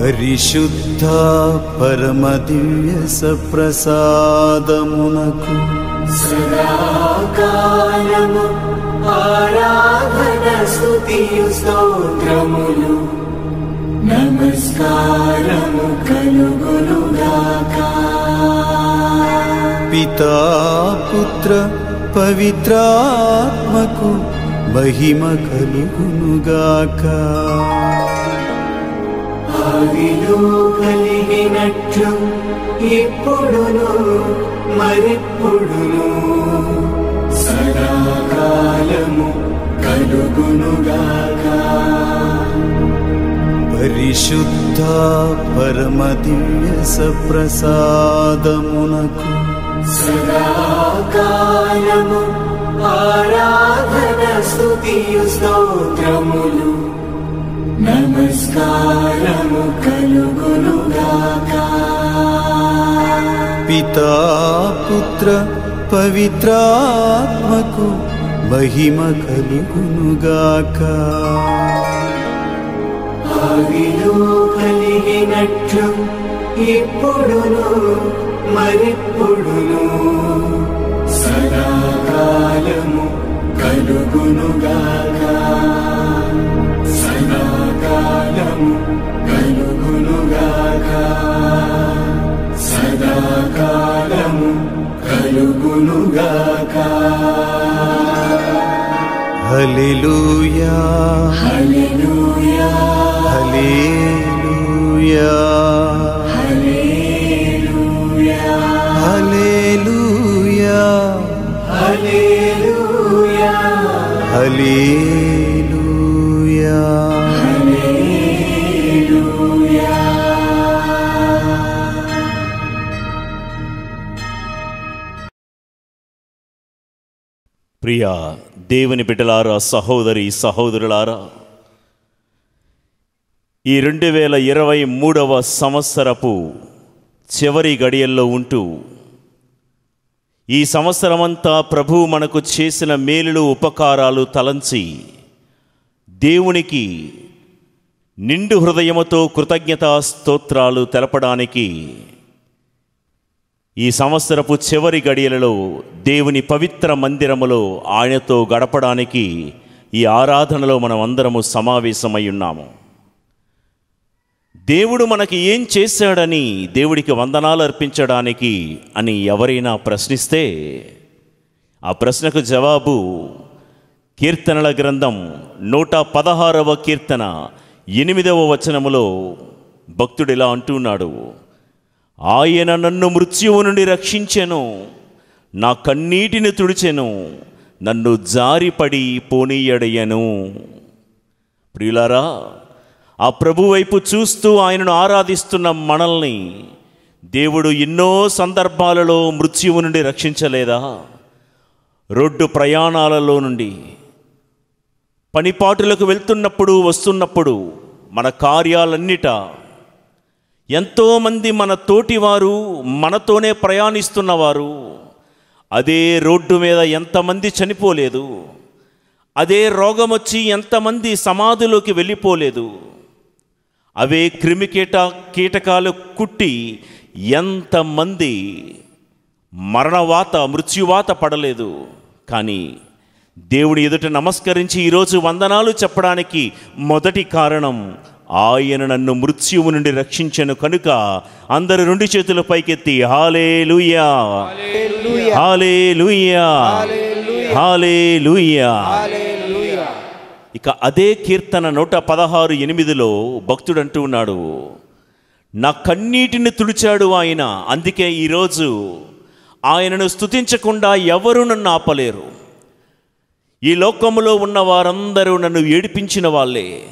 परिशुद्ध परमदिव्यसप्रसादमुनकु स्वायुस्तार पिता पुत्र पवित्रात्मको महिम खलु मनुगाका పవిత్రాత్మకు మహిమ కలుగునుగాక కలిగినట్లు ఇప్పుడును మరెప్పుడును? సదాకాలము కలుగునుగాక. పరిశుద్ధ పరమ దివ్య సప్రసాదమునకు సదాకాలము ఆరాధన స్తుతియు స్తోత్రములు. నమస్కారము కలుగునుగాక. పితా పుత్ర పవిత్రాత్మకు మహిమ కలుగునుగాక. ఆదిలో కలిగినట్లు ఇప్పుడును మరిప్పుడును సదాకాలము కలుగునుగాక. కలుగునుగాక సదాకాలము కలుగునుగాక హల్లెలూయా హల్లెలూయా హల్లెలూయా హల్లెలూయా హల్లెలూయా హల్లెలూయా హల్లెలూయా దేవుని బిడ్డలారా సహోదరి సహోదరులారా ఈ రెండు వేల ఇరవై మూడవ సంవత్సరపు చివరి గడియల్లో ఉంటూ ఈ సంవత్సరమంతా ప్రభువు మనకు చేసిన మేలులు ఉపకారాలు తలంచి దేవునికి నిండు హృదయముతో కృతజ్ఞతా స్తోత్రాలు తెలపడానికి ఈ సంవత్సరపు చివరి గడియలలో దేవుని పవిత్ర మందిరములో ఆయనతో గడపడానికి ఈ ఆరాధనలో మనం అందరము సమావేశమై ఉన్నాము. దేవుడు మనకి ఏం చేశాడని దేవుడికి వందనాలు అర్పించడానికి అని ఎవరైనా ప్రశ్నిస్తే ఆ ప్రశ్నకు జవాబు కీర్తనల గ్రంథం నూట పదహారవ కీర్తన ఎనిమిదవ వచనములో భక్తుడు ఇలా అంటున్నాడు ఆయన నన్ను మృత్యువు నుండి రక్షించెను. నా కన్నీటిని తుడిచెను. నన్ను జారిపడి పోనీయడయ్యను ప్రియులారా ఆ ప్రభు వైపు చూస్తూ ఆయనను ఆరాధిస్తున్న మనల్ని దేవుడు ఎన్నో సందర్భాలలో మృత్యువు నుండి రక్షించలేదా? రోడ్డు ప్రయాణాలలో నుండి పనిపాటులకు వెళ్తున్నప్పుడు వస్తున్నప్పుడు మన కార్యాలన్నిటా ఎంతోమంది మన తోటివారు మనతోనే ప్రయాణిస్తున్నవారు. అదే రోడ్డు మీద ఎంతమంది చనిపోలేదు. అదే రోగం వచ్చి ఎంతమంది సమాధిలోకి వెళ్ళిపోలేదు. అవే క్రిమికీట కీటకాలు కుట్టి ఎంతమంది మరణవాత మృత్యువాత పడలేదు. కానీ దేవుడి ఎదుట నమస్కరించి ఈరోజు వందనాలు చెప్పడానికి మొదటి కారణం ఆయన నన్ను మృత్యువు నుండి రక్షించను కనుక అందరు రెండు చేతుల పైకెత్తి హాలే లూయా హాలే లూయా హాలే లూయా ఇక అదే కీర్తన నూట పదహారు ఎనిమిదిలో భక్తుడు అంటూ ఉన్నాడు నా కన్నీటిని తుడిచాడు ఆయన అందుకే ఈరోజు ఆయనను స్తుతించకుండా ఎవరు నన్ను ఆపలేరు. ఈ లోకములో ఉన్న వారందరూ నన్ను ఏడిపించిన వాళ్ళే.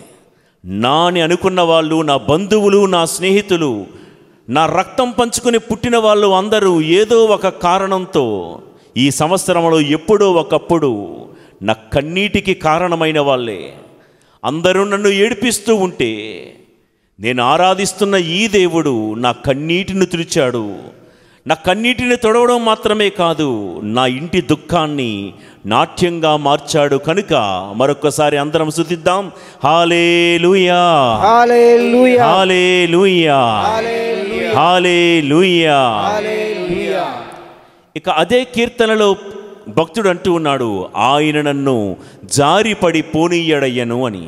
నా అని అనుకున్న వాళ్ళు నా బంధువులు నా స్నేహితులు నా రక్తం పంచుకుని పుట్టిన వాళ్ళు అందరూ ఏదో ఒక కారణంతో ఈ సంవత్సరంలో ఎప్పుడో ఒకప్పుడు నా కన్నీటికి కారణమైన వాళ్ళే. అందరూ నన్ను ఏడిపిస్తూ ఉంటే నేను ఆరాధిస్తున్న ఈ దేవుడు నా కన్నీటిని తుడిచాడు. నా కన్నీటిని తొడవడం మాత్రమే కాదు నా ఇంటి దుఃఖాన్ని నాట్యంగా మార్చాడు కనుక మరొకసారి అందరం శుద్ధిద్దాం. హాలే లూయా. హాలే లూయా హాలే లూయా ఇక అదే కీర్తనలో భక్తుడు అంటూ ఉన్నాడు ఆయన నన్ను జారిపడి పోనీయడయ్యను అని.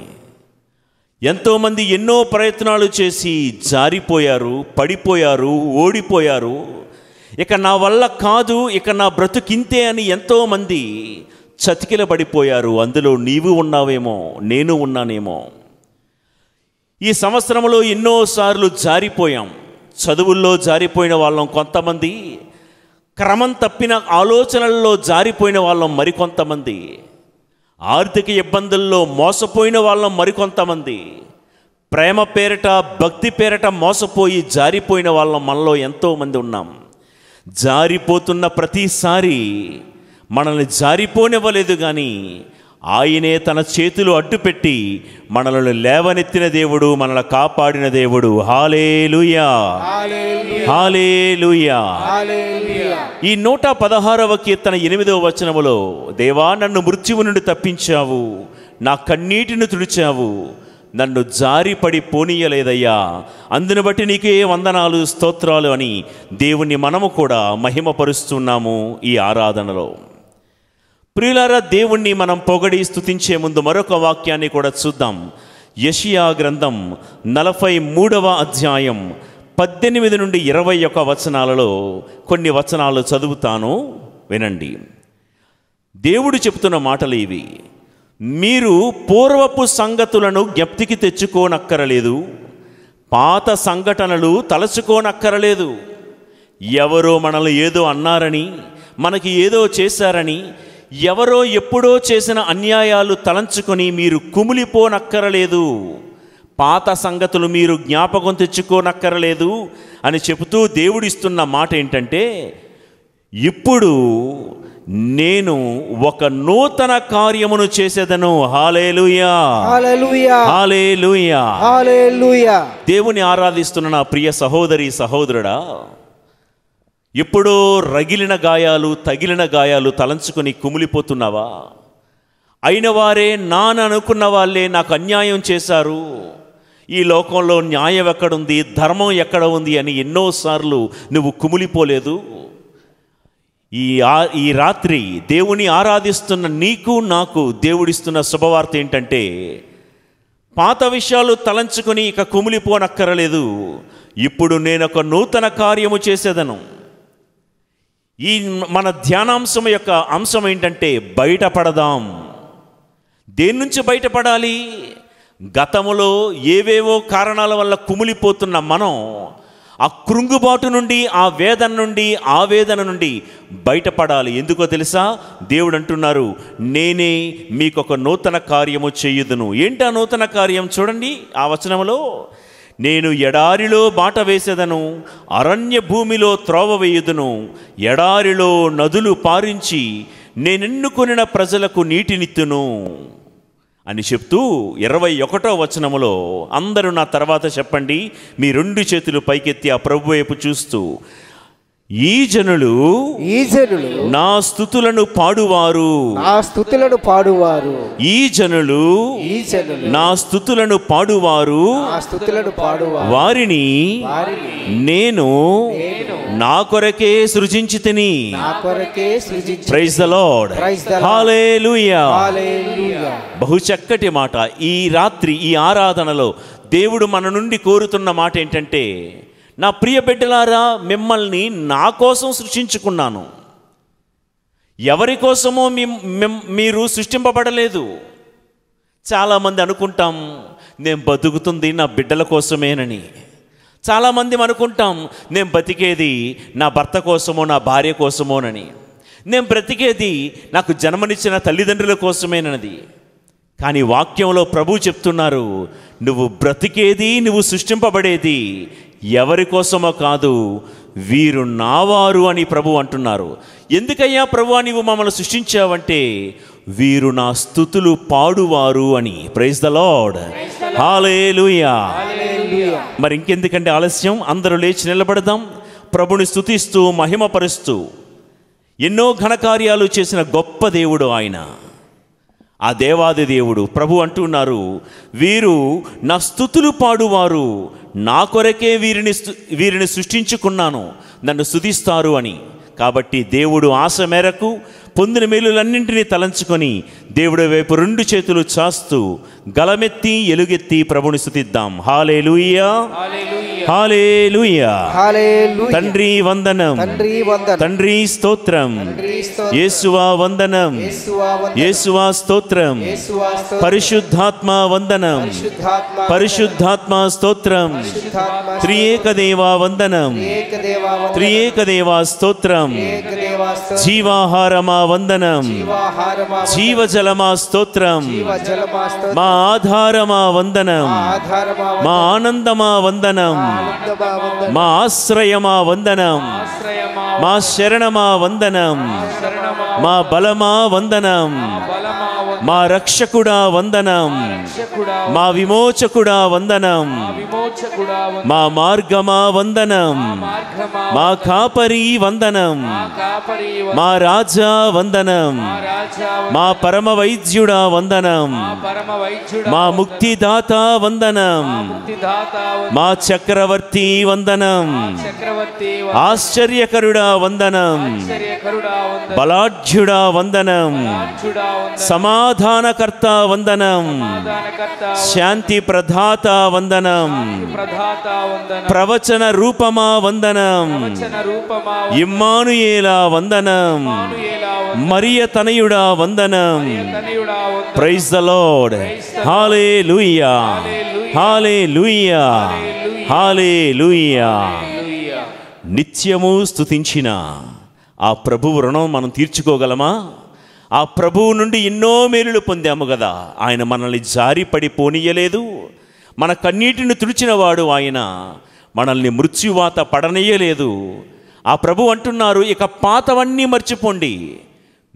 ఎంతోమంది ఎన్నో ప్రయత్నాలు చేసి జారిపోయారు పడిపోయారు ఓడిపోయారు. ఇక నా వల్ల కాదు ఇక నా బ్రతుకింతే అని ఎంతోమంది చతికిల పడిపోయారు అందులో నీవు ఉన్నావేమో నేను ఉన్నానేమో. ఈ సంవత్సరంలో ఎన్నోసార్లు జారిపోయాం. చదువుల్లో జారిపోయిన వాళ్ళం కొంతమంది క్రమం తప్పిన ఆలోచనల్లో జారిపోయిన వాళ్ళం మరికొంతమంది ఆర్థిక ఇబ్బందుల్లో మోసపోయిన వాళ్ళం మరికొంతమంది ప్రేమ పేరట భక్తి పేరట మోసపోయి జారిపోయిన వాళ్ళం మనలో ఎంతోమంది ఉన్నాం. జారిపోతున్న ప్రతిసారి మనల్ని జారిపోనివ్వలేదు కానీ ఆయనే తన చేతులు అడ్డుపెట్టి మనల్ని లేవనెత్తిన దేవుడు మనల్ని కాపాడిన దేవుడు. హాలేలుయా. హాలేలుయా. ఈ నూట పదహారవ కీర్తన ఎనిమిదవ వచనములో దేవా నన్ను మృత్యువు నుండి తప్పించావు నా కన్నీటిని తుడిచావు నన్ను జారిపడి పోనీయలేదయ్యా. అందుని బట్టి నీకే వందనాలు స్తోత్రాలు అని దేవుణ్ణి మనము కూడా మహిమపరుస్తున్నాము ఈ ఆరాధనలో. ప్రియులారా దేవుణ్ణి మనం పొగడి స్తుతించే ముందు మరొక వాక్యాన్ని కూడా చూద్దాం. యషియా గ్రంథం నలభై మూడవ అధ్యాయం పద్దెనిమిది నుండి ఇరవై ఒక వచనాలలో కొన్ని వచనాలు చదువుతాను వినండి. దేవుడు చెప్తున్న మాటలు ఇవి. మీరు పూర్వపు సంగతులను జ్ఞప్తికి తెచ్చుకోనక్కరలేదు పాత సంఘటనలు తలచుకోనక్కరలేదు. ఎవరో మనల్ని ఏదో అన్నారని మనకి ఏదో చేశారని ఎవరో ఎప్పుడో చేసిన అన్యాయాలు తలంచుకొని మీరు కుమిలిపోనక్కరలేదు. పాత సంగతులు మీరు జ్ఞాపకం తెచ్చుకోనక్కరలేదు అని చెబుతూ దేవుడిస్తున్న మాట ఏంటంటే ఇప్పుడు నేను ఒక నూతన కార్యమును చేసేదను. దేవుని ఆరాధిస్తున్న నా ప్రియ సహోదరి సహోదరుడా ఎప్పుడో రగిలిన గాయాలు తగిలిన గాయాలు తలంచుకొని కుమిలిపోతున్నావా? అయిన వారే నాన్న అనుకున్న వాళ్ళే నాకు అన్యాయం చేశారు. ఈ లోకంలో న్యాయం ఎక్కడుంది? ధర్మం ఎక్కడ ఉంది? అని ఎన్నోసార్లు నువ్వు కుమిలిపోలేదు. ఈ ఆ- ఈ రాత్రి దేవుని ఆరాధిస్తున్న నీకు నాకు దేవుడిస్తున్న శుభవార్త ఏంటంటే పాత విషయాలు తలంచుకొని ఇక కుమిలిపోనక్కరలేదు. ఇప్పుడు నేను ఒక నూతన కార్యము చేసేదను. ఈ మన ధ్యానాంశం యొక్క అంశం ఏంటంటే బయటపడదాం. దేని నుంచి బయటపడాలి? గతములో ఏవేవో కారణాల వల్ల కుమిలిపోతున్న మనం ఆ కృంగుబాటు నుండి ఆ వేదన నుండి ఆవేదన నుండి బయటపడాలి. ఎందుకో తెలుసా? దేవుడు అంటున్నారు నేనే మీకు ఒక నూతన కార్యము చేయుదును. ఏంటి ఆ నూతన కార్యం చూడండి ఆ వచనములో నేను ఎడారిలో బాట వేసేదను అరణ్య భూమిలో త్రోవ వేయుదును. ఎడారిలో నదులు పారించి నేనెన్నుకొనిన ప్రజలకు నీటినిత్తును అని చెప్తూ ఇరవై ఒకటో వచనములో అందరూ నా తర్వాత చెప్పండి మీ రెండు చేతులు పైకెత్తి ఆ ప్రభు వైపు చూస్తూ ఈ జనులు ఈ జనులు నా స్థుతులను పాడువారు. నా స్థుతులను పాడువారు. ఈ జనులు ఈ జనులు నా స్థుతులను పాడువారు. నా స్థుతులను పాడువారు. వారిని వారిని నేను నా కొరకే సృజించి తిని నా కొరకే సృజించి praise the Lord. Hallelujah hallelujah బహు చక్కటి మాట. ఈ రాత్రి ఈ ఆరాధనలో దేవుడు మన నుండి కోరుతున్న మాట ఏంటంటే నా ప్రియ బిడ్డలారా మిమ్మల్ని నా కోసం సృష్టించుకున్నాను. ఎవరి కోసమో మీరు సృష్టింపబడలేదు. చాలామంది అనుకుంటాం నేను బతుకుతుంది నా బిడ్డల కోసమేనని. చాలామంది అనుకుంటాం నేను బతికేది నా భర్త కోసమో నా భార్య కోసమోనని. నేను బ్రతికేది నాకు జన్మనిచ్చిన తల్లిదండ్రుల కోసమేనది కానీ వాక్యంలో ప్రభు చెప్తున్నారు నువ్వు బ్రతికేది నువ్వు సృష్టింపబడేది ఎవరి కోసమో కాదు వీరు నావారు అని ప్రభు అంటున్నారు. ఎందుకయ్యా ప్రభు నువ్వు మమ్మల్ని సృష్టించావంటే వీరు నా స్థుతులు పాడువారు అని. ప్రైజ్ ద లార్డ్ హాలేలుయా మరి ఇంకెందుకంటే ఆలస్యం? అందరూ లేచి నిలబడదాం. ప్రభుని స్థుతిస్తూ మహిమపరుస్తూ ఎన్నో ఘనకార్యాలు చేసిన గొప్ప దేవుడు ఆయన. ఆ దేవాది దేవుడు ప్రభు అంటున్నారు వీరు నా స్థుతులు పాడువారు నా కొరకే వీరిని స్తు- వీరిని సృష్టించుకున్నాను నన్ను స్తుతిస్తారు అని. కాబట్టి దేవుడు ఆశ మేరకు పొందిన మేలులన్నింటినీ తలంచుకొని దేవుడి వైపు రెండు చేతులు చాస్తూ గలమెత్తి ఎలుగెత్తి ప్రభుని స్తుతిద్దాం. హాలేలుయ్యా. హాలేలుయ్యా. హల్లెలూయా తండ్రి వందనం. తండ్రి వందనం. తండ్రి స్తోత్రం. తండ్రి స్తోత్రం. యేసువా వందనం. యేసువా వందనం. యేసువా స్తోత్రం. యేసువా స్తోత్రం. పరిశుద్ధాత్మ వందనం. పరిశుద్ధాత్మ పరిశుద్ధాత్మ స్తోత్రం. పరిశుద్ధాత్మ త్రియేక దేవా వందనం. ఏక దేవా వందనం. త్రియేక దేవా స్తోత్రం. ఏక దేవా స్తోత్రం. జీవాహారమా వందనం. జీవాహారమా జీవజలమా స్తోత్రం. జీవ జలమా స్తోత్రం. మా ఆధారమా వందనం ఆధారమా మా ఆనందమా వందనం ఆనందమా వందనం మా ఆశ్రయమా వందనం ఆశ్రయమా మా శరణమా వందనం శరణమా మా బలమా వందనం బలమా మా రక్షకుడా వందనం మా విమోచకుడా వందనం మా మార్గమా వందనం మా కాపరి వందనం మా రాజా వందనం మా పరమ వైద్యుడా వందనం మా ముక్తిదాత వందనం మా చక్రవర్తి వందనం ఆశ్చర్యకరుడా వందనం బలాఢ్యుడా వందనం వంద సమాధానకర్త వందనం. శాంతి ప్రధాత వందనం. ప్రవచన రూపమా వందనం. ఇమ్మానుయేలా వందనం. మరియ తనయుడా వందనం. ప్రైజ్ ద లార్డ్ హాలే లూయా హాలే లూయా హాలే లూయా నిత్యము స్తుతించిన ఆ ప్రభువు రుణం మనం తీర్చుకోగలమా? ఆ ప్రభువు నుండి ఎన్నో మేలులు పొందాము కదా. ఆయన మనల్ని జారి పడి పోనీయలేదు మన కన్నీటిని తుడిచినవాడు ఆయన. మనల్ని మృత్యువాత పడనీయలేదు. ఆ ప్రభు అంటున్నారు ఇక పాతవన్నీ మర్చిపోండి.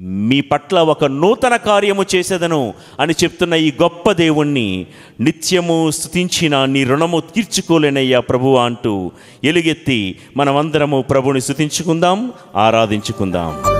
మీ పట్ల ఒక నూతన కార్యము చేసేదను అని చెప్తున్న ఈ గొప్ప దేవుణ్ణి నిత్యము స్థుతించిన నీ రుణము తీర్చుకోలేనయ్యా ప్రభువా అంటూ ఎలుగెత్తి మనమందరము ప్రభుని స్థుతించుకుందాం ఆరాధించుకుందాం.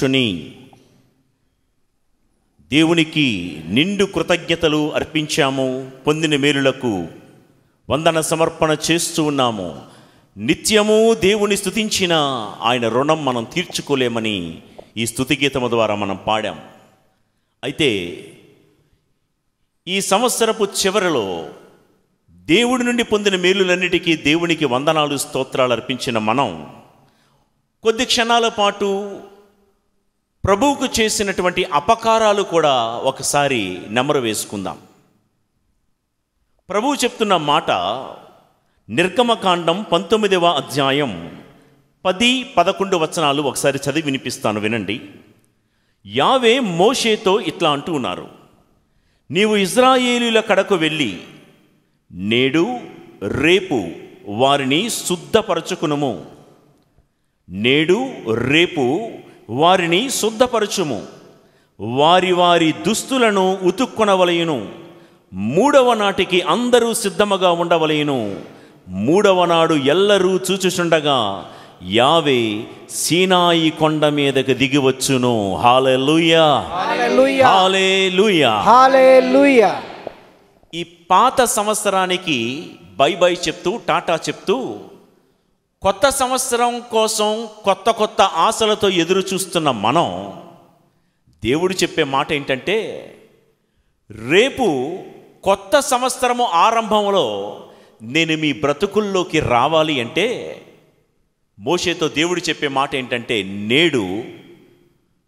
మనుష్యుని దేవునికి నిండు కృతజ్ఞతలు అర్పించాము పొందిన మేలులకు వందన సమర్పణ చేస్తూ ఉన్నాము. నిత్యము దేవుని స్థుతించిన ఆయన రుణం మనం తీర్చుకోలేమని ఈ స్థుతి గీతము ద్వారా మనం పాడాం. అయితే ఈ సంవత్సరపు చివరిలో దేవుడి నుండి పొందిన మేలులన్నిటికీ దేవునికి వందనాలు స్తోత్రాలు అర్పించిన మనం కొద్ది క్షణాల పాటు ప్రభువుకు చేసినటువంటి అపకారాలు కూడా ఒకసారి నెమరు వేసుకుందాం. ప్రభువు చెప్తున్న మాట నిర్గమకాండం పంతొమ్మిదవ అధ్యాయం పది పదకొండు వచనాలు ఒకసారి చదివి వినిపిస్తాను వినండి. యావే మోషేతో ఇట్లా అంటూ ఉన్నారు. నీవు ఇజ్రాయేలీల కడకు వెళ్ళి నేడు రేపు వారిని శుద్ధపరచుకునుము. నేడు రేపు వారిని శుద్ధపరచుము. వారి వారి దుస్తులను ఉతుక్కొనవలయును. మూడవ నాటికి అందరూ సిద్ధముగా ఉండవలయును. మూడవ నాడు ఎల్లరూ చూచుచుండగా యావే సీనాయి కొండ మీదకి దిగివచ్చును. ఈ పాత సంవత్సరానికి బై బై చెప్తూ టాటా చెప్తూ కొత్త సంవత్సరం కోసం కొత్త కొత్త ఆశలతో ఎదురు చూస్తున్న మనం దేవుడు చెప్పే మాట ఏంటంటే రేపు కొత్త సంవత్సరము ఆరంభంలో నేను మీ బ్రతుకుల్లోకి రావాలి అంటే మోషేతో దేవుడు చెప్పే మాట ఏంటంటే నేడు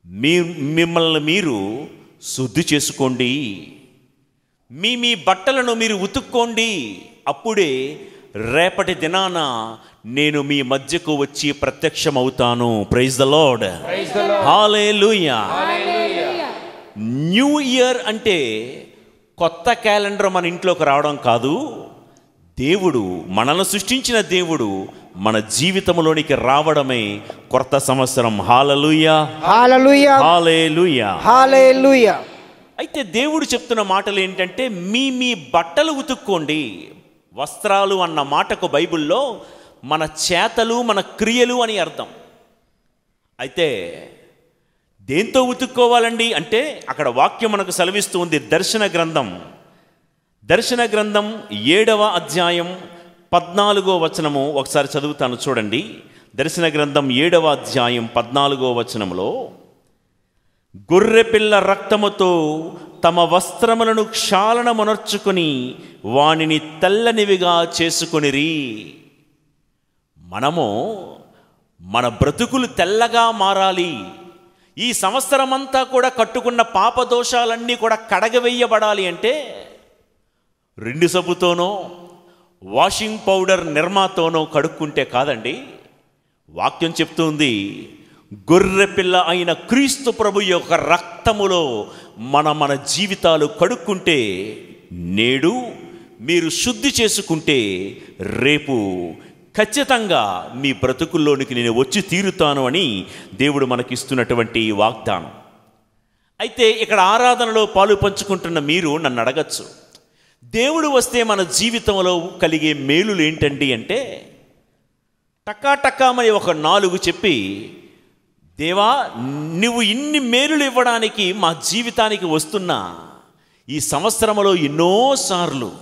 మీ మిమ్మల్ని మీరు శుద్ధి చేసుకోండి. మీ మీ బట్టలను మీరు ఉతుక్కోండి. అప్పుడే రేపటి దినాన నేను మీ మధ్యకు వచ్చి ప్రత్యక్షమవుతాను. Praise the Lord. Hallelujah Hallelujah. New year అంటే కొత్త క్యాలెండర్ మన ఇంట్లోకి రావడం కాదు. దేవుడు మనల్ని సృష్టించిన దేవుడు మన జీవితంలోనికి రావడమే కొత్త సంవత్సరం. హాలలుయా. అయితే దేవుడు చెప్తున్న మాటలు ఏంటంటే మీ మీ బట్టలు ఉతుక్కోండి. వస్త్రాలు అన్న మాటకు బైబిల్లో మన చేతలు మన క్రియలు అని అర్థం. అయితే దేంతో ఉతుక్కోవాలండి? అంటే అక్కడ వాక్యం మనకు సెలవిస్తూ ఉంది దర్శన గ్రంథం. దర్శన గ్రంథం ఏడవ అధ్యాయం పద్నాలుగో వచనము. ఒకసారి చదువుతాను చూడండి. దర్శన గ్రంథం ఏడవ అధ్యాయం పద్నాలుగో వచనములో గొర్రెపిల్ల రక్తముతో తమ వస్త్రములను క్షాళనమునర్చుకుని వానిని తెల్లనివిగా చేసుకొనిరి. మనము మన బ్రతుకులు తెల్లగా మారాలి. ఈ సంవత్సరమంతా కూడా కట్టుకున్న పాపదోషాలన్నీ కూడా కడగవేయబడాలి అంటే రెండు సబ్బుతోనో వాషింగ్ పౌడర్ నిర్మాతోనో కడుక్కుంటే కాదండి. వాక్యం చెప్తుంది గొర్రెపిల్ల అయిన క్రీస్తు ప్రభు యొక్క రక్తములో మన మన జీవితాలు కడుక్కుంటే నేడు మీరు శుద్ధి చేసుకుంటే రేపు ఖచ్చితంగా మీ బ్రతుకుల్లోనికి నేను వచ్చి తీరుతాను అని దేవుడు మనకిస్తున్నటువంటి వాగ్దానం. అయితే ఇక్కడ ఆరాధనలో పాలు పంచుకుంటున్న మీరు నన్ను అడగచ్చు. దేవుడు వస్తే మన జీవితంలో కలిగే మేలులు ఏంటండి అంటే టక్కా టక్కామని ఒక నాలుగు చెప్పి దేవా నువ్వు ఇన్ని మేలులు ఇవ్వడానికి మా జీవితానికి వస్తున్నా. ఈ సంవత్సరంలో ఎన్నోసార్లు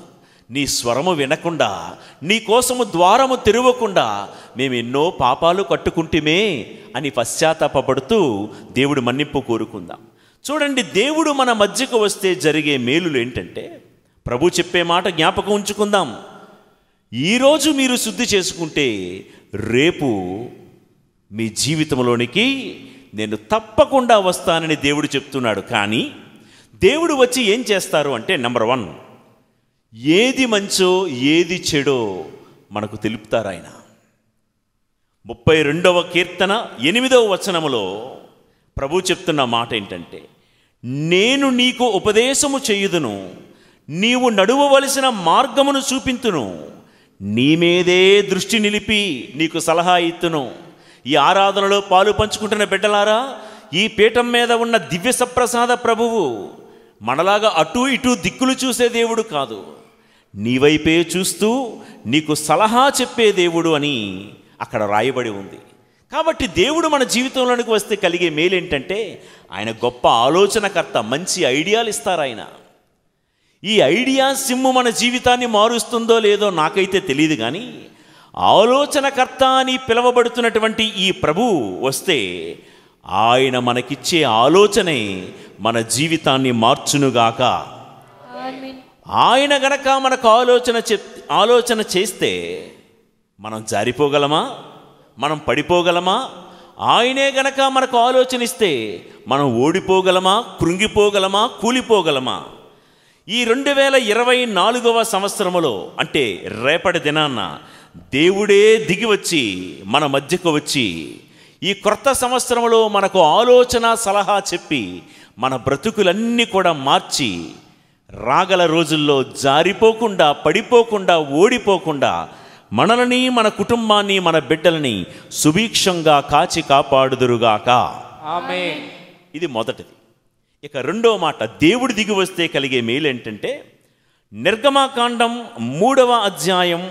నీ స్వరము వినకుండా నీ కోసము ద్వారము తెరవకుండా మేము ఎన్నో పాపాలు కట్టుకుంటేమే అని పశ్చాత్తాపడుతూ దేవుడు మన్నింపు కోరుకుందాం. చూడండి దేవుడు మన మధ్యకు వస్తే జరిగే మేలులు ఏంటంటే ప్రభు చెప్పే మాట జ్ఞాపకం ఉంచుకుందాం. ఈరోజు మీరు శుద్ధి చేసుకుంటే రేపు మీ జీవితంలోనికి నేను తప్పకుండా వస్తానని దేవుడు చెప్తున్నాడు. కానీ దేవుడు వచ్చి ఏం చేస్తారు అంటే నెంబర్ వన్ ఏది మంచో ఏది చెడో మనకు తెలుపుతారు ఆయన. ముప్పై రెండవ కీర్తన ఎనిమిదవ వచనములో ప్రభు చెప్తున్న మాట ఏంటంటే నేను నీకు ఉపదేశము చేయుదును నీవు నడువవలసిన మార్గమును చూపింతును నీ మీదే దృష్టి నిలిపి నీకు సలహా ఇత్తును. ఈ ఆరాధనలో పాలు పంచుకుంటున్న బిడ్డలారా ఈ పీఠం మీద ఉన్న దివ్య సప్రసాద ప్రభువు మనలాగా అటు ఇటు దిక్కులు చూసే దేవుడు కాదు. నీ వైపే చూస్తూ నీకు సలహా చెప్పే దేవుడు అని అక్కడ రాయబడి ఉంది. కాబట్టి దేవుడు మన జీవితంలోనికి వస్తే కలిగే మేలేంటంటే ఆయన గొప్ప ఆలోచనకర్త మంచి ఐడియాలు ఇస్తారు ఆయన. ఈ ఐడియా సిమ్ము మన జీవితాన్ని మారుస్తుందో లేదో నాకైతే తెలియదు కానీ ఆలోచనకర్త అని పిలువబడుతున్నటువంటి ఈ ప్రభు వస్తే ఆయన మనకిచ్చే ఆలోచనే మన జీవితాన్ని మార్చునుగాక. ఆయన గనక మనకు ఆలోచన చెప్ ఆలోచన చేస్తే మనం జారిపోగలమా? మనం పడిపోగలమా? ఆయనే గనక మనకు ఆలోచన ఇస్తే మనం ఓడిపోగలమా? కృంగిపోగలమా? కూలిపోగలమా? ఈ రెండు వేల ఇరవై నాలుగవ సంవత్సరములో అంటే రేపటి దినాన్న దేవుడే దిగి వచ్చి మన మధ్యకు వచ్చి ఈ క్రొత్త సంవత్సరంలో మనకు ఆలోచన సలహా చెప్పి మన బ్రతుకులన్నీ కూడా మార్చి రాగల రోజుల్లో జారిపోకుండా పడిపోకుండా ఓడిపోకుండా మనల్ని మన కుటుంబాన్ని మన బిడ్డలని సుభిక్షంగా కాచి కాపాడుదురుగాక. ఇది మొదటిది. ఇక రెండో మాట దేవుడు దిగి వస్తే కలిగే మేలు ఏంటంటే నిర్గమాకాండం మూడవ అధ్యాయం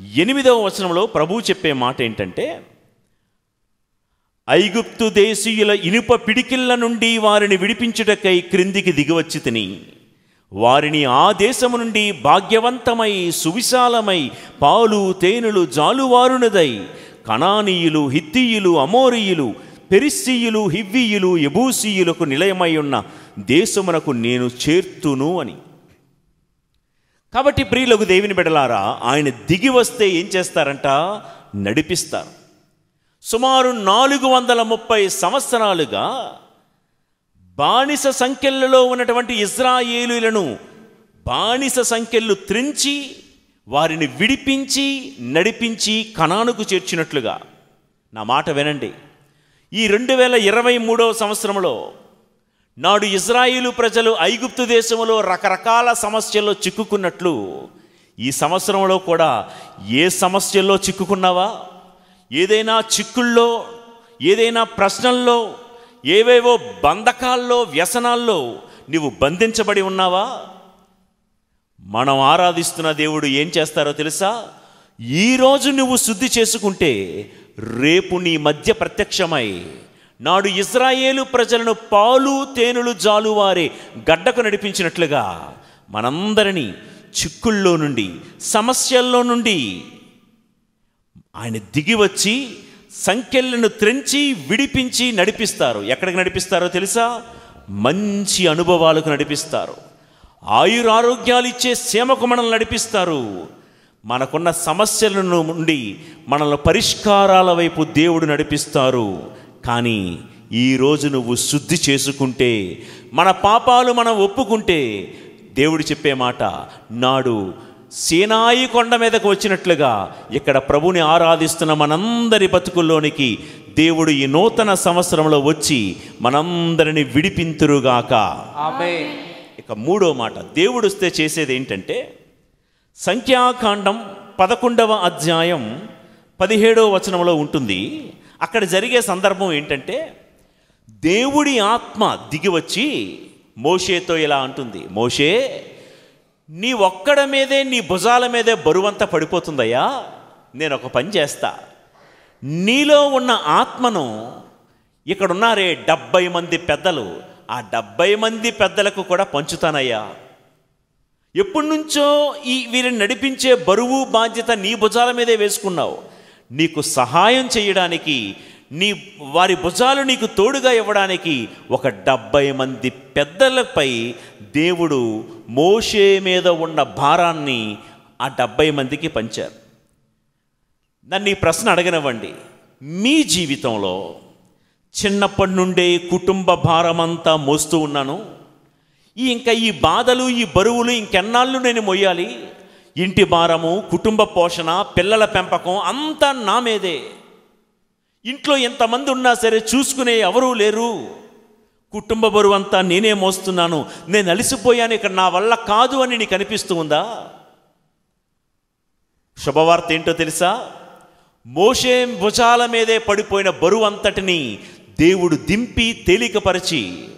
ఎనిమిదవ వచనంలో ప్రభువు చెప్పే మాట ఏంటంటే ఐగుప్తు దేశీయుల ఇనుప పిడికిళ్ళ నుండి వారిని విడిపించుటకై క్రిందికి దిగివచ్చి తిని వారిని ఆ దేశము నుండి భాగ్యవంతమై సువిశాలమై పాలు తేనెలు జాలువారునదై కణానీయులు హిత్తీయులు అమోరీయులు పెరిస్సీయులు హివ్వీయులు ఎబూసీయులకు నిలయమై ఉన్న దేశమునకు నేను చేర్తును అని. కాబట్టి ప్రియులకు దేవుని బిడలారా ఆయన దిగి వస్తే ఏం చేస్తారంట? నడిపిస్తారు. సుమారు నాలుగు వందల ముప్పై సంవత్సరాలుగా బానిస సంఖ్యలలో ఉన్నటువంటి ఇజ్రాయేలులను బానిస సంఖ్యలు త్రించి వారిని విడిపించి నడిపించి కణానుకు చేర్చినట్లుగా. నా మాట వినండి. ఈ రెండు వేల ఇరవై మూడవ సంవత్సరంలో నాడు ఇజ్రాయిలు ప్రజలు ఐగుప్తు దేశంలో రకరకాల సమస్యల్లో చిక్కుకున్నట్లు ఈ సంవత్సరంలో కూడా ఏ సమస్యల్లో చిక్కుకున్నావా? ఏదైనా చిక్కుల్లో ఏదైనా ప్రశ్నల్లో ఏవేవో బంధకాల్లో వ్యసనాల్లో నువ్వు బంధించబడి ఉన్నావా? మనం ఆరాధిస్తున్న దేవుడు ఏం చేస్తారో తెలుసా? ఈరోజు నువ్వు శుద్ధి చేసుకుంటే రేపు నీ మధ్య ప్రత్యక్షమై నాడు ఇజ్రాయేలు ప్రజలను పాలు తేనెలు జాలువారే గడ్డకు నడిపించినట్లుగా మనందరినీ చిక్కుల్లో నుండి సమస్యల్లో నుండి ఆయన దిగి వచ్చి సంఖ్యలను త్రెంచి విడిపించి నడిపిస్తారు. ఎక్కడికి నడిపిస్తారో తెలుసా? మంచి అనుభవాలకు నడిపిస్తారు. ఆయురారోగ్యాలు ఇచ్చే సేమకు మనల్ని నడిపిస్తారు. మనకున్న సమస్యల నుండి మనల్ని పరిష్కారాల వైపు దేవుడు నడిపిస్తారు. కానీ ఈరోజు నువ్వు శుద్ధి చేసుకుంటే మన పాపాలు మనం ఒప్పుకుంటే దేవుడు చెప్పే మాట నాడు సేనాయి కొండ మీదకు వచ్చినట్లుగా ఇక్కడ ప్రభుని ఆరాధిస్తున్న మనందరి బతుకుల్లోనికి దేవుడు ఈ నూతన సంవత్సరంలో వచ్చి మనందరిని విడిపింతురుగాక. ఇక మూడో మాట దేవుడు వస్తే చేసేది ఏంటంటే సంఖ్యాకాండం పదకొండవ అధ్యాయం పదిహేడవ వచనంలో ఉంటుంది అక్కడ జరిగే సందర్భం ఏంటంటే దేవుడి ఆత్మ దిగి వచ్చి మోషేతో ఇలా అంటుంది మోషే నీ ఒక్కడ మీదే నీ భుజాల మీదే బరువంతా పడిపోతుందయ్యా నేను ఒక పని చేస్తా. నీలో ఉన్న ఆత్మను ఇక్కడున్నారే డెబ్బై మంది పెద్దలు ఆ డెబ్బై మంది పెద్దలకు కూడా పంచుతానయ్యా. ఎప్పటి నుంచో ఈ వీరిని నడిపించే బరువు బాధ్యత నీ భుజాల మీదే వేసుకున్నావు. నీకు సహాయం చేయడానికి నీ వారి భుజాలు నీకు తోడుగా ఇవ్వడానికి ఒక డెబ్బై మంది పెద్దలపై దేవుడు మోషే మీద ఉన్న భారాన్ని ఆ డెబ్బై మందికి పంచారు. నన్ను ఈ ప్రశ్న అడగనివ్వండి. మీ జీవితంలో చిన్నప్పటి నుండే కుటుంబ భారమంతా మోస్తూ ఉన్నాను. ఇంకా ఈ బాధలు ఈ బరువులు ఇంకెన్నాళ్ళు నేను మొయ్యాలి ఇంటి భారము కుటుంబ పోషణ పిల్లల పెంపకం అంతా నా మీదే. ఇంట్లో ఎంతమంది ఉన్నా సరే చూసుకునే ఎవరూ లేరు. కుటుంబ బరువు అంతా నేనే మోస్తున్నాను. నేను అలసిపోయాను ఇక్కడ నా వల్ల కాదు అని నీకు అనిపిస్తూ ఉందా? శుభవార్త ఏంటో తెలుసా? మోషే భుజాల మీదే పడిపోయిన బరువు అంతటిని దేవుడు దింపి తేలికపరిచి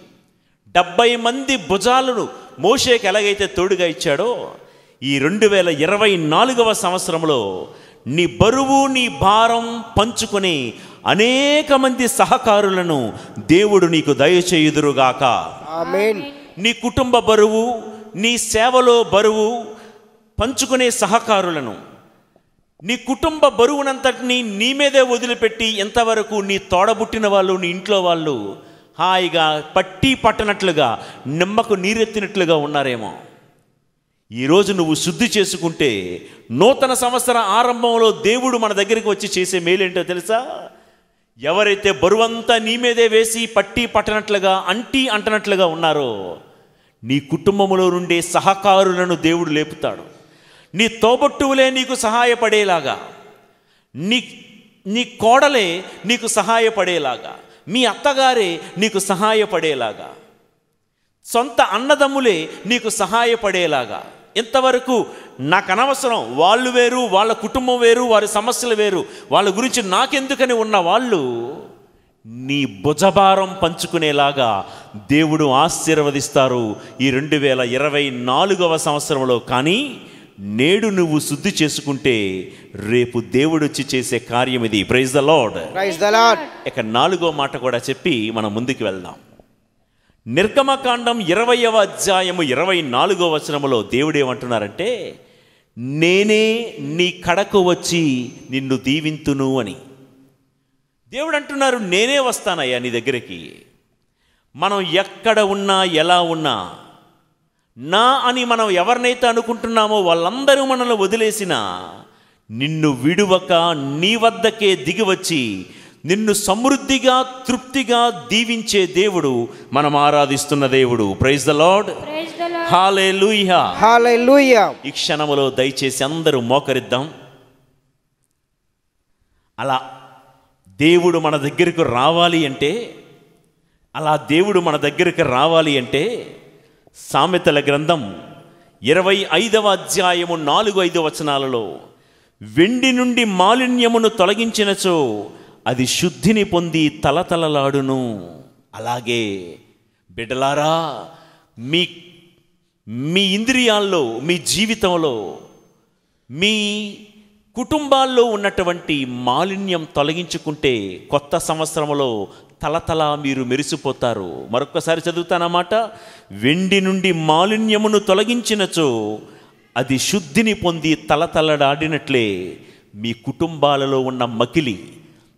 డెబ్బై మంది భుజాలను మోషేకి ఎలాగైతే తోడుగా ఇచ్చాడో ఈ రెండు వేల ఇరవై నాలుగవ సంవత్సరంలో నీ బరువు నీ భారం పంచుకొని అనేక మంది సహకారులను దేవుడు నీకు దయచేయుదురుగాక. నీ కుటుంబ బరువు నీ సేవలో బరువు పంచుకునే సహకారులను నీ కుటుంబ బరువునంతటినీ నీ మీదే వదిలిపెట్టి ఎంతవరకు నీ తోడబుట్టిన వాళ్ళు నీ ఇంట్లో వాళ్ళు హాయిగా పట్టి పట్టనట్లుగా నిమ్మకు నీరెత్తినట్లుగా ఉన్నారేమో. ఈరోజు నువ్వు శుద్ధి చేసుకుంటే నూతన సంవత్సర ఆరంభంలో దేవుడు మన దగ్గరికి వచ్చి చేసే మేలేంటో తెలుసా? ఎవరైతే బరువంతా నీ మీదే వేసి పట్టి పట్టనట్లుగా అంటి అంటనట్లుగా ఉన్నారో నీ కుటుంబంలో నుండే సహకారులను దేవుడు లేపుతాడు. నీ తోబట్టువులే నీకు సహాయపడేలాగా నీ నీ కోడలే నీకు సహాయపడేలాగా మీ అత్తగారే నీకు సహాయపడేలాగా సొంత అన్నదమ్ములే నీకు సహాయపడేలాగా ఇంతవరకు నాకు అనవసరం. వాళ్ళు వేరు వాళ్ళ కుటుంబం వేరు వారి సమస్యలు వేరు. వాళ్ళ గురించి నాకెందుకని ఉన్న వాళ్ళు నీ భుజభారం పంచుకునేలాగా దేవుడు ఆశీర్వదిస్తారు ఈ రెండు వేల ఇరవై నాలుగవ సంవత్సరంలో. కానీ నేడు నువ్వు శుద్ధి చేసుకుంటే రేపు దేవుడు వచ్చి చేసే కార్యం ఇది praise the Lord praise the Lord ఇక నాలుగో మాట కూడా చెప్పి మనం ముందుకు వెళ్దాం. నిర్గమకాండం ఇరవయవ అధ్యాయము ఇరవై నాలుగో వచనములో దేవుడేమంటున్నారంటే నేనే నీ కడకు వచ్చి నిన్ను దీవింతును అని. దేవుడు అంటున్నారు నేనే వస్తానయ్యా నీ దగ్గరికి. మనం ఎక్కడ ఉన్నా ఎలా ఉన్నా నా అని మనం ఎవరినైతే అనుకుంటున్నామో వాళ్ళందరూ మనల్ని వదిలేసిన నిన్ను విడువక నీ వద్దకే దిగివచ్చి నిన్ను సమృద్ధిగా తృప్తిగా దీవించే దేవుడు మనం ఆరాధిస్తున్న దేవుడు. Praise the Lord praise the Lord హాలే హల్లెలూయా ఈ క్షణములో దయచేసి అందరూ మోకరిద్దాం. అలా దేవుడు మన దగ్గరకు రావాలి అంటే అలా దేవుడు మన దగ్గరకు రావాలి అంటే సామెతల గ్రంథం ఇరవై ఐదవ అధ్యాయము నాలుగు ఐదు వచనాలలో వెండి నుండి మాలిన్యమును తొలగించినచో అది శుద్ధిని పొంది తలతలలాడును. అలాగే బిడ్డలారా మీ మీ ఇంద్రియాల్లో మీ జీవితంలో మీ కుటుంబాల్లో ఉన్నటువంటి మాలిన్యం తొలగించుకుంటే కొత్త సంవత్సరంలో తలతల మీరు మెరిసిపోతారు. మరొక్కసారి చదువుతానమాట వెండి నుండి మాలిన్యమును తొలగించినచో అది శుద్ధిని పొంది తలతలడాడినట్లే మీ కుటుంబాలలో ఉన్న మకిలి.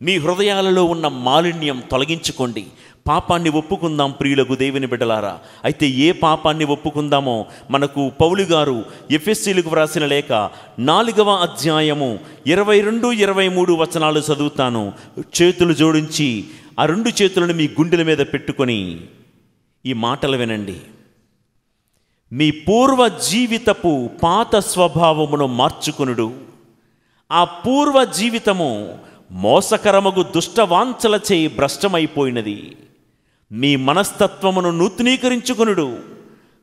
మీ హృదయాలలో ఉన్న మాలిన్యం తొలగించుకోండి. పాపాన్ని ఒప్పుకుందాం ప్రియులకు దేవుని బిడ్డలారా. అయితే ఏ పాపాన్ని ఒప్పుకుందామో మనకు పౌలు గారు ఎఫ్ఎస్సీలకు వ్రాసిన లేఖ నాలుగవ అధ్యాయము ఇరవై రెండు ఇరవై మూడు వచనాలు చదువుతాను. చేతులు జోడించి ఆ రెండు చేతులను మీ గుండెల మీద పెట్టుకొని ఈ మాటలు వినండి. మీ పూర్వ జీవితపు పాత స్వభావమును మార్చుకొనుడు. ఆ పూర్వ జీవితము మోసకరమగు దుష్టవాంఛల చేయి భ్రష్టమైపోయినది. మీ మనస్తత్వమును నూతనీకరించుకొనుడు.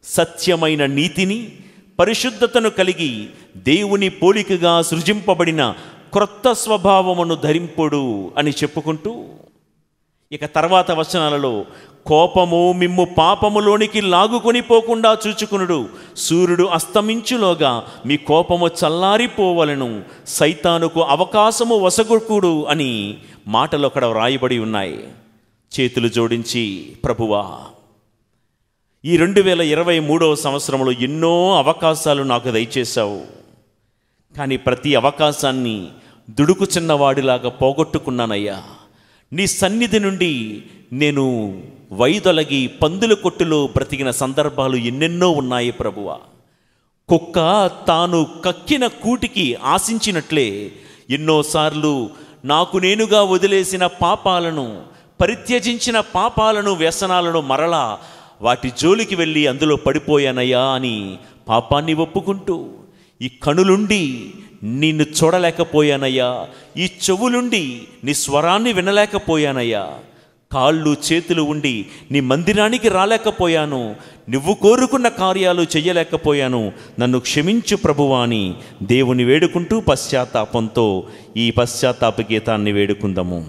సత్యమైన నీతిని పరిశుద్ధతను కలిగి దేవుని పోలికగా సృజింపబడిన క్రొత్త స్వభావమును ధరింపుడు అని చెప్పుకుంటూ ఇక తర్వాత వచనాలలో కోపము మిమ్ము పాపములోనికి లాగుకొని పోకుండా చూచుకునుడు. సూర్యుడు అస్తమించులోగా మీ కోపము చల్లారిపోవలను. సైతానుకు అవకాశము వసగొక్కుడు అని మాటలు అక్కడ వ్రాయబడి ఉన్నాయి. చేతులు జోడించి ప్రభువా ఈ రెండు వేల ఇరవై మూడవ సంవత్సరంలో ఎన్నో అవకాశాలు నాకు దయచేశావు. కానీ ప్రతి అవకాశాన్ని దుడుకు చిన్నవాడిలాగా పోగొట్టుకున్నానయ్యా. నీ సన్నిధి నుండి నేను వైదొలగి పందుల కొట్టులో బ్రతికిన సందర్భాలు ఎన్నెన్నో ఉన్నాయి ప్రభువ. కుక్క తాను కక్కిన కూటికి ఆశించినట్లే ఎన్నోసార్లు నాకు నేనుగా వదిలేసిన పాపాలను పరిత్యజించిన పాపాలను వ్యసనాలను మరలా వాటి జోలికి వెళ్ళి అందులో పడిపోయానయ్యా అని పాపాన్ని ఒప్పుకుంటూ ఈ కనులుండి నిన్ను చూడలేకపోయానయ్యా ఈ చెవులుండి నీ స్వరాన్ని వినలేకపోయానయ్యా. కాళ్ళు చేతులు ఉండి నీ మందిరానికి రాలేకపోయాను నువ్వు కోరుకున్న కార్యాలు చేయలేకపోయాను నన్ను క్షమించు ప్రభువా అని దేవుని వేడుకుంటూ పశ్చాత్తాపంతో ఈ పశ్చాత్తాప గీతాన్ని వేడుకుందాము.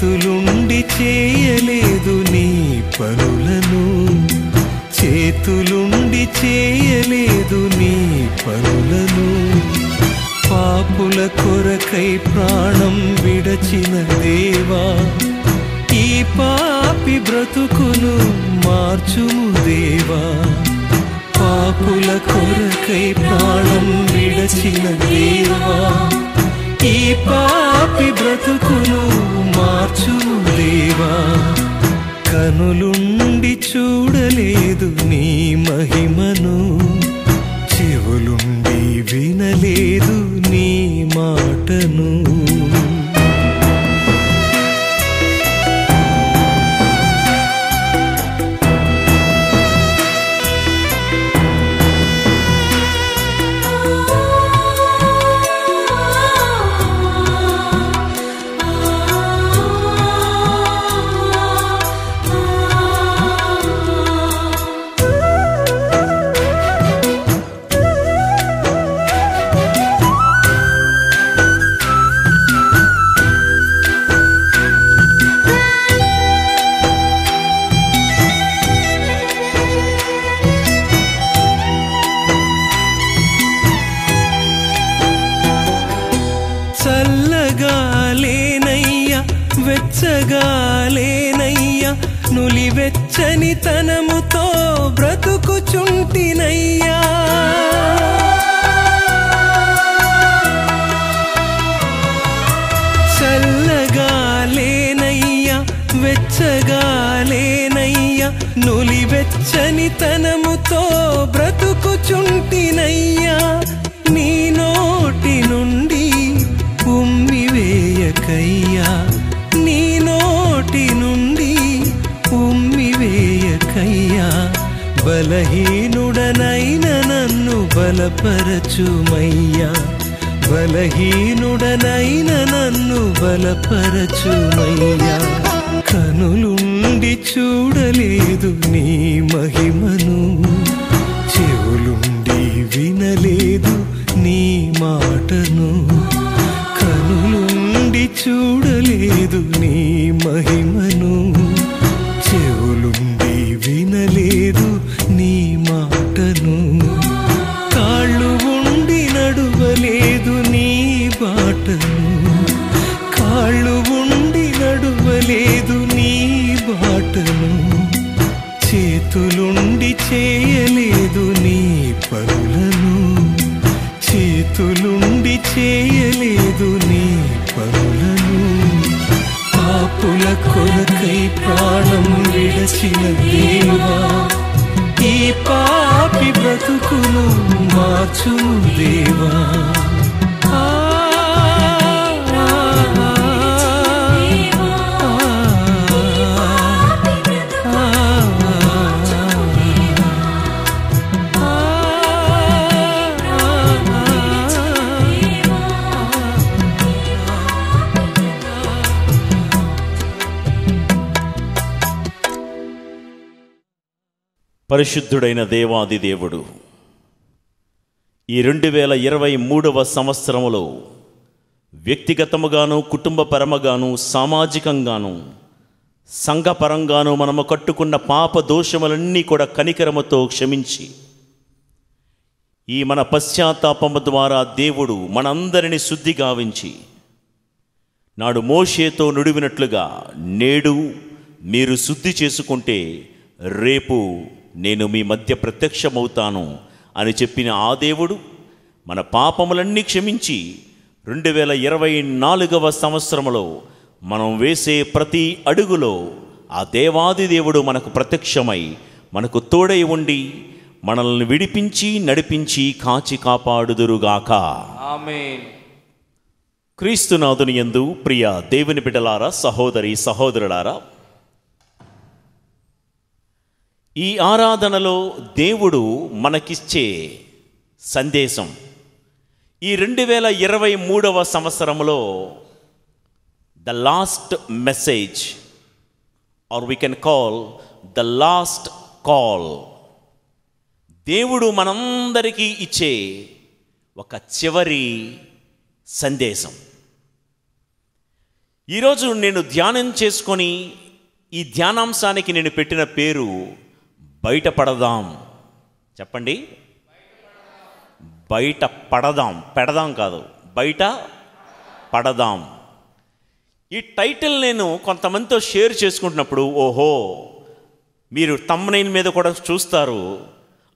చేతులుండి చేయలేదు నీ పనులను. చేతులుండి చేయలేదు నీ పనులను. పాపుల కొరకై ప్రాణం విడచిన దేవా ఈ పాపి బ్రతుకును మార్చుము దేవా. పాపుల కొరకై ప్రాణం విడచిన దేవా ఈ పాపి బ్రతుకును మార్చు దేవా. కనులుండి చూడలేదు నీ మహిమను. చెవులుండి వినలేదు నీ మాటను. లేనయ్యా నులివెచ్చని తనముతో బ్రతుకుచుంటినయ్యా. చల్లగా లేనయ్యా వెచ్చగా నులివెచ్చని తనముతో బ్రతుకుచుంటినయ్యా. నీ నోటి నుండి ఉమ్మి వేయకయ్యా బలహీనుడనైన నన్ను బలపరచుమయ్యా. బలహీనుడనైన నన్ను బలపరచుమయ్యా. కనులుండి చూడలేదు నీ మహిమను. చెవులుండి వినలేదు నీ మాటను. కనులుండి చూడలేదు నీ మహిమను. పాపుల కొరకై ప్రాణం విడచిన దేవా ఈ పాపి బ్రతుకును మార్చును దేవా. పరిశుద్ధుడైన దేవాది దేవుడు. ఈ రెండు వేల ఇరవై మూడవ సంవత్సరములో వ్యక్తిగతముగాను కుటుంబపరముగాను సామాజికంగాను సంఘపరంగాను మనము కట్టుకున్న పాప దోషములన్నీ కూడా కనికరముతో క్షమించి ఈ మన పశ్చాత్తాపము ద్వారా దేవుడు మనందరిని శుద్ధి గావించి నాడు మోషేతో నుడివినట్లుగా నేడు మీరు శుద్ధి చేసుకుంటే రేపు నేను మీ మధ్య ప్రత్యక్షమవుతాను అని చెప్పిన ఆ దేవుడు మన పాపములన్నీ క్షమించి రెండు వేల ఇరవై నాలుగవ సంవత్సరములో మనం వేసే ప్రతి అడుగులో ఆ దేవాది దేవుడు మనకు ప్రత్యక్షమై మనకు తోడై ఉండి మనల్ని విడిపించి నడిపించి కాచి కాపాడుదురుగాక. క్రీస్తునాథుని యందు ప్రియ దేవుని బిడ్డలారా సహోదరి సహోదరులారా ఈ ఆరాధనలో దేవుడు మనకిచ్చే సందేశం. ఈ రెండు వేల ఇరవై మూడవ సంవత్సరంలో the last message or we can call the last call దేవుడు మనందరికీ ఇచ్చే ఒక చివరి సందేశం. ఈరోజు నేను ధ్యానం చేసుకొని ఈ ధ్యానాంశానికి నేను పెట్టిన పేరు బయటపడదాం. చెప్పండి. బయట పడదాం పెడదాం కాదు. బయట పడదాం ఈ టైటిల్ నేను కొంతమందితో షేర్ చేసుకుంటున్నప్పుడు ఓహో మీరు తమ్మనైన్ మీద కూడా చూస్తారు.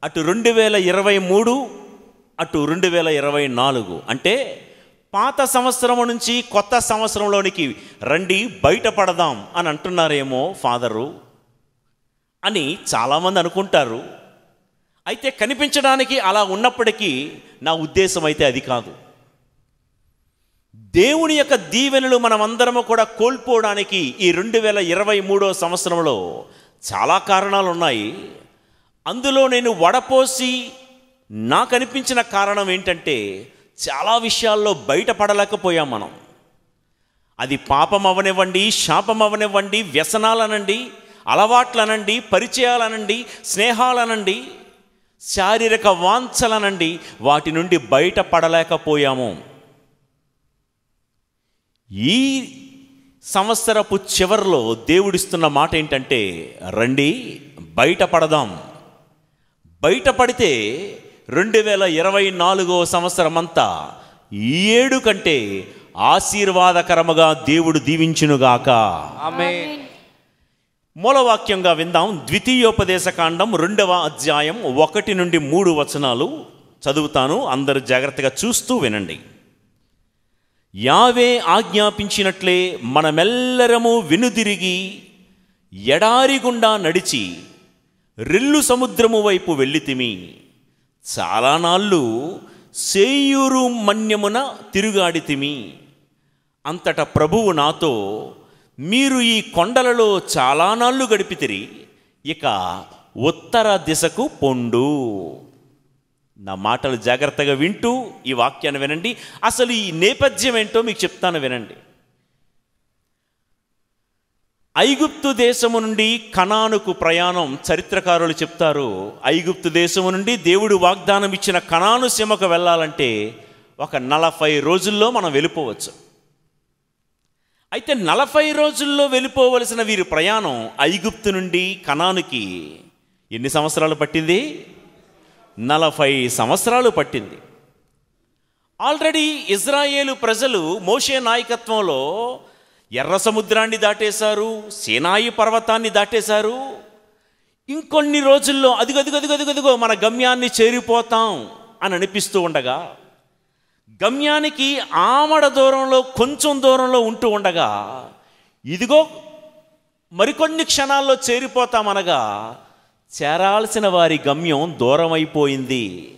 అటు రెండు వేల ఇరవై మూడు అటు రెండు వేల ఇరవై నాలుగు. అంటే పాత సంవత్సరం నుంచి కొత్త సంవత్సరంలోనికి రండి బయటపడదాం అని అంటున్నారేమో ఫాదరు. అని చాలామంది అనుకుంటారు. అయితే కనిపించడానికి అలా ఉన్నప్పటికీ నా ఉద్దేశం అయితే అది కాదు. దేవుని యొక్క దీవెనలు మనమందరము కూడా కోల్పోవడానికి ఈ రెండు వేల ఇరవై మూడో సంవత్సరంలో చాలా కారణాలు ఉన్నాయి. అందులో నేను వడపోసి నాకు అనిపించిన కారణం ఏంటంటే చాలా విషయాల్లో బయటపడలేకపోయాం మనం. అది పాపం అవనివ్వండి శాపం అవనివ్వండి వ్యసనాలనండి అలవాట్లనండి పరిచయాలనండి స్నేహాలనండి శారీరక వాంఛలనండి వాటి నుండి బయటపడలేకపోయాము. ఈ సంవత్సరపు చివరిలో దేవుడిస్తున్న మాట ఏంటంటే రండి బయటపడదాం. బయటపడితే రెండు వేల ఇరవై నాలుగో సంవత్సరం అంతా ఈ ఏడు కంటే ఆశీర్వాదకరముగా దేవుడు దీవించునుగాక. ఆమె మూలవాక్యంగా విందాం. ద్వితీయోపదేశ కాండం రెండవ అధ్యాయం ఒకటి నుండి మూడు వచనాలు చదువుతాను. అందరు జాగ్రత్తగా చూస్తూ వినండి. యావే ఆజ్ఞాపించినట్లే మనమెల్లరము వెనుదిరిగి ఎడారి గుండా నడిచి రెల్లు సముద్రము వైపు వెళ్ళితిమి. చాలా నాళ్ళు సేయూరు మన్యమున తిరుగాడితిమి. అంతట ప్రభువు నాతో మీరు ఈ కొండలలో చాలా నాళ్ళు గడిపితిరి ఇక ఉత్తర దిశకు పొండు. నా మాటలు జాగ్రత్తగా వింటూ ఈ వాక్యాన్ని వినండి. అసలు ఈ నేపథ్యం ఏంటో మీకు చెప్తాను వినండి. ఐగుప్తు దేశము నుండి కణానుకు ప్రయాణం చరిత్రకారులు చెప్తారు. ఐగుప్తు దేశము నుండి దేవుడు వాగ్దానం ఇచ్చిన కణాను సీమకు వెళ్ళాలంటే ఒక నలభై రోజుల్లో మనం వెళ్ళిపోవచ్చు. అయితే నలభై రోజుల్లో వెళ్ళిపోవలసిన వీరి ప్రయాణం ఐగుప్తు నుండి కణానికి ఎన్ని సంవత్సరాలు పట్టింది? నలభై సంవత్సరాలు పట్టింది. ఆల్రెడీ ఇజ్రాయేలు ప్రజలు మోషే నాయకత్వంలో ఎర్ర సముద్రాన్ని దాటేశారు సేనాయి పర్వతాన్ని దాటేశారు. ఇంకొన్ని రోజుల్లో అదిగదిగదిగదిగదిగో మన గమ్యాన్ని చేరిపోతాం అని అనిపిస్తూ ఉండగా గమ్యానికి ఆమడ దూరంలో కొంచెం దూరంలో ఉంటూ ఉండగా ఇదిగో మరికొన్ని క్షణాల్లో చేరిపోతామనగా చేరాల్సిన వారి గమ్యం దూరమైపోయింది.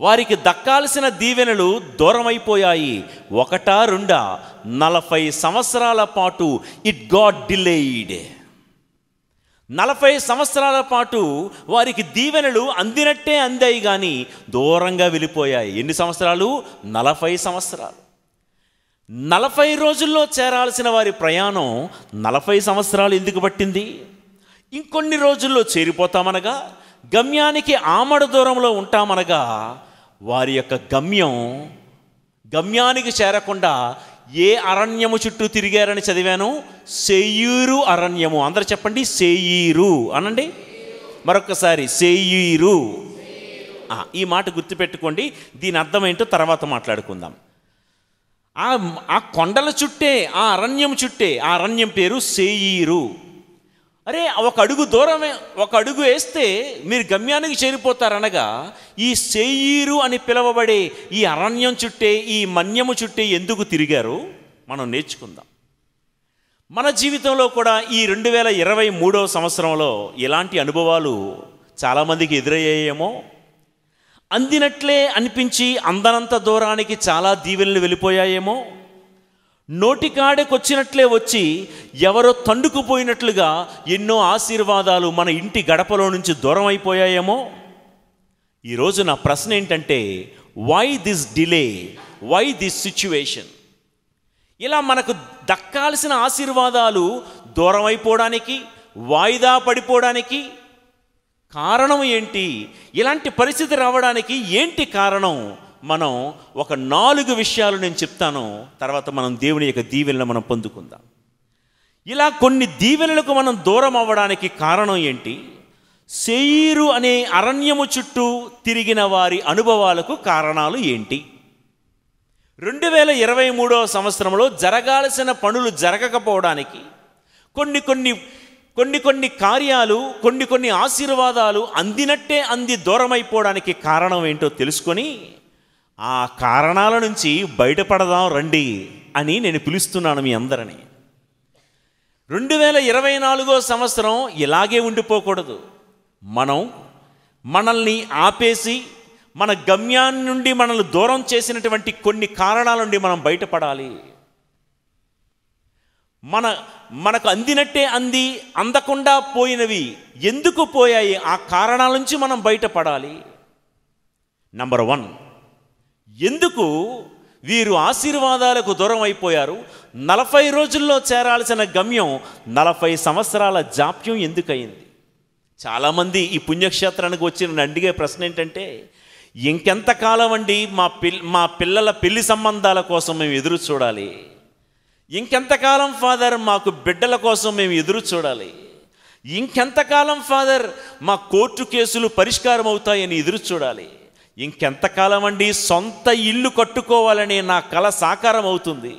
వారికి దక్కాల్సిన దీవెనలు దూరమైపోయాయి. ఒకటా రెండా నలభై సంవత్సరాల పాటు ఇట్ గాట్ డిలేయిడ్. నలభై సంవత్సరాల పాటు వారికి దీవెనలు అందినట్టే అందాయి కానీ దూరంగా వెళ్ళిపోయాయి. ఎన్ని సంవత్సరాలు? నలభై సంవత్సరాలు. నలభై రోజుల్లో చేరాల్సిన వారి ప్రయాణం నలభై సంవత్సరాలు ఎందుకు పట్టింది? ఇంకొన్ని రోజుల్లో చేరిపోతామనగా గమ్యానికి ఆమడ దూరంలో ఉంటామనగా వారి యొక్క గమ్యం గమ్యానికి చేరకుండా ఏ అరణ్యము చుట్టూ తిరిగారని చదివాను? సెయ్యూరు అరణ్యము. అందరు చెప్పండి సెయ్యూరు అనండి? మరొకసారి సెయ్యూరు ఈ మాట గుర్తుపెట్టుకోండి. దీని అర్థం ఏంటో తర్వాత మాట్లాడుకుందాం. ఆ ఆ కొండల చుట్టే ఆ అరణ్యం చుట్టే ఆ అరణ్యం పేరు సెయ్యీరు అరే ఒక అడుగు దూరమే ఒక అడుగు వేస్తే మీరు గమ్యానికి చేరిపోతారనగా ఈ సెయ్యీరు అని పిలువబడే ఈ అరణ్యం చుట్టే ఈ మన్యము చుట్టే ఎందుకు తిరిగారు? మనం నేర్చుకుందాం. మన జీవితంలో కూడా ఈ రెండు వేల ఇరవై మూడవ సంవత్సరంలో ఇలాంటి అనుభవాలు చాలామందికి ఎదురయ్యాయేమో. అందినట్లే అనిపించి అందనంత దూరానికి చాలా దీవెనలు వెళ్ళిపోయాయేమో. నోటికాడకొచ్చినట్లే వచ్చి ఎవరో తండుకుపోయినట్లుగా ఎన్నో ఆశీర్వాదాలు మన ఇంటి గడపలో నుంచి దూరం అయిపోయాయేమో ఈరోజు నా ప్రశ్న ఏంటంటే why this delay why this situation ఇలా మనకు దక్కాల్సిన ఆశీర్వాదాలు దూరం అయిపోవడానికి వాయిదా పడిపోవడానికి కారణం ఏంటి? ఇలాంటి పరిస్థితి రావడానికి ఏంటి కారణం? మనం ఒక నాలుగు విషయాలు నేను చెప్తాను తర్వాత మనం దేవుని యొక్క దీవెనలు మనం పొందుకుందాం. ఇలా కొన్ని దీవెనలకు మనం దూరం అవ్వడానికి కారణం ఏంటి? సెయిరు అనే అరణ్యము చుట్టూ తిరిగిన వారి అనుభవాలకు కారణాలు ఏంటి? రెండు వేల ఇరవై మూడవ సంవత్సరంలో జరగాల్సిన పనులు జరగకపోవడానికి కొన్ని కొన్ని కొన్ని కొన్ని కార్యాలు కొన్ని కొన్ని ఆశీర్వాదాలు అందినట్టే అంది దూరమైపోవడానికి కారణం ఏంటో తెలుసుకొని ఆ కారణాల నుంచి బయటపడదాం రండి అని నేను పిలుస్తున్నాను మీ అందరినీ. రెండు వేల ఇరవై నాలుగో సంవత్సరం ఇలాగే ఉండిపోకూడదు. మనం మనల్ని ఆపేసి మన గమ్యాన్ని నుండి మనల్ని దూరం చేసినటువంటి కొన్ని కారణాల నుండి మనం బయటపడాలి. మన మనకు అందినట్టే అంది అందకుండా పోయినవి ఎందుకు పోయాయి? ఆ కారణాల నుంచి మనం బయటపడాలి. నంబర్ వన్ ఎందుకు వీరు ఆశీర్వాదాలకు దూరం అయిపోయారు? నలభై రోజుల్లో చేరాల్సిన గమ్యం నలభై సంవత్సరాల జాప్యం ఎందుకయింది? చాలామంది ఈ పుణ్యక్షేత్రానికి వచ్చిన నన్ను అడిగే ప్రశ్న ఏంటంటే ఇంకెంతకాలం అండి మా పిల్ మా పిల్లల పెళ్ళి సంబంధాల కోసం మేము ఎదురు చూడాలి? ఇంకెంతకాలం ఫాదర్ మాకు బిడ్డల కోసం మేము ఎదురు చూడాలి? ఇంకెంతకాలం ఫాదర్ మా కోర్టు కేసులు పరిష్కారం అవుతాయని ఎదురు చూడాలి? ఇంకెంతకాలం అండి సొంత ఇల్లు కట్టుకోవాలని నా కల సాకారం అవుతుంది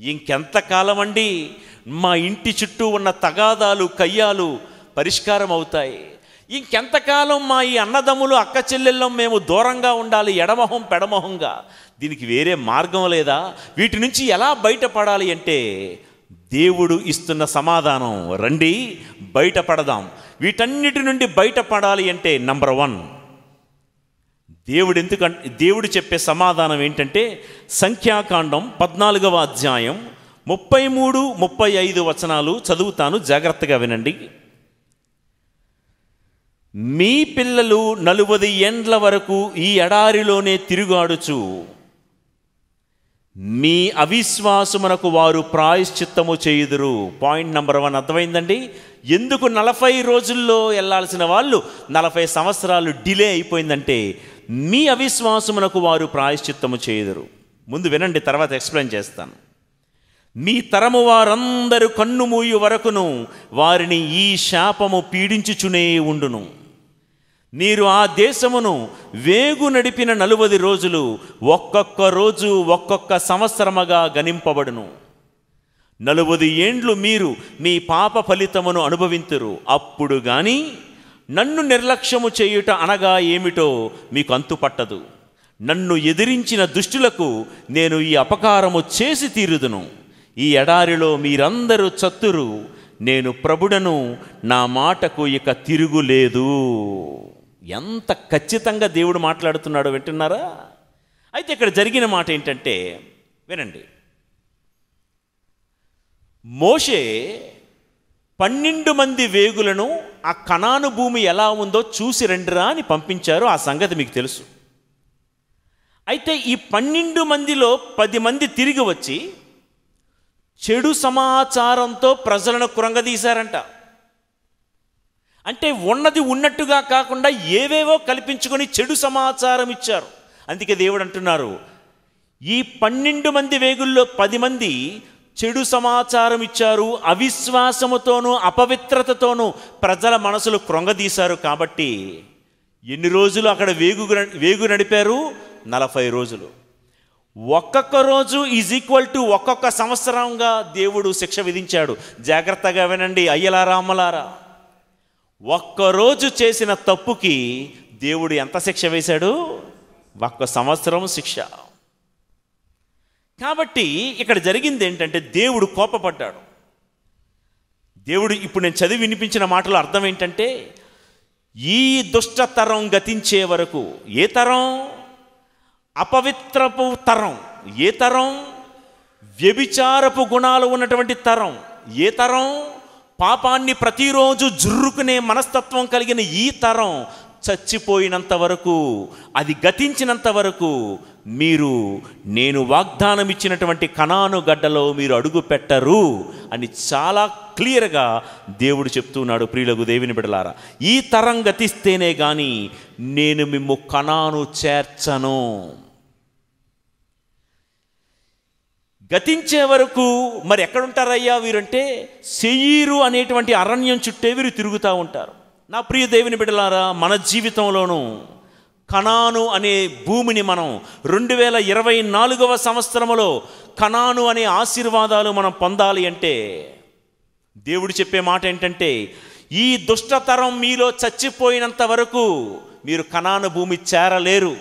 ఇంకెంతకాలం అండి మా ఇంటి చుట్టూ ఉన్న తగాదాలు కయ్యాలు పరిష్కారం అవుతాయి ఇంకెంతకాలం మా ఈ అన్నదమ్ములు అక్క చెల్లెళ్ళం మేము దూరంగా ఉండాలి ఎడమొహం పెడమొహంగా. దీనికి వేరే మార్గం లేదా? వీటి నుంచి ఎలా బయటపడాలి అంటే దేవుడు ఇస్తున్న సమాధానం. రండి బయటపడదాం. వీటన్నిటి నుండి బయటపడాలి అంటే నంబర్ వన్. దేవుడు ఎందుకంటే దేవుడు చెప్పే సమాధానం ఏంటంటే సంఖ్యాకాండం పద్నాలుగవ అధ్యాయం ముప్పై మూడు ముప్పై ఐదు వచనాలు చదువుతాను జాగ్రత్తగా వినండి. మీ పిల్లలు నలువది ఏండ్ల వరకు ఈ ఎడారిలోనే తిరుగాడుచు. మీ అవిశ్వాసమునకు వారు ప్రాయశ్చిత్తము చేయుదురు. పాయింట్ నెంబర్ వన్ అర్థమైందండి. ఎందుకు నలభై రోజుల్లో వెళ్ళాల్సిన వాళ్ళు నలభై సంవత్సరాలు డిలే అయిపోయిందంటే మీ అవిశ్వాసమునకు వారు ప్రాయశ్చిత్తము చేయుదురు. ముందు వినండి తర్వాత ఎక్స్ప్లెయిన్ చేస్తాను. మీ తరము వారందరూ కన్ను మూయు వరకును వారిని ఈ శాపము పీడించుచునే ఉండును. మీరు ఆ దేశమును వేగు నడిపిన నలువది రోజులు ఒక్కొక్క రోజు ఒక్కొక్క సంవత్సరముగా గణింపబడును. నలువది ఏండ్లు మీరు మీ పాప ఫలితమును అనుభవింతురు. అప్పుడు కానీ నన్ను నిర్లక్ష్యము చేయుట అనగా ఏమిటో మీకు అంతుపట్టదు నన్ను ఎదిరించిన దుష్టులకు నేను ఈ అపకారము చేసి తీరుదును. ఈ ఎడారిలో మీరందరూ చత్తురు. నేను ప్రభుడను నా మాటకు ఇక తిరుగులేదు. ఎంత ఖచ్చితంగా దేవుడు మాట్లాడుతున్నాడో వింటున్నారా? అయితే ఇక్కడ జరిగిన మాట ఏంటంటే వినండి. మోషే పన్నెండు మంది వేగులను ఆ కణాను భూమి ఎలా ఉందో చూసి రండిరా అని పంపించారు. ఆ సంగతి మీకు తెలుసు. అయితే ఈ పన్నెండు మందిలో పది మంది తిరిగి వచ్చి చెడు సమాచారంతో ప్రజలను కురంగదీశారంట. అంటే ఉన్నది ఉన్నట్టుగా కాకుండా ఏవేవో కల్పించుకొని చెడు సమాచారం ఇచ్చారు. అందుకే దేవుడు అంటున్నారు ఈ పన్నెండు మంది వేగుల్లో పది మంది చెడు సమాచారం ఇచ్చారు అవిశ్వాసముతోనూ అపవిత్రతతోనూ ప్రజల మనసులు క్రొంగదీశారు కాబట్టి ఎన్ని రోజులు అక్కడ వేగు వేగు నడిపారు? నలభై రోజులు. ఒక్కొక్క రోజు ఈజ్ ఈక్వల్ టు ఒక్కొక్క సంవత్సరంగా దేవుడు శిక్ష విధించాడు. జాగ్రత్తగా వినండి అయ్యలారా అమ్మలారా. ఒక్కరోజు చేసిన తప్పుకి దేవుడు ఎంత శిక్ష వేశాడు? ఒక్క సంవత్సరం శిక్ష. కాబట్టి ఇక్కడ జరిగింది ఏంటంటే దేవుడు కోపపడ్డాడు. దేవుడు ఇప్పుడు నేను చదివి వినిపించిన మాటలో అర్థం ఏంటంటే ఈ దుష్ట తరం గతించే వరకు ఏ తరం? అపవిత్రపు తరం. ఏ తరం? వ్యభిచారపు గుణాలు ఉన్నటువంటి తరం. ఏ తరం? పాపాన్ని ప్రతిరోజు జుర్రుకునే మనస్తత్వం కలిగిన ఈ తరం. చచ్చిపోయినంత వరకు అది గతించినంత వరకు మీరు నేను వాగ్దానం ఇచ్చినటువంటి కణాను గడ్డలో మీరు అడుగు పెట్టరు అని చాలా క్లియర్గా దేవుడు చెప్తున్నాడు ప్రియులకు దేవుని బిడలారా ఈ తరం గతిస్తేనే కానీ నేను మిమ్ము కణాను చేర్చను. గతించే వరకు మరి ఎక్కడుంటారయ్యా వీరంటే సెయ్యీరు అనేటువంటి అరణ్యం చుట్టే వీరు తిరుగుతూ ఉంటారు. నా ప్రియ దేవుని బిడ్డలారా మన జీవితంలోనూ కణాను అనే భూమిని మనం రెండు వేల ఇరవై నాలుగవ సంవత్సరంలో కణాను అనే ఆశీర్వాదాలు మనం పొందాలి అంటే దేవుడు చెప్పే మాట ఏంటంటే ఈ దుష్టతరం మీలో చచ్చిపోయినంత వరకు మీరు కణాను భూమి చేరలేరు.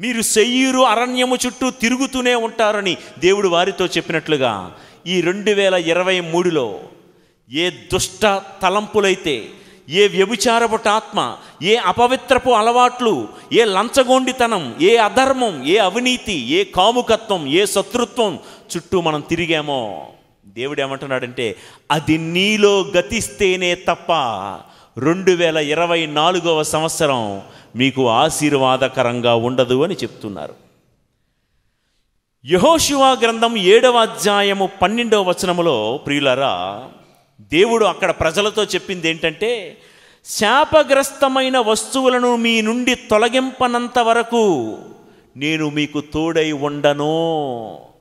మీరు సెయ్యూరు అరణ్యము చుట్టూ తిరుగుతూనే ఉంటారని దేవుడు వారితో చెప్పినట్లుగా ఈ రెండు వేల ఇరవై మూడులో ఏ దుష్ట తలంపులైతే ఏ వ్యభిచారపుటాత్మ ఏ అపవిత్రపు అలవాట్లు ఏ లంచగొండితనం ఏ అధర్మం ఏ అవినీతి ఏ కాముకత్వం ఏ శత్రుత్వం చుట్టూ మనం తిరిగామో. దేవుడు ఏమంటున్నాడంటే అది నీలో గతిస్తేనే తప్ప రెండు వేల ఇరవై నాలుగవ సంవత్సరం మీకు ఆశీర్వాదకరంగా ఉండదు అని చెప్తున్నారు. యహోశివా గ్రంథం ఏడవ అధ్యాయము పన్నెండవ వచనములో ప్రియులరా దేవుడు అక్కడ ప్రజలతో చెప్పింది ఏంటంటే శాపగ్రస్తమైన వస్తువులను మీ నుండి తొలగింపనంత వరకు నేను మీకు తోడై ఉండను.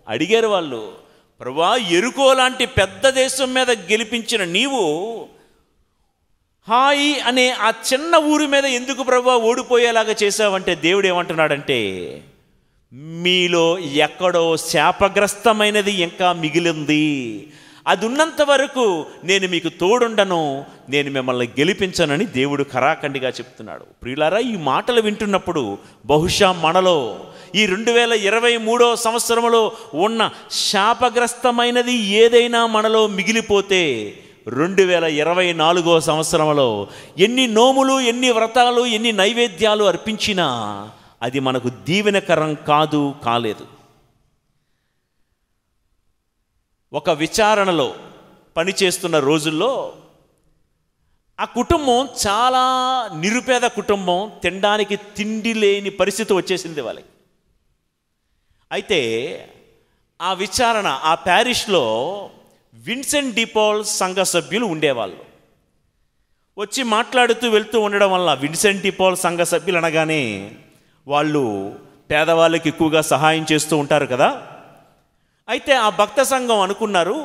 అడిగారు వాళ్ళు ప్రభా ఎరుకో లాంటి పెద్ద దేశం మీద గెలిపించిన నీవు హాయి అనే ఆ చిన్న ఊరి మీద ఎందుకు ప్రభా ఓడిపోయేలాగా చేశావంటే దేవుడు ఏమంటున్నాడంటే మీలో ఎక్కడో శాపగ్రస్తమైనది ఇంకా మిగిలింది. అది ఉన్నంత వరకు నేను మీకు తోడుండను నేను మిమ్మల్ని గెలిపించనని దేవుడు ఖరాఖండిగా చెప్తున్నాడు. ప్రియులారా ఈ మాటలు వింటున్నప్పుడు బహుశా మనలో ఈ రెండు వేల ఇరవై మూడో సంవత్సరంలో ఉన్న శాపగ్రస్తమైనది ఏదైనా మనలో మిగిలిపోతే రెండు వేల ఇరవై నాలుగో సంవత్సరంలో ఎన్ని నోములు ఎన్ని వ్రతాలు ఎన్ని నైవేద్యాలు అర్పించినా అది మనకు దీవెనకరం కాదు కాలేదు. ఒక విచారణలో పనిచేస్తున్న రోజుల్లో ఆ కుటుంబం చాలా నిరుపేద కుటుంబం తినడానికి తిండి లేని పరిస్థితి వచ్చేసింది వాళ్ళకి. అయితే ఆ విచారణ ఆ ప్యారిష్లో విన్సెంట్ డిపాల్ సంఘ సభ్యులు ఉండేవాళ్ళు. వచ్చి మాట్లాడుతూ వెళ్తూ ఉండడం వల్ల విన్సెంట్ డిపాల్ సంఘ సభ్యులు అనగానే వాళ్ళు పేదవాళ్ళకి ఎక్కువగా సహాయం చేస్తూ ఉంటారు కదా. అయితే ఆ భక్త సంఘం అనుకున్నారు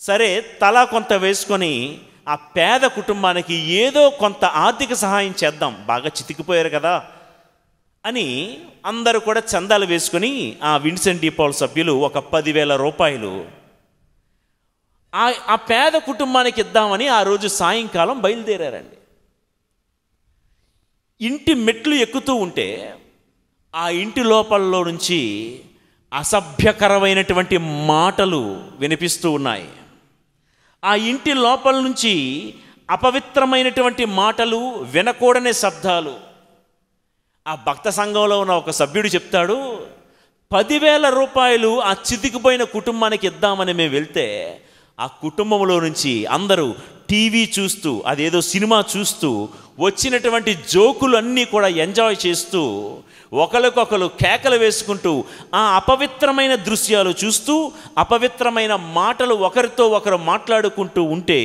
సరే తలా కొంత వేసుకొని ఆ పేద కుటుంబానికి ఏదో కొంత ఆర్థిక సహాయం చేద్దాం బాగా చితికిపోయారు కదా అని అందరూ కూడా చందాలు వేసుకొని ఆ విన్సెంట్ డిపాల్ సభ్యులు ఒక పదివేల రూపాయలు ఆ ఆ పేద కుటుంబానికి ఇద్దామని ఆ రోజు సాయంకాలం బయలుదేరారండి. ఇంటి మెట్లు ఎక్కుతూ ఉంటే ఆ ఇంటి లోపల్లో నుంచి అసభ్యకరమైనటువంటి మాటలు వినిపిస్తూ ఉన్నాయి. ఆ ఇంటి లోపల నుంచి అపవిత్రమైనటువంటి మాటలు వినకూడని శబ్దాలు. ఆ భక్త సంఘంలో ఉన్న ఒక సభ్యుడు చెప్తాడు పదివేల రూపాయలు ఆ చితికిపోయిన కుటుంబానికి ఇద్దామని మేము వెళ్తే ఆ కుటుంబంలో నుంచి అందరూ టీవీ చూస్తూ అదేదో సినిమా చూస్తూ వచ్చినటువంటి జోకులు అన్నీ కూడా ఎంజాయ్ చేస్తూ ఒకరికొకరు కేకలు వేసుకుంటూ ఆ అపవిత్రమైన దృశ్యాలు చూస్తూ అపవిత్రమైన మాటలు ఒకరితో ఒకరు మాట్లాడుకుంటూ ఉంటే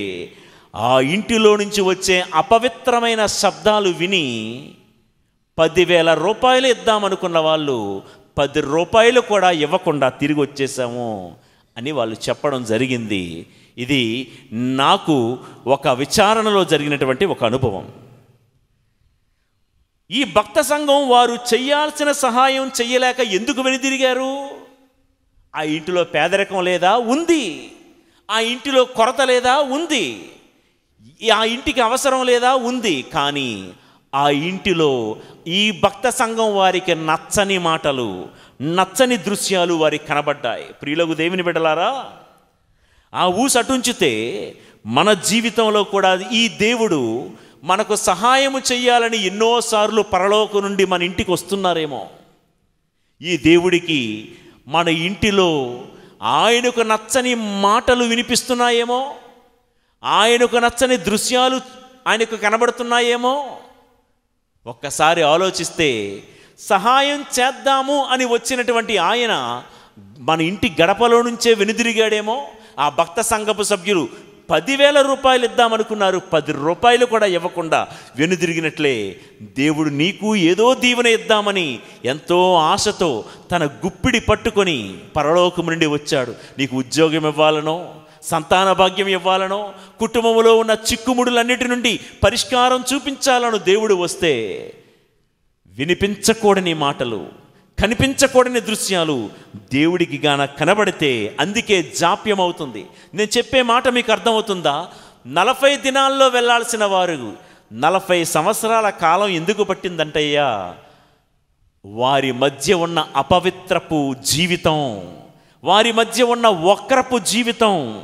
ఆ ఇంటిలో నుంచి వచ్చే అపవిత్రమైన శబ్దాలు విని పదివేల రూపాయలు ఇద్దామనుకున్న వాళ్ళు పది రూపాయలు కూడా ఇవ్వకుండా తిరిగి వచ్చేసాము అని వాళ్ళు చెప్పడం జరిగింది. ఇది నాకు ఒక విచారణలో జరిగినటువంటి ఒక అనుభవం. ఈ భక్త సంఘం వారు చేయాల్సిన సహాయం చెయ్యలేక ఎందుకు వెనుదిరిగారు? ఆ ఇంటిలో పేదరికం లేదా? ఉంది. ఆ ఇంటిలో కొరత లేదా? ఉంది. ఆ ఇంటికి అవసరం లేదా? ఉంది. కానీ ఆ ఇంటిలో ఈ భక్త సంఘం వారికి నచ్చని మాటలు నచ్చని దృశ్యాలు వారికి కనబడ్డాయి. ప్రియులకు దేవుని బిడ్డలారా ఆ ఊసటుంచితే అటుంచితే మన జీవితంలో కూడా ఈ దేవుడు మనకు సహాయము చెయ్యాలని ఎన్నోసార్లు పరలోక నుండి మన ఇంటికి వస్తున్నారేమో. ఈ దేవుడికి మన ఇంటిలో ఆయనకు నచ్చని మాటలు వినిపిస్తున్నాయేమో. ఆయనకు నచ్చని దృశ్యాలు ఆయనకు కనబడుతున్నాయేమో. ఒక్కసారి ఆలోచిస్తే సహాయం చేద్దాము అని వచ్చినటువంటి ఆయన మన ఇంటి గడపలో నుంచే వెనుదిరిగాడేమో. ఆ భక్త సంఘపు సభ్యులు పదివేల రూపాయలు ఇద్దామనుకున్నారు. పది రూపాయలు కూడా ఇవ్వకుండా వెనుదిరిగినట్లే దేవుడు నీకు ఏదో దీవెన ఇద్దామని ఎంతో ఆశతో తన గుప్పిడి పట్టుకొని పరలోకము నుండి వచ్చాడు. నీకు ఉద్యోగం ఇవ్వాలనో సంతాన భాగ్యం ఇవ్వాలనో కుటుంబంలో ఉన్న చిక్కుముడులన్నిటి నుండి పరిష్కారం చూపించాలను దేవుడు వస్తే వినిపించకూడని మాటలు. కనిపించకూడని దృశ్యాలు దేవుడికి గాన కనబడితే అందుకే జాప్యం అవుతుంది నేను చెప్పే మాట మీకు అర్థమవుతుందా? నలభై దినాల్లో వెళ్ళాల్సిన వారు నలభై సంవత్సరాల కాలం ఎందుకు పట్టిందంటయ్యా? వారి మధ్య ఉన్న అపవిత్రపు జీవితం వారి మధ్య ఉన్న వక్రపు జీవితం.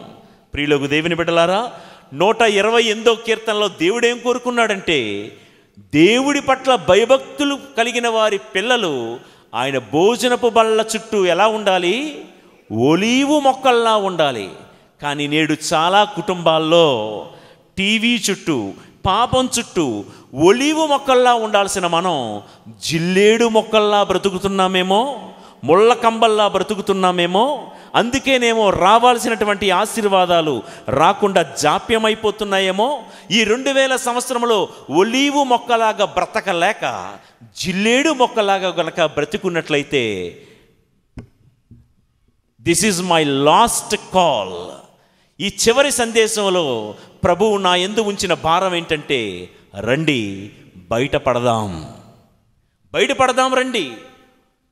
ప్రియులకు దేవుని బిడ్డలారా నూట ఇరవై ఎనిమిదో కీర్తనలో దేవుడు ఏం కోరుకున్నాడంటే దేవుడి పట్ల భయభక్తులు కలిగిన వారి పిల్లలు ఆయన భోజనపు బళ్ళ చుట్టూ ఎలా ఉండాలి? ఒలీవు మొక్కల్లా ఉండాలి. కానీ నేడు చాలా కుటుంబాల్లో టీవీ చుట్టూ పాపం చుట్టూ ఒలీవు మొక్కల్లా ఉండాల్సిన మనం జిల్లేడు మొక్కల్లా బ్రతుకుతున్నామేమో? ముళ్ళ కంబల్లా బ్రతుకుతున్నామేమో? అందుకేనేమో రావాల్సినటువంటి ఆశీర్వాదాలు రాకుండా జాప్యమైపోతున్నాయేమో? ఈ రెండు వేల సంవత్సరంలో ఒలీవు మొక్కలాగా బ్రతకలేక జిల్లేడు మొక్కలాగా గనక బ్రతికున్నట్లయితే this is my last call ఈ చివరి సందేశంలో ప్రభువు నా ఎందు ఉంచిన భారం ఏంటంటే రండి బయటపడదాం. బయటపడదాం రండి.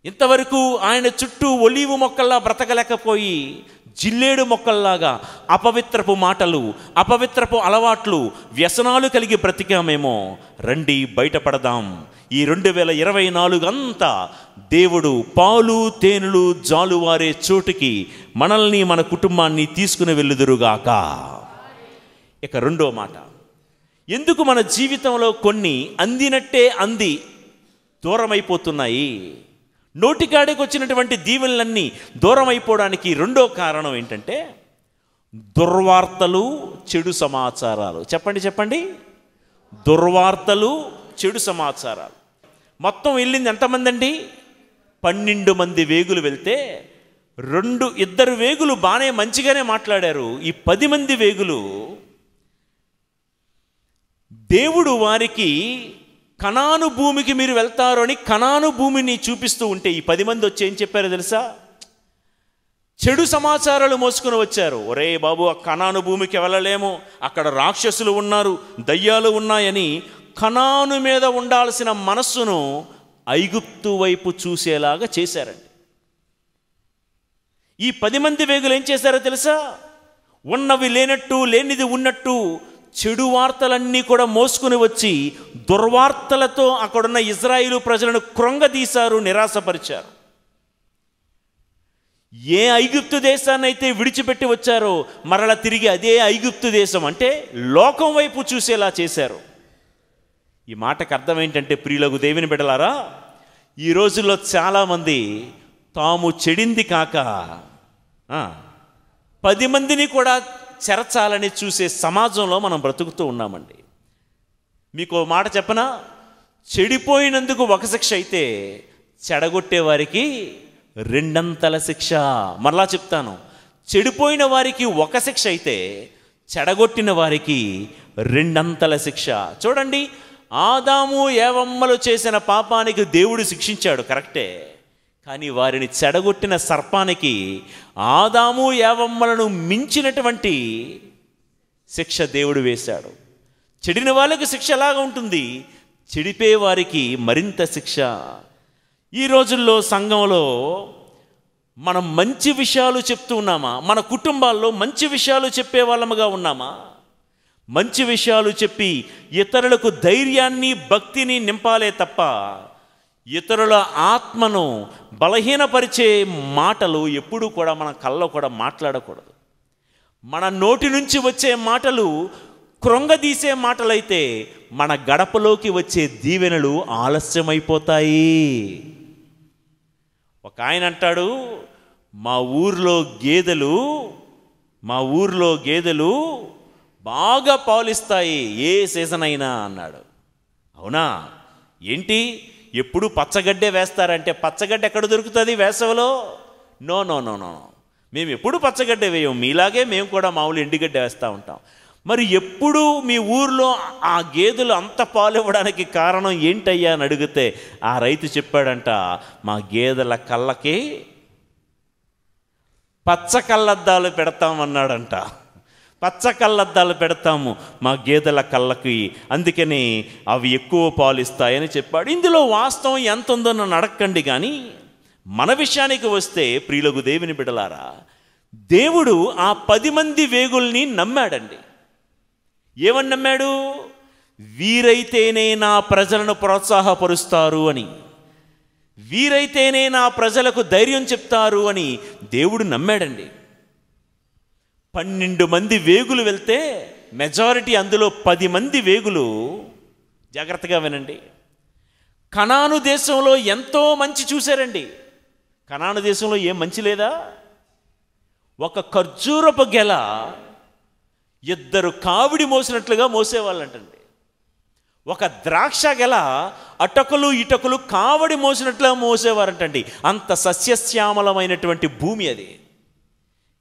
ఇంతవరకు ఆయన చుట్టూ ఒలీవు మొక్కల్లా బ్రతకలేకపోయి జిల్లేడు మొక్కల్లాగా అపవిత్రపు మాటలు అపవిత్రపు అలవాట్లు వ్యసనాలు కలిగి బ్రతికామేమో. రండి బయటపడదాం. ఈ రెండు వేల ఇరవై నాలుగు అంతా దేవుడు పాలు తేనెలు జాలువారే చోటుకి మనల్ని మన కుటుంబాన్ని తీసుకుని వెళ్ళుదురుగాక. ఇక రెండో మాట. ఎందుకు మన జీవితంలో కొన్ని అందినట్టే అంది దూరమైపోతున్నాయి? నోటికాడికి వచ్చినటువంటి దీవెనలన్నీ దూరం అయిపోవడానికి రెండో కారణం ఏంటంటే దుర్వార్తలు చెడు సమాచారాలు. చెప్పండి చెప్పండి. దుర్వార్తలు చెడు సమాచారాలు. మొత్తం వెళ్ళింది ఎంతమంది అండి పన్నెండు మంది వేగులు వెళ్తే రెండు ఇద్దరు వేగులు బాగానే మంచిగానే మాట్లాడారు. ఈ పది మంది వేగులు దేవుడు వారికి కణాను భూమికి మీరు వెళ్తారు అని కణాను భూమిని చూపిస్తూ ఉంటే ఈ పది మంది వచ్చి ఏం చెప్పారో తెలుసా? చెడు సమాచారాలు మోసుకుని వచ్చారు. ఒరే బాబు ఆ కణాను భూమికి వెళ్ళలేము. అక్కడ రాక్షసులు ఉన్నారు దయ్యాలు ఉన్నాయని కణాను మీద ఉండాల్సిన మనస్సును ఐగుప్తు వైపు చూసేలాగా చేశారండి. ఈ పది మంది వేగులు ఏం చేశారో తెలుసా? ఉన్నవి లేనట్టు లేనిది ఉన్నట్టు చెడు వార్తలన్నీ కూడా మోసుకుని వచ్చి దుర్వార్తలతో అక్కడున్న ఇజ్రాయిలు ప్రజలను కృంగదీశారు నిరాశపరిచారు. ఏ ఐగుప్తు దేశాన్ని అయితే విడిచిపెట్టి వచ్చారో మరల తిరిగి అదే ఐగుప్తు దేశం అంటే లోకం వైపు చూసేలా చేశారు. ఈ మాటకు అర్థం ఏంటంటే ప్రియులకు దేవుని బిడలారా ఈ రోజుల్లో చాలామంది తాము చెడింది కాక పది మందిని కూడా చెరచాలని చూసే సమాజంలో మనం బ్రతుకుతూ ఉన్నామండి. మీకు మాట చెప్పనా? చెడిపోయినందుకు ఒక శిక్ష అయితే చెడగొట్టే వారికి రెండంతల శిక్ష. మరలా చెప్తాను. చెడిపోయిన వారికి ఒక శిక్ష అయితే చెడగొట్టిన వారికి రెండంతల శిక్ష. చూడండి. ఆదాము ఏవమ్మలు చేసిన పాపానికి దేవుడు శిక్షించాడు కరెక్టే. కానీ వారిని చెడగొట్టిన సర్పానికి ఆదాము యావమ్మలను మించినటువంటి శిక్ష దేవుడు వేశాడు. చెడిన వాళ్ళకి శిక్ష ఎలాగా ఉంటుంది? చెడిపే వారికి మరింత శిక్ష. ఈ రోజుల్లో సంఘంలో మనం మంచి విషయాలు చెప్తూ ఉన్నామా? మన కుటుంబాల్లో మంచి విషయాలు చెప్పే వాళ్ళముగా ఉన్నామా? మంచి విషయాలు చెప్పి ఇతరులకు ధైర్యాన్ని భక్తిని నింపాలే తప్ప ఇతరుల ఆత్మను బలహీనపరిచే మాటలు ఎప్పుడూ కూడా మన కళ్ళలో కూడా మాట్లాడకూడదు. మన నోటి నుంచి వచ్చే మాటలు కృంగదీసే మాటలైతే మన గడపలోకి వచ్చే దీవెనలు ఆలస్యమైపోతాయి. ఒక ఆయన అంటాడు మా ఊర్లో గేదెలు మా ఊర్లో గేదెలు బాగా పాలిస్తాయి ఏ సీజన్ అయినా అన్నాడు. అవునా? ఏంటి? ఎప్పుడు పచ్చగడ్డే వేస్తారంటే పచ్చగడ్డ ఎక్కడ దొరుకుతుంది వేసవిలో? నో నో నో నో మేము ఎప్పుడు పచ్చగడ్డ వేయం మీలాగే మేము కూడా మామూలు ఎండుగడ్డ వేస్తూ ఉంటాం. మరి ఎప్పుడు మీ ఊర్లో ఆ గేదెలు అంత పాలు ఇవ్వడానికి కారణం ఏంటయ్యా అని అడిగితే ఆ రైతు చెప్పాడంట మా గేదెల కళ్ళకి పచ్చ కళ్ళద్దాలు పెడతామన్నాడంట. పచ్చ కళ్ళద్దాలు పెడతాము మా గేదెల కళ్ళకి. అందుకని అవి ఎక్కువ పాలు ఇస్తాయని చెప్పాడు. ఇందులో వాస్తవం ఎంత ఉందో నన్ను అడగండి కానీ మన విషయానికి వస్తే ప్రియులకు దేవిని బిడలారా దేవుడు ఆ పది మంది వేగుల్ని నమ్మాడండి. ఏమని నమ్మాడు? వీరైతేనే నా ప్రజలను ప్రోత్సాహపరుస్తారు అని. వీరైతేనే నా ప్రజలకు ధైర్యం చెప్తారు అని దేవుడు నమ్మాడండి. పన్నెండు మంది వేగులు వెళ్తే మెజారిటీ అందులో పది మంది వేగులు జాగ్రత్తగా వినండి. కనాను దేశంలో ఎంతో మంచి చూశారండి. కనాను దేశంలో ఏం మంచి లేదా? ఒక ఖర్జూరపు గెల ఇద్దరు కావిడి మోసినట్లుగా మోసేవాళ్ళంటండి. ఒక ద్రాక్ష గెల అటకులు ఇటకులు కావడి మోసినట్లుగా మోసేవారంటండి. అంత సస్యశ్యామలమైనటువంటి భూమి అది.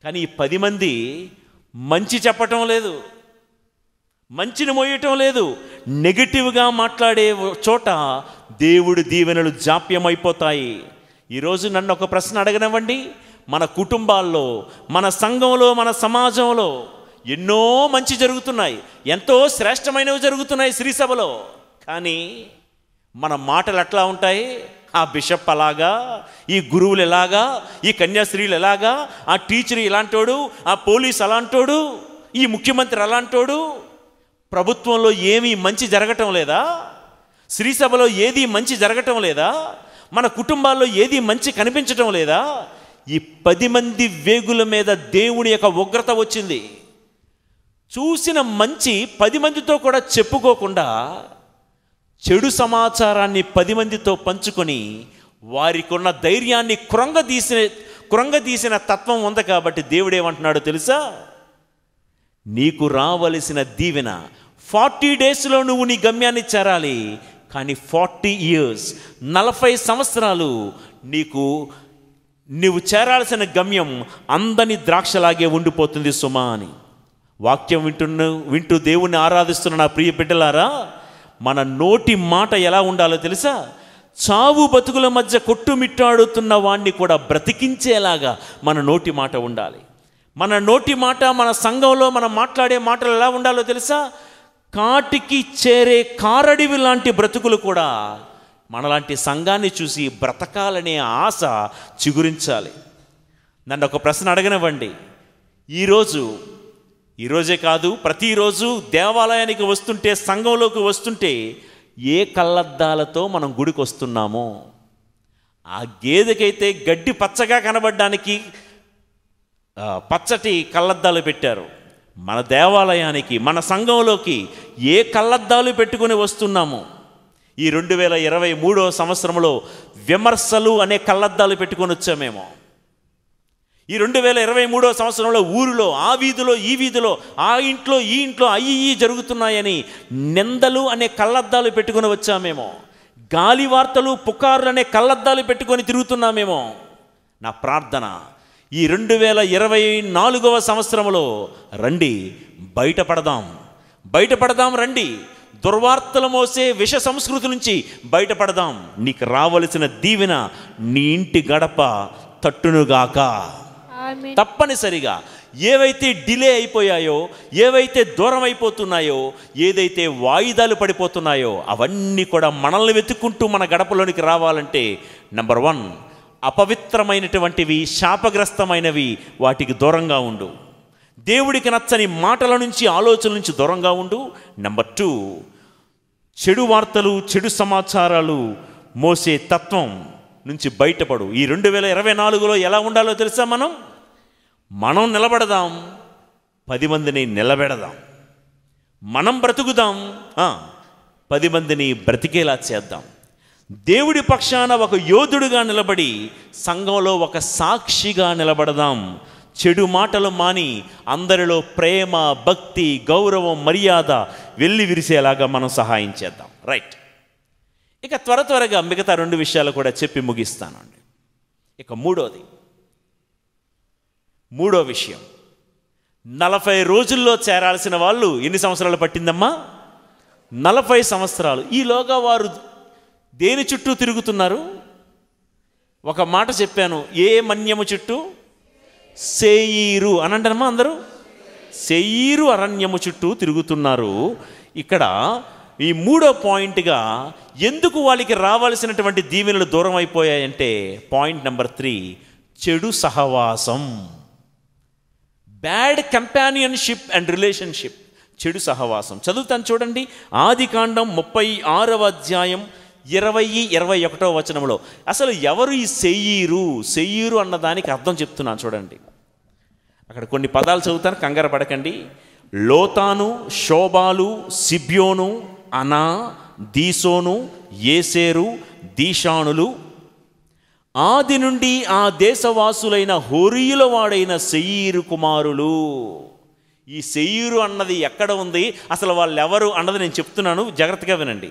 కానీ ఈ పది మంది మంచి చెప్పటం లేదు. మంచిని మోయటం లేదు. నెగిటివ్గా మాట్లాడే చోట దేవుడి దీవెనలు జాప్యమైపోతాయి. ఈరోజు నన్ను ఒక ప్రశ్న అడగనివ్వండి. మన కుటుంబాల్లో మన సంఘంలో మన సమాజంలో ఎన్నో మంచి జరుగుతున్నాయి. ఎంతో శ్రేష్టమైనవి జరుగుతున్నాయి శ్రీసభలో. కానీ మన మాటలు ఎట్లా ఉంటాయి. ఆ బిషప్ అలాగా ఈ గురువులు ఎలాగా ఈ కన్యాస్త్రీలు ఎలాగా ఆ టీచర్ ఇలాంటోడు ఆ పోలీస్ అలాంటోడు ఈ ముఖ్యమంత్రి అలాంటోడు ప్రభుత్వంలో ఏమీ మంచి జరగటం లేదా? శ్రీసభలో ఏది మంచి జరగటం లేదా? మన కుటుంబాల్లో ఏది మంచి కనిపించటం లేదా? ఈ పది మంది వేగుల మీద దేవుని యొక్క ఉగ్రత వచ్చింది. చూసిన మంచి పది మందితో కూడా చెప్పుకోకుండా చెడు సమాచారాన్ని పది మందితో పంచుకొని వారికి ఉన్న ధైర్యాన్ని కృంగదీసిన కృంగదీసిన తత్వం ఉంది కాబట్టి దేవుడేమంటున్నాడు తెలుసా? నీకు రావలసిన దీవెన ఫార్టీ డేస్లో నువ్వు నీ గమ్యాన్ని చేరాలి కానీ ఫార్టీ ఇయర్స్ నలభై సంవత్సరాలు నీకు నువ్వు చేరాల్సిన గమ్యం అందని ద్రాక్షలాగే ఉండిపోతుంది సుమా అని. వాక్యం వింటున్న వింటూ దేవుణ్ణి ఆరాధిస్తున్న నా ప్రియ బిడ్డలారా మన నోటి మాట ఎలా ఉండాలో తెలుసా? చావు బతుకుల మధ్య కొట్టుమిట్టాడుతున్న వాణ్ణి కూడా బ్రతికించేలాగా మన నోటి మాట ఉండాలి. మన నోటి మాట మన సంఘంలో మనం మాట్లాడే మాటలు ఎలా ఉండాలో తెలుసా? కాటికి చేరే కారడివి లాంటి బ్రతుకులు కూడా మనలాంటి సంఘాన్ని చూసి బ్రతకాలనే ఆశ చిగురించాలి. నన్ను ఒక ప్రశ్న అడగనివ్వండి. ఈరోజు ఈరోజే కాదు ప్రతిరోజు దేవాలయానికి వస్తుంటే సంఘంలోకి వస్తుంటే ఏ కళ్ళద్దాలతో మనం గుడికి వస్తున్నామో ఆ గేదెకైతే గడ్డి పచ్చగా కనబడడానికి పచ్చటి కళ్ళద్దాలు పెట్టారు. మన దేవాలయానికి మన సంఘంలోకి ఏ కళ్ళద్దాలు పెట్టుకుని వస్తున్నాము ఈ రెండు వేల ఇరవై మూడో సంవత్సరంలో విమర్శలు అనే కళ్ళద్దాలు పెట్టుకొని వచ్చామేమో. ఈ రెండు వేల ఇరవై మూడో సంవత్సరంలో ఊరిలో ఆ వీధిలో ఈ వీధిలో ఆ ఇంట్లో ఈ ఇంట్లో అయ్యి జరుగుతున్నాయని నిందలు అనే కళ్ళద్దాలు పెట్టుకుని వచ్చామేమో. గాలి వార్తలు పుకార్లు అనే కళ్ళద్దాలు పెట్టుకొని తిరుగుతున్నామేమో. నా ప్రార్థన ఈ రెండు వేల ఇరవై నాలుగవ సంవత్సరంలో రండి బయటపడదాం. బయటపడదాం రండి దుర్వార్తలు మోసే విష సంస్కృతి నుంచి బయటపడదాం. నీకు రావలసిన దీవెన నీ ఇంటి గడప తట్టునుగాక. తప్పనిసరిగా ఏవైతే డిలే అయిపోయాయో ఏవైతే దూరం అయిపోతున్నాయో ఏదైతే వాయిదాలు పడిపోతున్నాయో అవన్నీ కూడా మనల్ని వెతుక్కుంటూ మన గడపలోనికి రావాలంటే నంబర్ వన్ అపవిత్రమైనటువంటివి శాపగ్రస్తమైనవి వాటికి దూరంగా ఉండు. దేవుడికి నచ్చని మాటల నుంచి ఆలోచనల నుంచి దూరంగా ఉండు. నెంబర్ టూ చెడు వార్తలు చెడు సమాచారాలు మోసే తత్వం నుంచి బయటపడు. ఈ రెండు వేల ఇరవై నాలుగులో ఎలా ఉండాలో తెలుసా మనం? మనం నిలబడదాం పది మందిని నిలబెడదాం. మనం బ్రతుకుదాం పది మందిని బ్రతికేలా చేద్దాం. దేవుడి పక్షాన ఒక యోధుడుగా నిలబడి సంఘంలో ఒక సాక్షిగా నిలబడదాం. చెడు మాటలు మాని అందరిలో ప్రేమ భక్తి గౌరవం మర్యాద వెళ్ళి విరిసేలాగా మనం సహాయం చేద్దాం. రైట్. ఇక త్వర త్వరగా మిగతా రెండు విషయాలు కూడా చెప్పి ముగిస్తానండి. ఇక మూడోది. మూడో విషయం. నలభై రోజుల్లో చేరాల్సిన వాళ్ళు ఎన్ని సంవత్సరాలు పట్టిందమ్మా? నలభై సంవత్సరాలు. ఈలోగా వారు దేని చుట్టూ తిరుగుతున్నారు? ఒక మాట చెప్పాను ఏ మన్యము చుట్టూ? సేయీరు. అనంటనమ్మా అందరూ? సెయ్యీరు అరణ్యము చుట్టూ తిరుగుతున్నారు. ఇక్కడ ఈ మూడో పాయింట్గా ఎందుకు వాళ్ళకి రావాల్సినటువంటి దీవెనలు దూరం అయిపోయాయంటే పాయింట్ నెంబర్ త్రీ చెడు సహవాసం. బ్యాడ్ కంపానియన్షిప్ అండ్ రిలేషన్షిప్ చెడు సహవాసం. చదువుతాను చూడండి. ఆది కాండం ముప్పై ఆరవ అధ్యాయం ఇరవై ఇరవై ఒకటో వచనంలో. అసలు ఎవరు ఈ సెయ్యీరు? సెయ్యీరు అన్నదానికి అర్థం చెప్తున్నాను చూడండి. అక్కడ కొన్ని పదాలు చదువుతాను కంగారు పడకండి. లోతాను శోభాలు సిబ్యోను అనా దీసోను ఏసేరు దీషాణులు ఆది నుండి ఆ దేశవాసులైన హోరీయుల వాడైన సెయ్యీరు కుమారులు. ఈ సెయ్యూరు అన్నది ఎక్కడ ఉంది? అసలు వాళ్ళు ఎవరు అన్నది నేను చెప్తున్నాను జాగ్రత్తగా వినండి.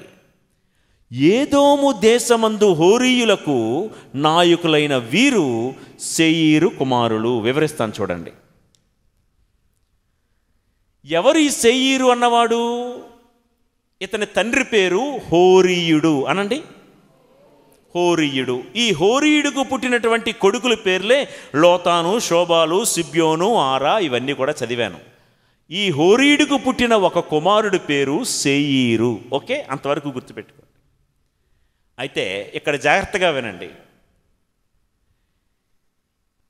ఏదోము దేశమందు హోరీయులకు నాయకులైన వీరు సెయ్యీరు కుమారులు. వివరిస్తాను చూడండి. ఎవరు ఈ సెయ్యీరు అన్నవాడు? ఇతని తండ్రి పేరు హోరీయుడు అనండి. హోరీయుడు. ఈ హోరీయుడుకు పుట్టినటువంటి కొడుకుల పేర్లే లోతాను శోభాలు సిబ్యోను ఆరా ఇవన్నీ కూడా చదివాను. ఈ హోరీయుడుకు పుట్టిన ఒక కుమారుడి పేరు సెయ్యీరు ఓకే? అంతవరకు గుర్తుపెట్టుకోండి. అయితే ఇక్కడ జాగ్రత్తగా వినండి.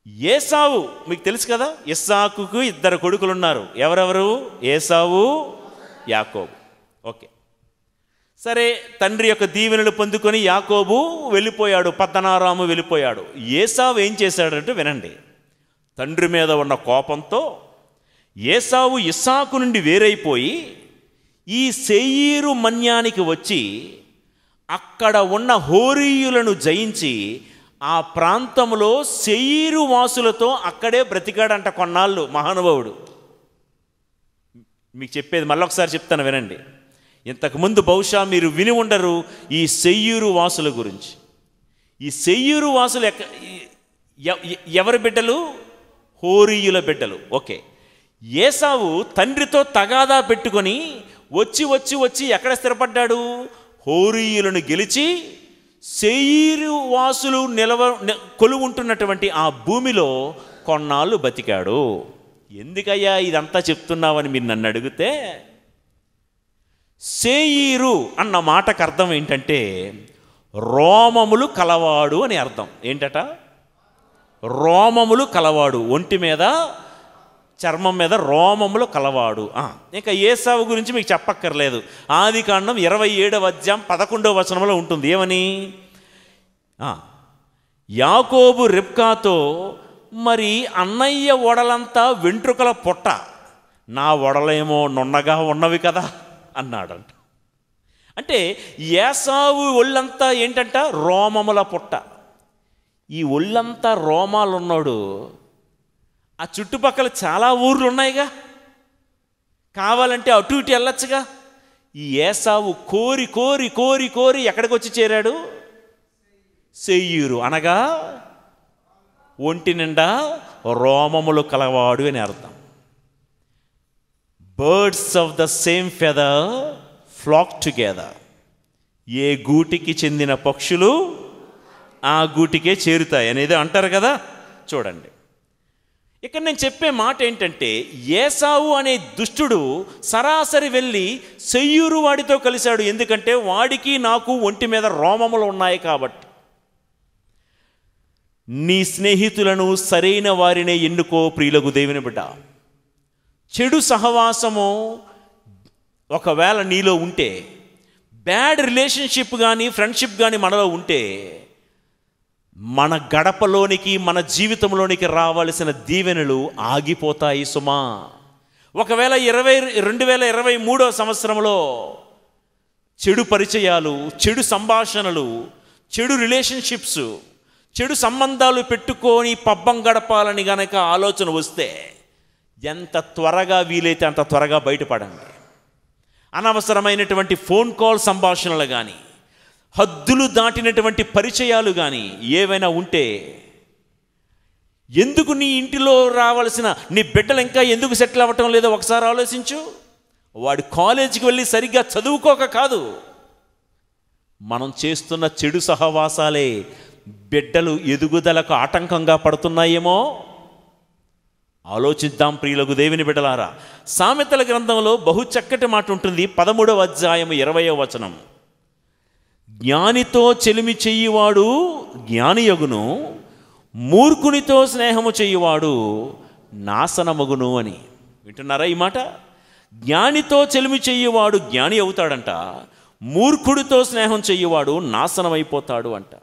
ఏసావు మీకు తెలుసు కదా? ఇస్సాకుకు ఇద్దరు కొడుకులు ఉన్నారు ఎవరెవరు? ఏసావు యాకోబు. ఓకే. సరే తండ్రి యొక్క దీవెనలు పొందుకొని యాకోబు వెళ్ళిపోయాడు పద్దనారాము వెళ్ళిపోయాడు. ఏసావు ఏం చేశాడంటే వినండి. తండ్రి మీద ఉన్న కోపంతో ఏసావు ఇస్సాకు నుండి వేరైపోయి ఈ సెయ్యీరు మన్యానికి వచ్చి అక్కడ ఉన్న హోరీయులను జయించి ఆ ప్రాంతంలో సెయ్యీరు వాసులతో అక్కడే బ్రతికాడంట కొన్నాళ్ళు మహానుభావుడు. మీకు చెప్పేది మళ్ళొకసారి చెప్తాను వినండి. ఇంతకుముందు బహుశా మీరు విని ఉండరు ఈ సెయ్యూరు వాసుల గురించి. ఈ సెయ్యూరు వాసులు ఎక్క ఎవరి బిడ్డలు? హోరీయుల బిడ్డలు. ఓకే. ఏసావు తండ్రితో తగాదా పెట్టుకొని వచ్చి వచ్చి వచ్చి ఎక్కడ స్థిరపడ్డాడు? హోరీయులను గెలిచి సెయ్యూరు వాసులు నిలవ కొలువుంటున్నటువంటి ఆ భూమిలో కొన్నాళ్ళు బతికాడు. ఎందుకయ్యా ఇదంతా చెప్తున్నావని మీరు నన్ను అడిగితే? సేయీరు అన్న మాటకు అర్థం ఏంటంటే రోమములు కలవాడు అని అర్థం. ఏంటట? రోమములు కలవాడు. ఒంటి మీద చర్మం మీద రోమములు కలవాడు. ఇంకా ఏసావు గురించి మీకు చెప్పక్కర్లేదు. ఆది కాండం ఇరవై ఏడవ అధ్యాయం పదకొండవ వచనంలో ఉంటుంది. ఏమని? యాకోబు రిప్కాతో మరి అన్నయ్య ఒడలంతా వెంట్రుకల పొట్ట. నా ఒడలేమో నున్నగా ఉన్నవి కదా. అన్నాడంట. అంటే ఏసావు ఒళ్ళంతా ఏంటంట? రోమముల పుట్ట. ఈ ఒళ్ళంతా రోమాలు ఉన్నాడు ఆ చుట్టుపక్కల చాలా ఊర్లు ఉన్నాయిగా కావాలంటే అటు ఇటు వెళ్ళొచ్చుగా. ఈ ఏసావు కోరి కోరి కోరి కోరి ఎక్కడికి వచ్చి చేరాడు? సెయ్యూరు. అనగా ఒంటి నిండా రోమములు కలవాడు అని అర్థం. Birds of the same feather flock together ఏ గూటికి చెందిన పక్షులు ఆ గూటికే చేరుతాయి అనేది అంటారు కదా? చూడండి. ఇక్కడ నేను చెప్పే మాట ఏంటంటే ఏసావు అనే దుష్టుడు సరాసరి వెళ్ళి సెయ్యూరు వాడితో కలిశాడు. ఎందుకంటే వాడికి నాకు ఒంటి మీద రోమములు ఉన్నాయి కాబట్టి. నీ స్నేహితులను సరైన వారినే ఎన్నుకో ప్రియులకు దేవుని బిడ్డ. చెడు సహవాసము ఒకవేళ నీలో ఉంటే బ్యాడ్ రిలేషన్షిప్ కానీ ఫ్రెండ్షిప్ కానీ మనలో ఉంటే మన గడపలోనికి మన జీవితంలోనికి రావలసిన దీవెనలు ఆగిపోతాయి సుమా. ఒకవేళ ఇరవై రెండు వేల ఇరవై మూడో సంవత్సరంలో చెడు పరిచయాలు చెడు సంభాషణలు చెడు రిలేషన్షిప్స్ చెడు సంబంధాలు పెట్టుకొని పబ్బం గడపాలని గనక ఆలోచన వస్తే ఎంత త్వరగా వీలైతే అంత త్వరగా బయటపడండి. అనవసరమైనటువంటి ఫోన్ కాల్ సంభాషణలు కానీ హద్దులు దాటినటువంటి పరిచయాలు కానీ ఏవైనా ఉంటే ఎందుకు నీ ఇంటిలో రావాల్సిన నీ బిడ్డలు ఇంకా ఎందుకు సెటిల్ అవ్వటం లేదో ఒకసారి ఆలోచించు. వాడు కాలేజీకి వెళ్ళి సరిగ్గా చదువుకోక కాదు. మనం చేస్తున్న చెడు సహవాసాలే బిడ్డలు ఎదుగుదలకు ఆటంకంగా పడుతున్నాయేమో. ఆలోచిద్దాం ప్రియులకు దేవిని బిడ్డలారా. సామెతల గ్రంథంలో బహు చక్కటి మాట ఉంటుంది. పదమూడవ అధ్యాయం ఇరవయో వచనం. జ్ఞానితో చెలిమి చెయ్యివాడు జ్ఞానియగును మూర్ఖునితో స్నేహము చెయ్యివాడు నాశనమగును అని. వింటున్నారా ఈ మాట? జ్ఞానితో చెలిమి చెయ్యివాడు జ్ఞాని అవుతాడంట మూర్ఖుడితో స్నేహం చెయ్యివాడు నాశనమైపోతాడు అంట.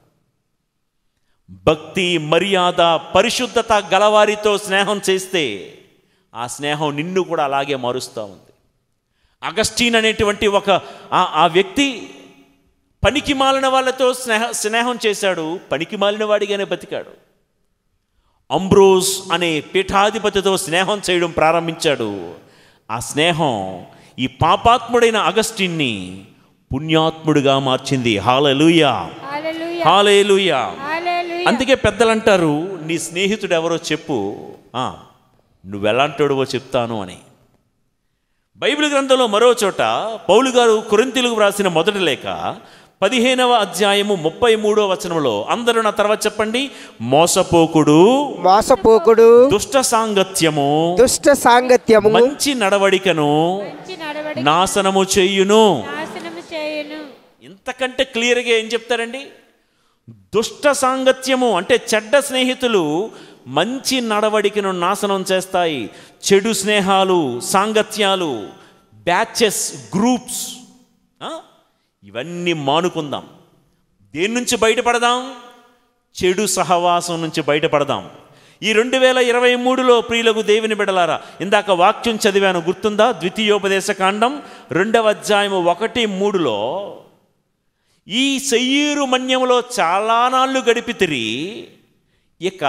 భక్తి మర్యాద పరిశుద్ధత గలవారితో స్నేహం చేస్తే ఆ స్నేహం నిన్ను కూడా అలాగే మారుస్తూ ఉంది. అగస్టీన్ అనేటువంటి ఒక ఆ- వ్యక్తి పనికి మాలిన వాళ్ళతో స్నేహ స్నేహం చేశాడు పనికి మాలిన వాడిగానే బతికాడు. అంబ్రోస్ అనే పీఠాధిపతితో స్నేహం చేయడం ప్రారంభించాడు. ఆ స్నేహం ఈ పాపాత్ముడైన అగస్టిన్ని పుణ్యాత్ముడిగా మార్చింది. హాలలుయా. హాలేలుయా. హల్లెలూయా అందుకే పెద్దలు అంటారు నీ స్నేహితుడు ఎవరో చెప్పు. ఆ, నువ్వెలాంటోడువో చెప్తాను అని. బైబిల్ గ్రంథంలో మరో చోట పౌలు గారు కొరింతీలకు వ్రాసిన మొదటి లేఖ పదిహేనవ అధ్యాయము ముప్పై మూడో వచనంలో అందరూ నా తర్వాత చెప్పండి మోసపోకుడు మోసపోకుడు దుష్ట సాంగత్యము దుష్ట సాంగత్యము మంచి నడవడికను నాశనము చేయును. ఇంతకంటే క్లియర్గా ఏం చెప్తారండి? దుష్ట సాంగత్యము అంటే చెడ్డ స్నేహితులు మంచి నడవడికను నాశనం చేస్తాయి. చెడు స్నేహాలు సాంగత్యాలు బ్యాచెస్ గ్రూప్స్ ఇవన్నీ మానుకుందాం. దేని నుంచి బయటపడదాం? చెడు సహవాసం నుంచి బయటపడదాం. ఈ రెండు వేల ఇరవై మూడులో ప్రియులకు దేవుని బిడలారా ఇందాక వాక్యం చదివాను గుర్తుందా? ద్వితీయోపదేశ కాండం రెండవ అధ్యాయము ఒకటి మూడులో ఈ సెయ్యూరు మన్యంలో చాలా నాళ్ళు గడిపితిరి ఇక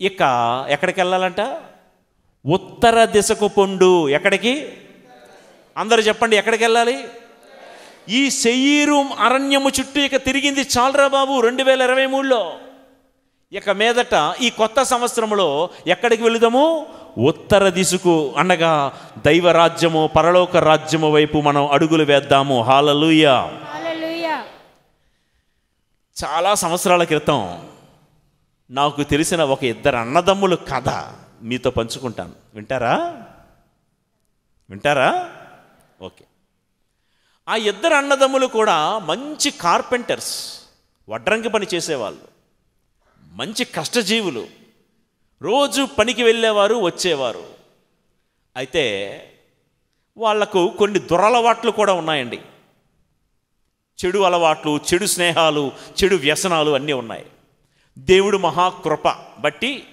ఇక ఎక్కడికి వెళ్ళాలంట? ఉత్తర దిశకు పొండు. ఎక్కడికి? అందరూ చెప్పండి ఎక్కడికి వెళ్ళాలి? ఈ సెయ్యీరు అరణ్యము చుట్టూ ఇక తిరిగింది చాలరా బాబు రెండు వేల ఇరవై మూడులో. ఇక మీదట ఈ కొత్త సంవత్సరంలో ఎక్కడికి వెళుదాము? ఉత్తర దిశకు అనగా దైవ రాజ్యము పరలోక రాజ్యము వైపు మనం అడుగులు వేద్దాము. హాలలుయా. చాలా సంవత్సరాల క్రితం నాకు తెలిసిన ఒక ఇద్దరు అన్నదమ్ముల కథ మీతో పంచుకుంటాను. వింటారా? వింటారా? ఓకే. ఆ ఇద్దరు అన్నదమ్ములు కూడా మంచి కార్పెంటర్స్ వడ్రంగి పని చేసేవాళ్ళు. మంచి కష్టజీవులు. రోజు పనికి వెళ్ళేవారు వచ్చేవారు. అయితే వాళ్ళకు కొన్ని దురలవాట్లు కూడా ఉన్నాయండి. చెడు అలవాట్లు చెడు స్నేహాలు చెడు వ్యసనాలు అన్నీ ఉన్నాయి. దేవుడు మహాకృప బట్టి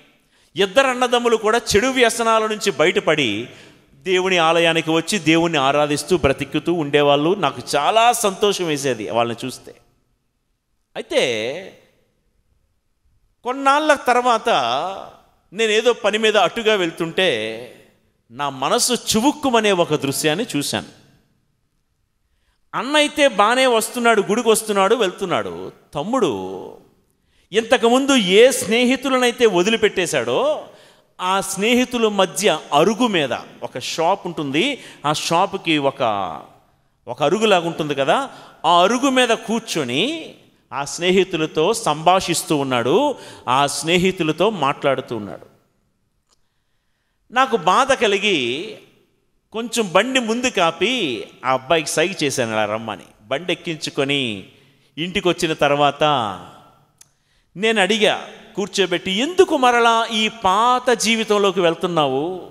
ఇద్దరు అన్నదమ్ములు కూడా చెడు వ్యసనాల నుంచి బయటపడి దేవుని ఆలయానికి వచ్చి దేవుణ్ణి ఆరాధిస్తూ బ్రతికుతూ ఉండేవాళ్ళు. నాకు చాలా సంతోషం వేసేది వాళ్ళని చూస్తే. అయితే కొన్నాళ్ళ తర్వాత నేనేదో పని మీద అటుగా వెళ్తుంటే నా మనసు చువుక్కుమనే ఒక దృశ్యాన్ని చూశాను. అన్న అయితే బాగానే వస్తున్నాడు గుడికి వస్తున్నాడు వెళ్తున్నాడు. తమ్ముడు ఇంతకుముందు ఏ స్నేహితులనైతే వదిలిపెట్టేశాడో ఆ స్నేహితుల మధ్య అరుగు మీద ఒక షాప్ ఉంటుంది. ఆ షాప్కి ఒక ఒక అరుగులాగా ఉంటుంది కదా. ఆ అరుగు మీద కూర్చొని ఆ స్నేహితులతో సంభాషిస్తూ ఉన్నాడు ఆ స్నేహితులతో మాట్లాడుతూ ఉన్నాడు. నాకు బాధ కలిగి కొంచెం బండి ముందు కాపి ఆ అబ్బాయికి సైగ చేశాను అలా రమ్మని. బండి ఎక్కించుకొని ఇంటికి వచ్చిన తర్వాత నేను అడిగా కూర్చోబెట్టి ఎందుకు మరలా ఈ పాత జీవితంలోకి వెళ్తున్నావు?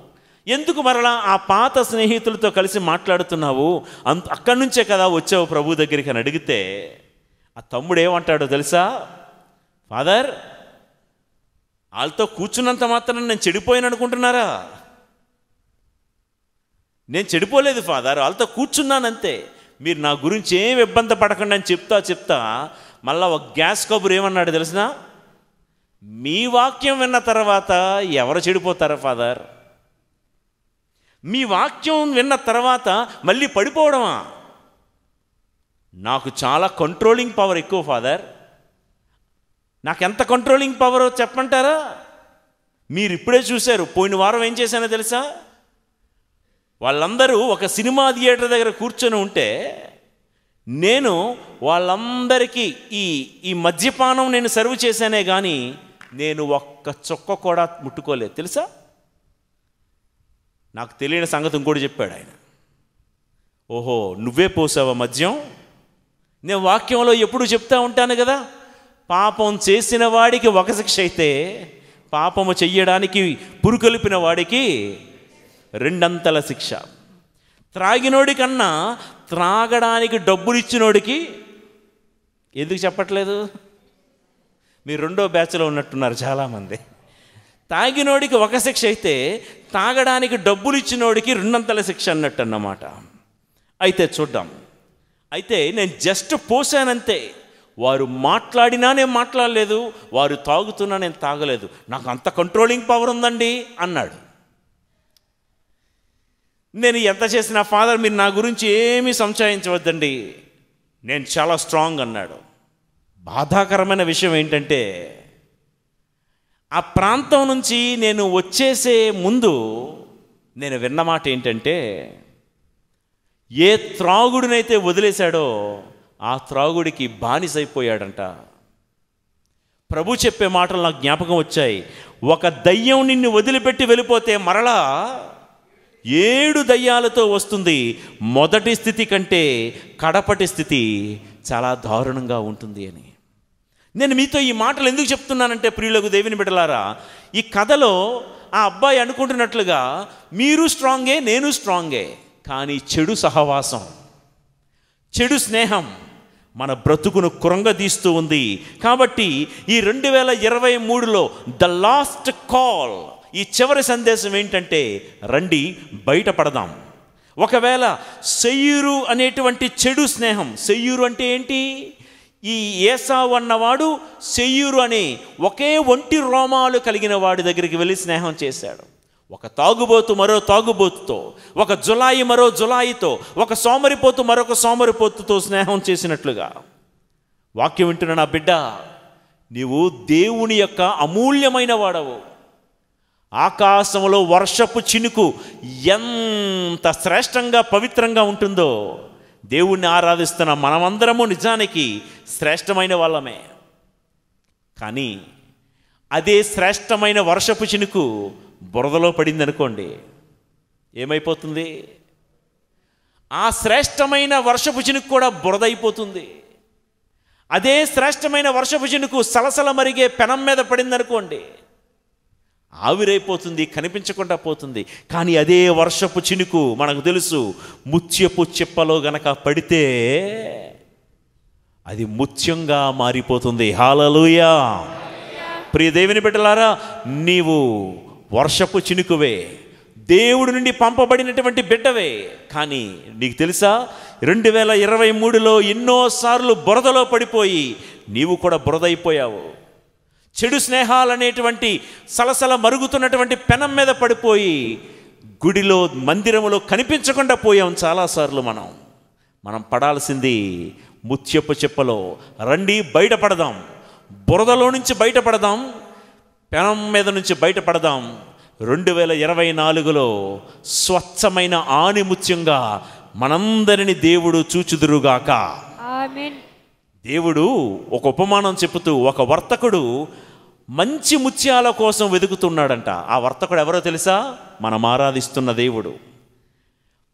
ఎందుకు మరలా ఆ పాత స్నేహితులతో కలిసి మాట్లాడుతున్నావు? అంత అక్కడి నుంచే కదా వచ్చావు ప్రభు దగ్గరికి? అని అడిగితే ఆ తమ్ముడు ఏమంటాడో తెలుసా? ఫాదర్ వాళ్ళతో కూర్చున్నంత మాత్రం నేను చెడిపోయాను అనుకుంటున్నారా నేను చెడిపోలేదు ఫాదర్ వాళ్ళతో కూర్చున్నానంతే. మీరు నా గురించి ఏం ఇబ్బంది పడకండి అని చెప్తా చెప్తా మళ్ళా ఒక గ్యాస్ కబురు ఏమన్నాడు తెలిసిన? మీ వాక్యం విన్న తర్వాత ఎవరు చెడిపోతారా ఫాదర్? మీ వాక్యం విన్న తర్వాత మళ్ళీ పడిపోవడమా? నాకు చాలా కంట్రోలింగ్ పవర్ ఎక్కువ ఫాదర్ నాకు ఎంత కంట్రోలింగ్ పవర్ చెప్పంటారా మీరు ఇప్పుడే చూశారు పోయిన వారం ఏం చేశానో తెలుసా? వాళ్ళందరూ ఒక సినిమా థియేటర్ దగ్గర కూర్చొని ఉంటే నేను వాళ్ళందరికీ ఈ ఈ మద్యపానం నేను సర్వ్ చేశానే కానీ నేను ఒక్క చొక్క కూడా ముట్టుకోలేదు. తెలుసా? నాకు తెలియని సంగతి ఇంకోటి చెప్పాడు ఆయన. ఓహో నువ్వే పోసావా మద్యం? నేను వాక్యంలో ఎప్పుడు చెప్తా ఉంటాను కదా పాపం చేసిన వాడికి ఒక శిక్ష అయితే పాపము చెయ్యడానికి పురుకొలిపిన వాడికి రెండంతల శిక్ష. త్రాగినోడి కన్నా త్రాగడానికి డబ్బులు ఇచ్చినోడికి ఎందుకు చెప్పట్లేదు? మీరు రెండో బ్యాచ్లో ఉన్నట్టున్నారు చాలామంది. తాగినోడికి ఒక శిక్ష అయితే తాగడానికి డబ్బులు ఇచ్చినోడికి రెండంతల శిక్ష అన్నట్టు అన్నమాట. అయితే చూద్దాం. అయితే నేను జస్ట్ పోసానంతే. వారు మాట్లాడినా నేను మాట్లాడలేదు వారు తాగుతున్నా నేను తాగలేదు. నాకు అంత కంట్రోలింగ్ పవర్ ఉందండి అన్నాడు. నేను ఎంత చేసినా ఫాదర్ మీరు నా గురించి ఏమీ సంశయించవద్దండి. నేను చాలా స్ట్రాంగ్ అన్నాడు. బాధాకరమైన విషయం ఏంటంటే ఆ ప్రాంతం నుంచి నేను వచ్చేసే ముందు నేను విన్న మాట ఏంటంటే ఏ త్రాగుడినైతే వదిలేశాడో ఆ త్రాగుడికి బానిసైపోయాడంట. ప్రభు చెప్పే మాటలు నాకు జ్ఞాపకం వచ్చాయి. ఒక దయ్యం నిన్ను వదిలిపెట్టి వెళ్ళిపోతే మరలా ఏడు దయ్యాలతో వస్తుంది. మొదటి స్థితి కంటే కడపటి స్థితి చాలా దారుణంగా ఉంటుంది అని. నేను మీతో ఈ మాటలు ఎందుకు చెప్తున్నానంటే ప్రియులకు దేవిని బిడ్డలారా ఈ కథలో ఆ అబ్బాయి అనుకుంటున్నట్లుగా మీరు స్ట్రాంగే నేను స్ట్రాంగే. కానీ చెడు సహవాసం చెడు స్నేహం మన బ్రతుకును కురంగదీస్తూ ఉంది. కాబట్టి ఈ రెండు వేల ఇరవై మూడులో ద లాస్ట్ కాల్ ఈ చివరి సందేశం ఏంటంటే రండి బయటపడదాం. ఒకవేళ సెయ్యూరు అనేటువంటి చెడు స్నేహం సెయ్యూరు అంటే ఏంటి? ఈ ఏసావు అన్నవాడు సెయ్యూరు అనే ఒకే ఒంటి రోమాలు కలిగిన వాడి దగ్గరికి వెళ్ళి స్నేహం చేశాడు. ఒక తాగుబోతు మరో తాగుబోతుతో ఒక జులాయి మరో జులాయితో ఒక సోమరిపోతు మరొక సోమరిపోతుతో స్నేహం చేసినట్లుగా. వాక్యం వింటున్న నా బిడ్డ నీవు దేవుని యొక్క అమూల్యమైన వాడవు. ఆకాశంలో వర్షపు చినుకు ఎంత శ్రేష్టంగా పవిత్రంగా ఉంటుందో దేవుణ్ణి ఆరాధిస్తున్న మనమందరము నిజానికి శ్రేష్టమైన వాళ్ళమే. కానీ అదే శ్రేష్టమైన వర్షపు చినుకు బురదలో పడింది అనుకోండి ఏమైపోతుంది? ఆ శ్రేష్టమైన వర్షపు చినుకు కూడా బురద అయిపోతుంది అదే శ్రేష్టమైన వర్షపు చినుకు సలసల మరిగే పెనం మీద పడిందనుకోండి ఆవిరైపోతుంది కనిపించకుండా పోతుంది. కానీ అదే వర్షపు చినుకు మనకు తెలుసు ముత్యపు చిప్పలో గనక పడితే అది ముత్యంగా మారిపోతుంది. హాలలుయా! ప్రియ దేవుని బిడ్డలారా నీవు వర్షపు చినుకువే దేవుడి నుండి పంపబడినటువంటి బిడ్డవే. కానీ నీకు తెలుసా రెండు వేల ఇరవై మూడులో ఎన్నోసార్లు బురదలో పడిపోయి నీవు కూడా బురద అయిపోయావు చెడు స్నేహాలనేటువంటి సలసల మరుగుతున్నటువంటి పెనం మీద పడిపోయి గుడిలో మందిరములో కనిపించకుండా పోయాం చాలాసార్లు మనం. మనం పడాల్సింది ముత్యపు చెప్పలో రండి బయటపడదాం బురదలో నుంచి బయటపడదాం పెనం మీద నుంచి బయటపడదాం. రెండు వేల ఇరవై నాలుగులో స్వచ్ఛమైన ఆణిముత్యంగా మనందరిని దేవుడు చూచుదురుగాక. దేవుడు ఒక ఉపమానం చెబుతూ ఒక వర్తకుడు మంచి ముత్యాల కోసం వెతుకుతున్నాడంట. ఆ వర్తకుడు ఎవరో తెలుసా? మనం ఆరాధిస్తున్న దేవుడు.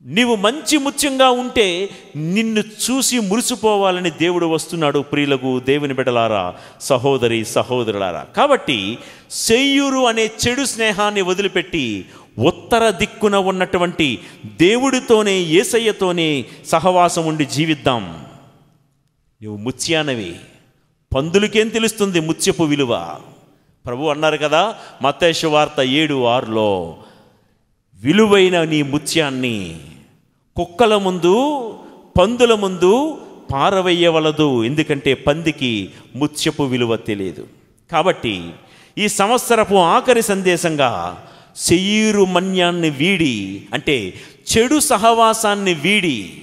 నీవు మంచి ముత్యంగా ఉంటే నిన్ను చూసి మురిసిపోవాలని దేవుడు వస్తున్నాడు ప్రియులకు దేవుని బిడ్డలారా సహోదరి సహోదరులారా. కాబట్టి సెయ్యూరు అనే చెడు స్నేహాన్ని వదిలిపెట్టి ఉత్తర దిక్కున ఉన్నటువంటి దేవుడితోనే ఏసయ్యతోనే సహవాసం ఉండి జీవిద్దాం. నువ్వు ముత్యానవి. పందులకేం తెలుస్తుంది ముత్యపు విలువ? ప్రభు అన్నారు కదా మతేశ్వార్త వార్త ఏడు ఆరులో విలువైన నీ ముత్యాన్ని కుక్కల ముందు పందుల ముందు పారవేయవలదు. ఎందుకంటే పందికి ముత్యపు విలువ తెలియదు. కాబట్టి ఈ సంవత్సరపు ఆఖరి సందేశంగా శయీరు మన్యాన్ని వీడి అంటే చెడు సహవాసాన్ని వీడి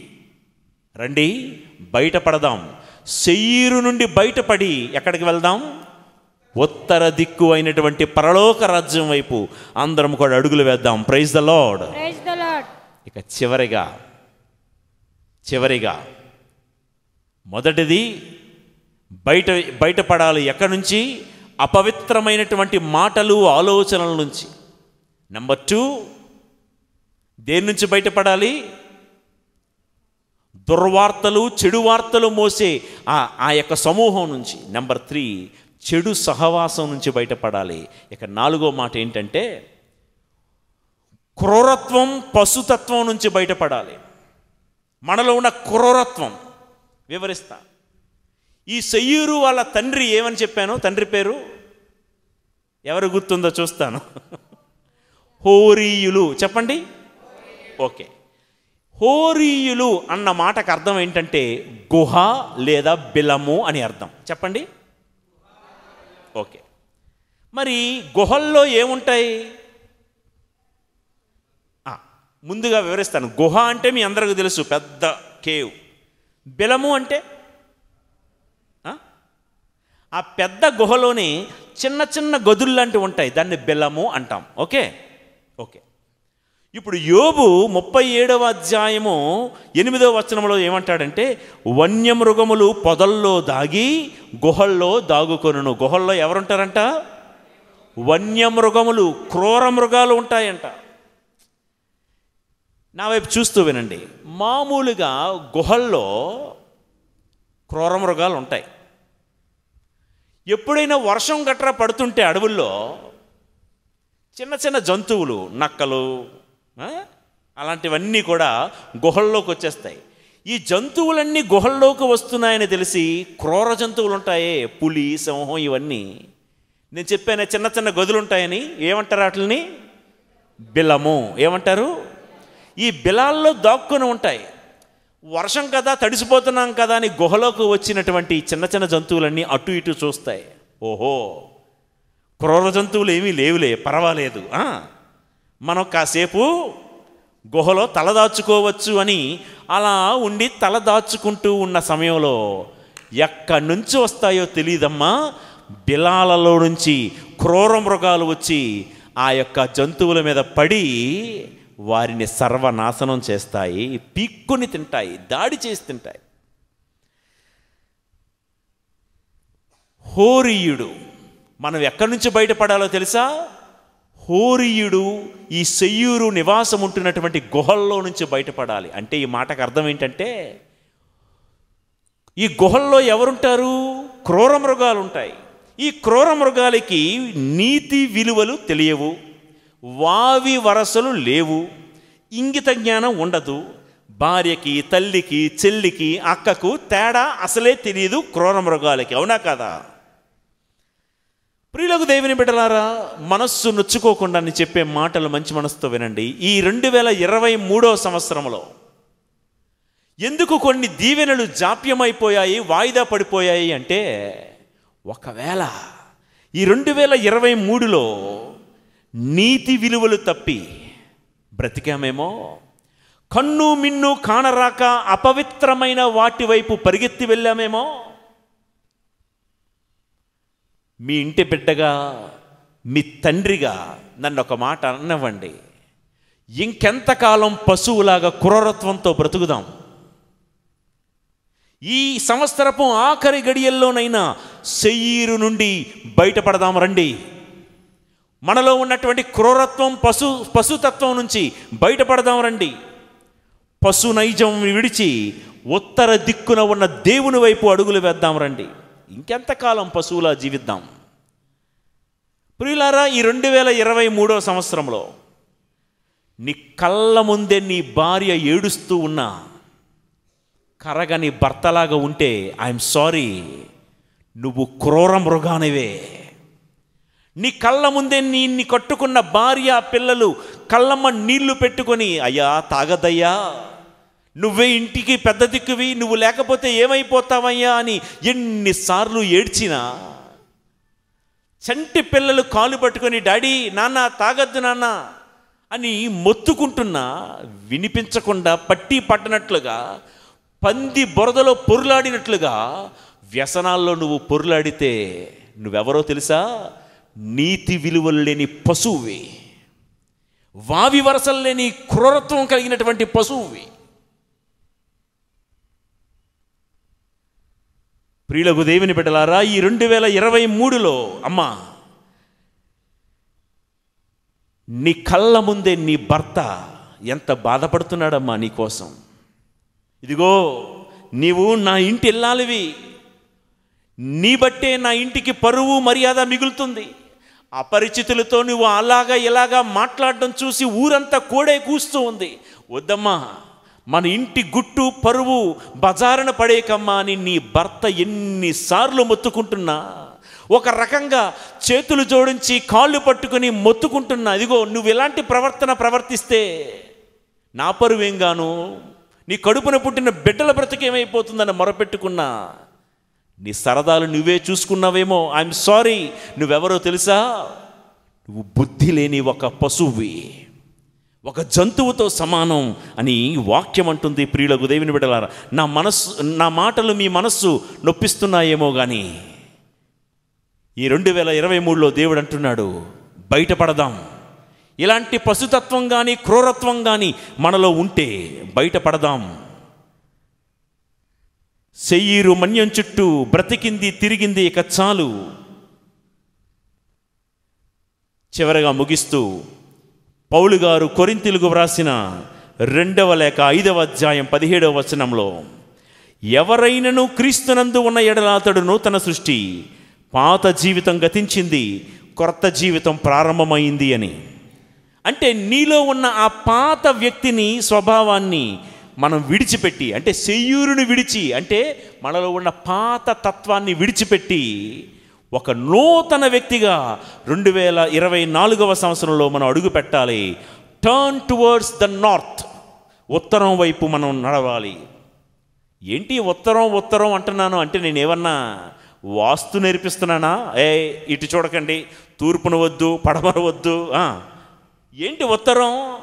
రండి బయటపడదాం. శయీరు నుండి బయటపడి ఎక్కడికి వెళ్దాం? ఉత్తర దిక్కు అయినటువంటి పరలోక రాజ్యం వైపు. అందరం కూడా అడుగులు వేద్దాం. Praise the Lord. Praise the ఇక చివరిగా చివరిగా మొదటిది బయట బయటపడాలి ఎక్కడి నుంచి? అపవిత్రమైనటువంటి మాటలు ఆలోచనల నుంచి. నెంబర్ టూ దేని నుంచి బయటపడాలి? దుర్వార్తలు చెడు వార్తలు మోసే ఆ ఆ యొక్క సమూహం నుంచి. నెంబర్ త్రీ చెడు సహవాసం నుంచి బయటపడాలి. ఇక నాలుగో మాట ఏంటంటే క్రూరత్వం పశుతత్వం నుంచి బయటపడాలి. మనలో ఉన్న క్రూరత్వం. వివరిస్తా. ఈ సయ్యూరు వాళ్ళ తండ్రి ఏమని చెప్పాను? తండ్రి పేరు? ఎవరు గుర్తుందో చూస్తాను. హోరీయులు. చెప్పండి. ఓకే. హోరీయులు అన్న మాటకు అర్థం ఏంటంటే గుహ లేదా బిలము అని అర్థం. చెప్పండి. ఓకే. మరి గుహల్లో ఏముంటాయి? ముందుగా వివరిస్తాను. గుహ అంటే మీ అందరికీ తెలుసు పెద్ద కేవ్. బిలము అంటే ఆ? పెద్ద గుహలోని చిన్న చిన్న గదులు లాంటివి ఉంటాయి. దాన్ని బిలము అంటాం. ఓకే? ఓకే. ఇప్పుడు యోబు ముప్పై ఏడవ అధ్యాయము ఎనిమిదవ వచనంలో ఏమంటాడంటే వన్యమృగములు పొదల్లో దాగి గుహల్లో దాగుకొనును. గుహల్లో ఎవరుంటారంట? వన్యమృగములు క్రూర మృగాలు ఉంటాయంట. నా వైపు చూస్తూ వినండి. మామూలుగా గుహల్లో క్రూర మృగాలు ఉంటాయి. ఎప్పుడైనా వర్షం గట్రా పడుతుంటే అడవుల్లో చిన్న చిన్న జంతువులు నక్కలు అలాంటివన్నీ కూడా గుహల్లోకి వచ్చేస్తాయి. ఈ జంతువులన్నీ గుహల్లోకి వస్తున్నాయని తెలిసి క్రూర జంతువులు ఉంటాయే పులి సింహం ఇవన్నీ. నేను చెప్పాను చిన్న చిన్న గదులు ఉంటాయని ఏమంటారు వాటిని బిలము ఏమంటారు? ఈ బిలాల్లో దాక్కుని ఉంటాయి. వర్షం కదా తడిసిపోతున్నాం కదా అని గుహలోకి వచ్చినటువంటి చిన్న చిన్న జంతువులన్నీ అటు ఇటు చూస్తాయి. ఓహో క్రూర జంతువులు ఏమీ లేవులే పర్వాలేదు. మనం కాసేపు గుహలో తలదాచుకోవచ్చు అని అలా ఉండి తలదాచుకుంటూ ఉన్న సమయంలో ఎక్కడి నుంచి వస్తాయో తెలియదమ్మా బిలాలలో నుంచి క్రూర మృగాలు వచ్చి ఆ యొక్క జంతువుల మీద పడి వారిని సర్వనాశనం చేస్తాయి పీక్కుని తింటాయి దాడి చేసి తింటాయి. హోరీయుడు మనం ఎక్కడి నుంచి బయటపడాలో తెలుసా? హోరీయుడు ఈ సెయ్యూరు నివాసం ఉంటున్నటువంటి గుహల్లో నుంచి బయటపడాలి. అంటే ఈ మాటకు అర్థం ఏంటంటే ఈ గుహల్లో ఎవరుంటారు? క్రూర మృగాలు ఉంటాయి ఈ క్రూర మృగాలకి నీతి విలువలు తెలియవు. వావి వరసలు లేవు. ఇంగిత జ్ఞానం ఉండదు. భార్యకి తల్లికి చెల్లికి అక్కకు తేడా అసలే తెలియదు క్రూర మృగాలకి. అవునా కదా? ప్రియులకు దేవుని బిడ్డలారా మనస్సు నొచ్చుకోకుండా అని చెప్పే మాటలు మంచి మనసుతో వినండి. ఈ రెండు వేల ఇరవై మూడో సంవత్సరంలో ఎందుకు కొన్ని దీవెనలు జాప్యమైపోయాయి వాయిదా పడిపోయాయి అంటే ఒకవేళ ఈ రెండు వేల ఇరవై మూడులో నీతి విలువలు తప్పి బ్రతికామేమో? కన్ను మిన్ను కానరాక అపవిత్రమైన వాటి వైపు పరిగెత్తి వెళ్ళామేమో? మీ ఇంటి బిడ్డగా మీ తండ్రిగా నన్ను ఒక మాట అన్నవ్వండి. ఇంకెంతకాలం పశువులాగా క్రూరత్వంతో బ్రతుకుదాం? ఈ సంవత్సరపు ఆఖరి గడియల్లోనైనా సెయ్యీరు నుండి బయటపడదాం రండి. మనలో ఉన్నటువంటి క్రూరత్వం పశు పశుతత్వం నుంచి బయటపడదాం రండి. పశు నైజం విడిచి ఉత్తర దిక్కున ఉన్న దేవుని వైపు అడుగులు వేద్దాం రండి. ఇంకెంతకాలం పశువులా జీవిద్దాం? ప్రియులారా ఈ రెండు వేల ఇరవై మూడో సంవత్సరంలో నీ కళ్ళ ముందే నీ భార్య ఏడుస్తూ ఉన్నా కరగని భర్తలాగా ఉంటే ఐఎమ్ సారీ నువ్వు క్రూర మృగానివే. నీ కళ్ళ ముందే నీ కట్టుకున్న భార్య పిల్లలు కళ్ళమ్మ నీళ్ళు పెట్టుకొని అయ్యా తాగదయ్యా నువ్వే ఇంటికి పెద్ద దిక్కువి నువ్వు లేకపోతే ఏమైపోతావయ్యా అని ఎన్నిసార్లు ఏడ్చినా. చంటి పిల్లలు కాలు పట్టుకొని డాడీ నాన్న తాగద్దు నాన్న అని మొత్తుకుంటున్నా వినిపించకుండా పట్టి పట్టనట్లుగా పంది బురదలో పొరులాడినట్లుగా వ్యసనాల్లో నువ్వు పొరులాడితే నువ్వెవరో తెలుసా? నీతి విలువలు లేని పశువువి వావి వరసలు లేని క్రూరత్వం కలిగినటువంటి పశువువి ప్రియులకు దేవుని బిడ్డలారా ఈ రెండు వేల ఇరవై మూడులో అమ్మా నీ కళ్ళ ముందే నీ భర్త ఎంత బాధపడుతున్నాడమ్మా నీకోసం ఇదిగో నీవు నా ఇంటి వెళ్ళాలివి నీ బట్టే నా ఇంటికి పరువు మర్యాద మిగులుతుంది. అపరిచితులతో నువ్వు అలాగా ఇలాగా మాట్లాడడం చూసి ఊరంతా కోడే కూస్తూ ఉంది. వద్దమ్మా మన ఇంటి గుట్టు పరువు బజారున పడేకమ్మా అని నీ భర్త ఎన్నిసార్లు మొత్తుకుంటున్నా. ఒక రకంగా చేతులు జోడించి కాళ్ళు పట్టుకుని మొత్తుకుంటున్నా. ఇదిగో నువ్వు ఎలాంటి ప్రవర్తన ప్రవర్తిస్తే నా పరువేం గాను? నీ కడుపున పుట్టిన బిడ్డల బ్రతికేమైపోతుందని మొరపెట్టుకున్నా. నీ సరదాలు నువ్వే చూసుకున్నావేమో. ఐఎమ్ సారీ నువ్వెవరో తెలుసా? నువ్వు బుద్ధి లేని ఒక పశువువి. ఒక జంతువుతో సమానం అని వాక్యం అంటుంది ప్రియులకు దేవుని బిడ్డలారా. నా మనస్సు నా మాటలు మీ మనస్సు నొప్పిస్తున్నాయేమో కానీ ఈ రెండు వేల ఇరవై మూడులో దేవుడు అంటున్నాడు బయటపడదాం. ఇలాంటి పశుతత్వం కానీ క్రూరత్వం కానీ మనలో ఉంటే బయటపడదాం. సెయ్యిరు మన్యం చుట్టూ బ్రతికింది తిరిగింది ఇక చాలు. చివరగా ముగిస్తూ పౌలు గారు కొరింతిలుగు వ్రాసిన రెండవ లేక ఐదవ అధ్యాయం పదిహేడవ వచనంలో ఎవరైనను క్రీస్తునందు ఉన్న ఎడల అతడు నూతన సృష్టి పాత జీవితం గతించింది కొత్త జీవితం ప్రారంభమైంది అని. అంటే నీలో ఉన్న ఆ పాత వ్యక్తిని స్వభావాన్ని మనం విడిచిపెట్టి అంటే సెయ్యూరుని విడిచి అంటే మనలో ఉన్న పాత తత్వాన్ని విడిచిపెట్టి ఒక నూతన వ్యక్తిగా రెండు వేల ఇరవై నాలుగవ సంవత్సరంలో మనం అడుగు పెట్టాలి. టర్న్ టువర్డ్స్ ద నార్త్ ఉత్తరం వైపు మనం నడవాలి. ఏంటి ఉత్తరం ఉత్తరం అంటున్నాను? అంటే నేను ఏమన్నా వాస్తు నేర్పిస్తున్నానా? ఏ ఇటు చూడకండి. తూర్పున వద్దు పడమర వద్దు ఏంటి ఉత్తరం?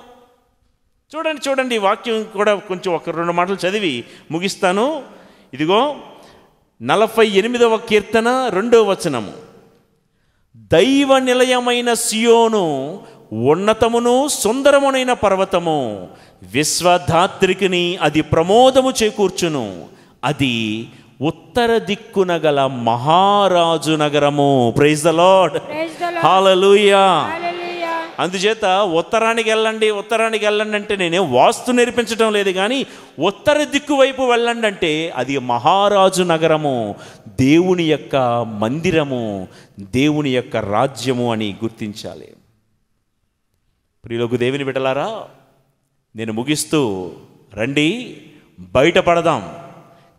చూడండి చూడండి ఈ వాక్యం కూడా కొంచెం ఒక రెండు మాటలు చదివి ముగిస్తాను. ఇదిగో నలభై ఎనిమిదవ కీర్తన రెండవ వచనము. దైవ నిలయమైన సియోను ఉన్నతమును సుందరమునైన పర్వతము విశ్వధాత్రికిని అది ప్రమోదము చేకూర్చును. అది ఉత్తర దిక్కున గల మహారాజు నగరము. Praise the Lord. హాలూయా. అందుచేత ఉత్తరానికి వెళ్ళండి ఉత్తరానికి వెళ్ళండి అంటే నేనే వాస్తు నేర్పించడం లేదు కానీ ఉత్తర దిక్కు వైపు వెళ్ళండి అంటే అది మహారాజు నగరము దేవుని యొక్క మందిరము దేవుని యొక్క రాజ్యము అని గుర్తించాలి. ప్రియులకు దేవుని బిడ్డలారా నేను ముగిస్తూ రండి బయటపడదాం.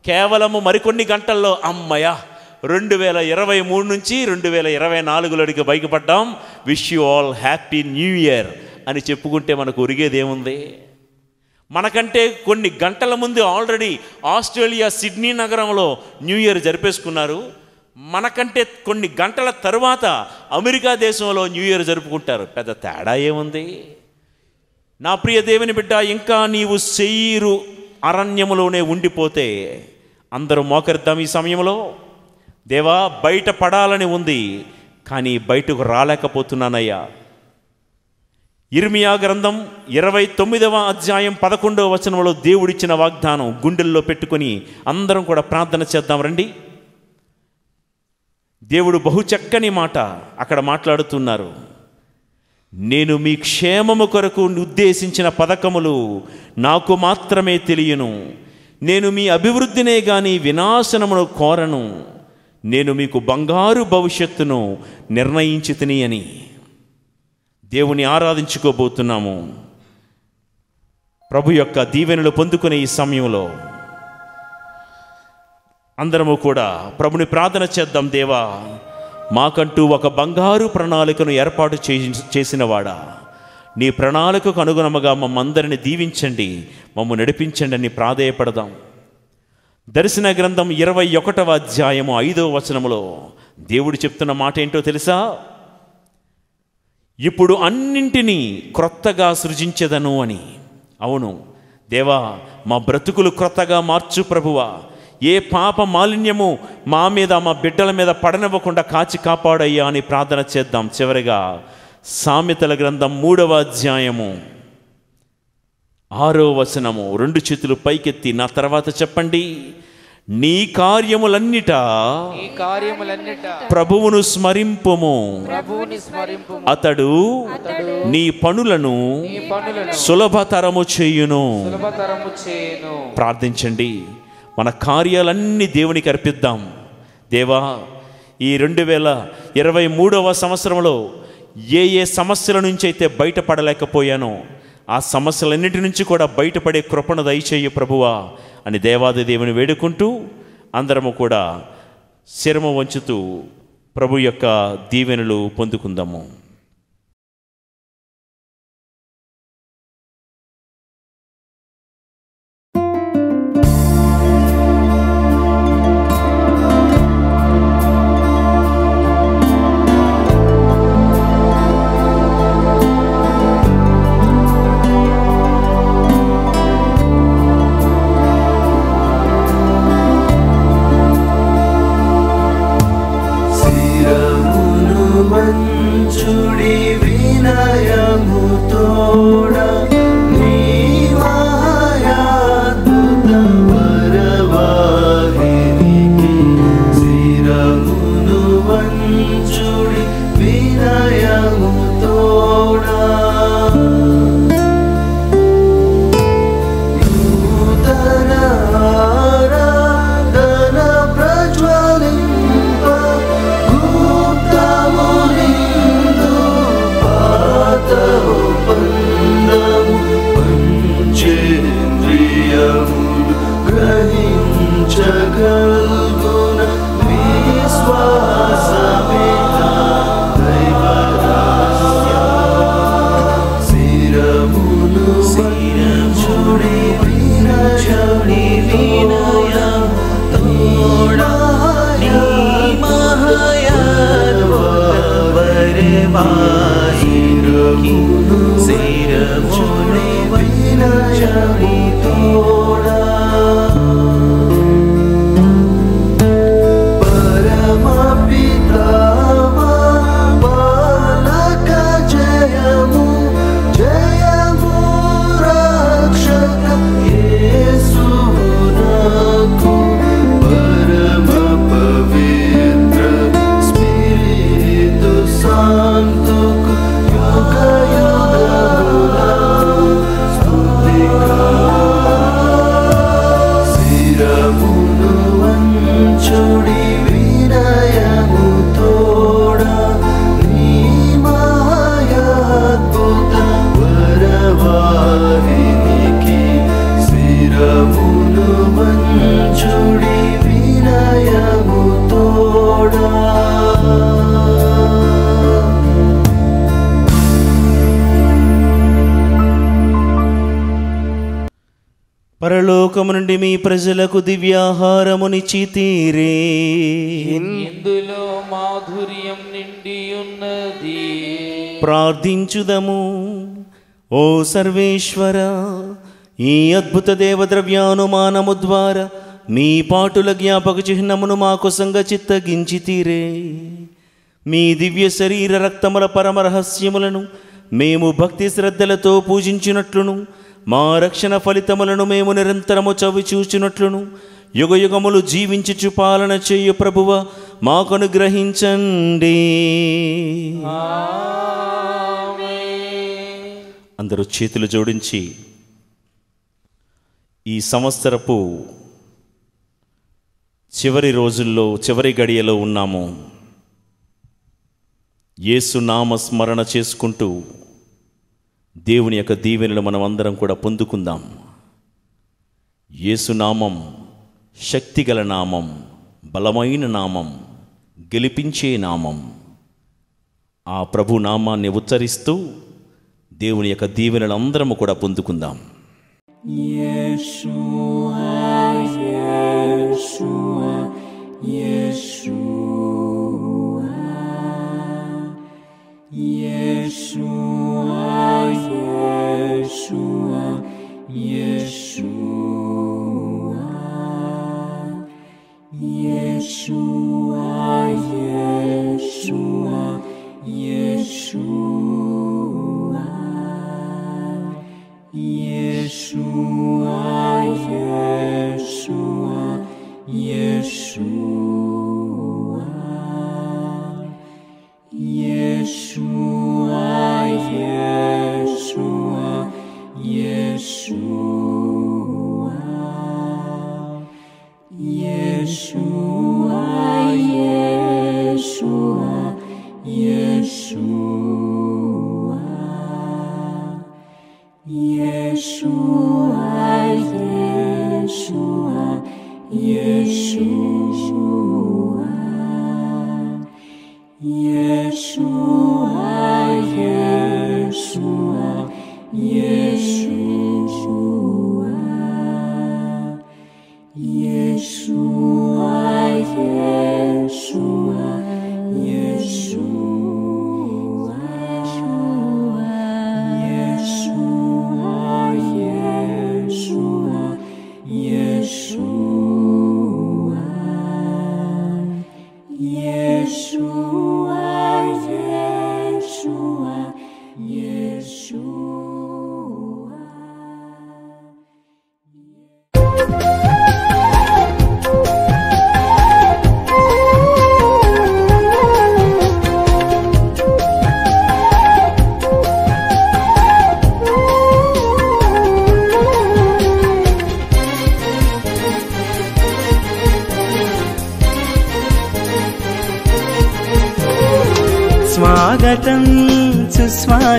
కేవలము మరికొన్ని గంటల్లో అమ్మయ్య రెండు వేల ఇరవై మూడు నుంచి రెండు వేల ఇరవై నాలుగులోకి బయటపడ్డాం. Wish you all happy new year అని చెప్పుకుంటే మనకు ఉరిగేదేముంది మనకంటే కొన్ని గంటల ముందు ఆల్రెడీ ఆస్ట్రేలియా సిడ్నీ నగరంలో న్యూ ఇయర్ జరిపేసుకున్నారు. మనకంటే కొన్ని గంటల తరువాత అమెరికా దేశంలో న్యూ ఇయర్ జరుపుకుంటారు. పెద్ద తేడా ఏముంది? నా ప్రియ దేవుని బిడ్డ ఇంకా నీవు శరీరు అరణ్యములోనే ఉండిపోతే అందరూ మోకరిద్దాం ఈ సమయంలో. దేవా బయట పడాలని ఉంది కానీ బయటకు రాలేకపోతున్నానయ్యా. ఇర్మియా గ్రంథం ఇరవై తొమ్మిదవ అధ్యాయం పదకొండవ వచనంలో దేవుడిచ్చిన వాగ్దానం గుండెల్లో పెట్టుకొని అందరం కూడా ప్రార్థన చేద్దాం రండి. దేవుడు బహు చక్కని మాట అక్కడ మాట్లాడుతున్నారు. నేను మీ క్షేమము కొరకు ఉద్దేశించిన పథకములు నాకు మాత్రమే తెలియను. నేను మీ అభివృద్ధినే కానీ వినాశనమును కోరను. నేను మీకు బంగారు భవిష్యత్తును నిర్ణయించి తిని అని దేవుని ఆరాధించుకోబోతున్నాము. ప్రభు యొక్క దీవెనలు పొందుకునే ఈ సమయంలో అందరము కూడా ప్రభుని ప్రార్థన చేద్దాం దేవా. మాకంటూ ఒక బంగారు ప్రణాళికను ఏర్పాటు చే చేసినవాడా నీ ప్రణాళికకు అనుగుణముగా మమ్మందరిని దీవించండి మమ్మల్ని నడిపించండి అని ప్రాధేయపడదాం. దర్శన గ్రంథం ఇరవై ఒకటవ అధ్యాయము ఐదవ వచనములో దేవుడు చెప్తున్న మాట ఏంటో తెలుసా? ఇప్పుడు అన్నింటినీ క్రొత్తగా సృజించదను అని. అవును. దేవా మా బ్రతుకులు క్రొత్తగా మార్చు ప్రభువా. ఏ పాప మాలిన్యము మా మీద మా బిడ్డల మీద పడనివ్వకుండా కాచి కాపాడయ్యా అని ప్రార్థన చేద్దాం చివరిగా. సామెతల గ్రంథం మూడవ అధ్యాయము. ఆరో వచనము రెండు చేతులు పైకెత్తి నా తర్వాత చెప్పండి. నీ కార్యములన్నిట ప్రభువును స్మరింపుము. అతడు నీ పనులను సులభతరము చేయను. ప్రార్థించండి. మన కార్యాలన్నీ దేవునికి అర్పిద్దాం. దేవా ఈ రెండు వేల ఇరవై మూడవ సంవత్సరంలో ఏ ఏ సమస్యల నుంచి అయితే బయటపడలేకపోయానో ఆ సమస్యలన్నిటి నుంచి కూడా బయటపడే కృపణ దయచేయ ప్రభువా అని దేవాది దేవుని వేడుకుంటూ అందరము కూడా శిరమ వంచుతూ ప్రభు యొక్క దీవెనలు పొందుకుందాము. నుండి మీ ప్రజలకు దివ్యాహారమునిచ్చి తీరే ఇందులో మాధుర్యం నిండి ఉన్నది ప్రార్థించుదము. ఓ సర్వేశ్వర ఈ అద్భుత దేవద్రవ్యానుమానము ద్వారా మీ పాటుల జ్ఞాపక చిహ్నమును మాకు సంగచిత్తగించి తీరే మీ దివ్య శరీర రక్తముల పరమ రహస్యములను మేము భక్తి శ్రద్ధలతో పూజించినట్లును మా రక్షణ ఫలితములను మేము నిరంతరము చవి చూచినట్లును. యుగ యుగములు జీవించుచు పాలన చేయు ప్రభువ మాకు అనుగ్రహించండి అందరూ చేతులు జోడించి ఈ సంవత్సరపు చివరి రోజుల్లో చివరి గడియలో ఉన్నాము. యేసు నామ స్మరణ చేసుకుంటూ దేవుని యొక్క దీవెనలు మనం అందరం కూడా పొందుకుందాం. యేసునామం శక్తిగల నామం బలమైన నామం గెలిపించే నామం. ఆ ప్రభు నామాన్ని ఉచ్చరిస్తూ దేవుని యొక్క దీవెనలు అందరము కూడా పొందుకుందాం. 耶稣啊，耶稣。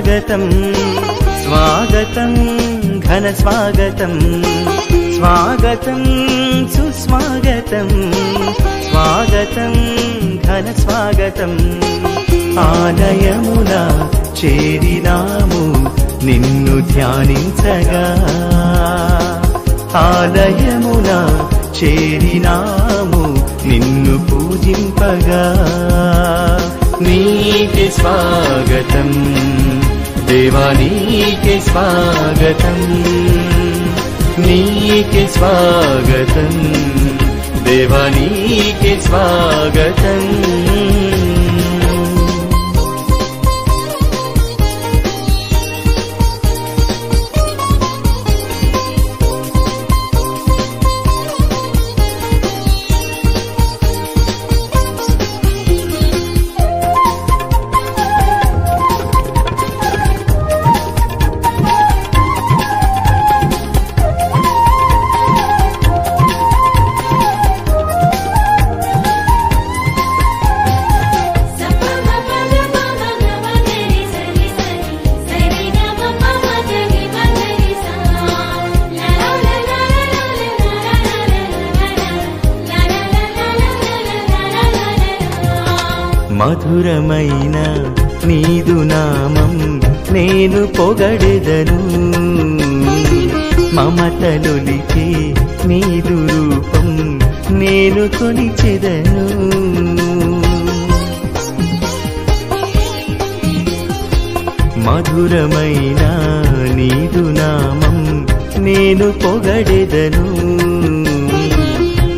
సుస్వాగతం స్వాగతం ఘన స్వాగతం. స్వాగతం సుస్వాగతం. స్వాగతం ఘన స్వాగతం. ఆలయమున చేరినాము నిన్ను ధ్యానించగా. ఆలయమున చేరినాము నిన్ను పూజింపగా. नीके स्वागतम्। देवानीके स्वागतम्। नीके स्वागतम्। देवानीके स्वागतम्। మధురమైన నీదు నామం నేను పొగడెదను. మమతలొలికే నీదు రూపం నేను కొనిచెదను మధురమైన నీదు నామం నేను పొగడెదను.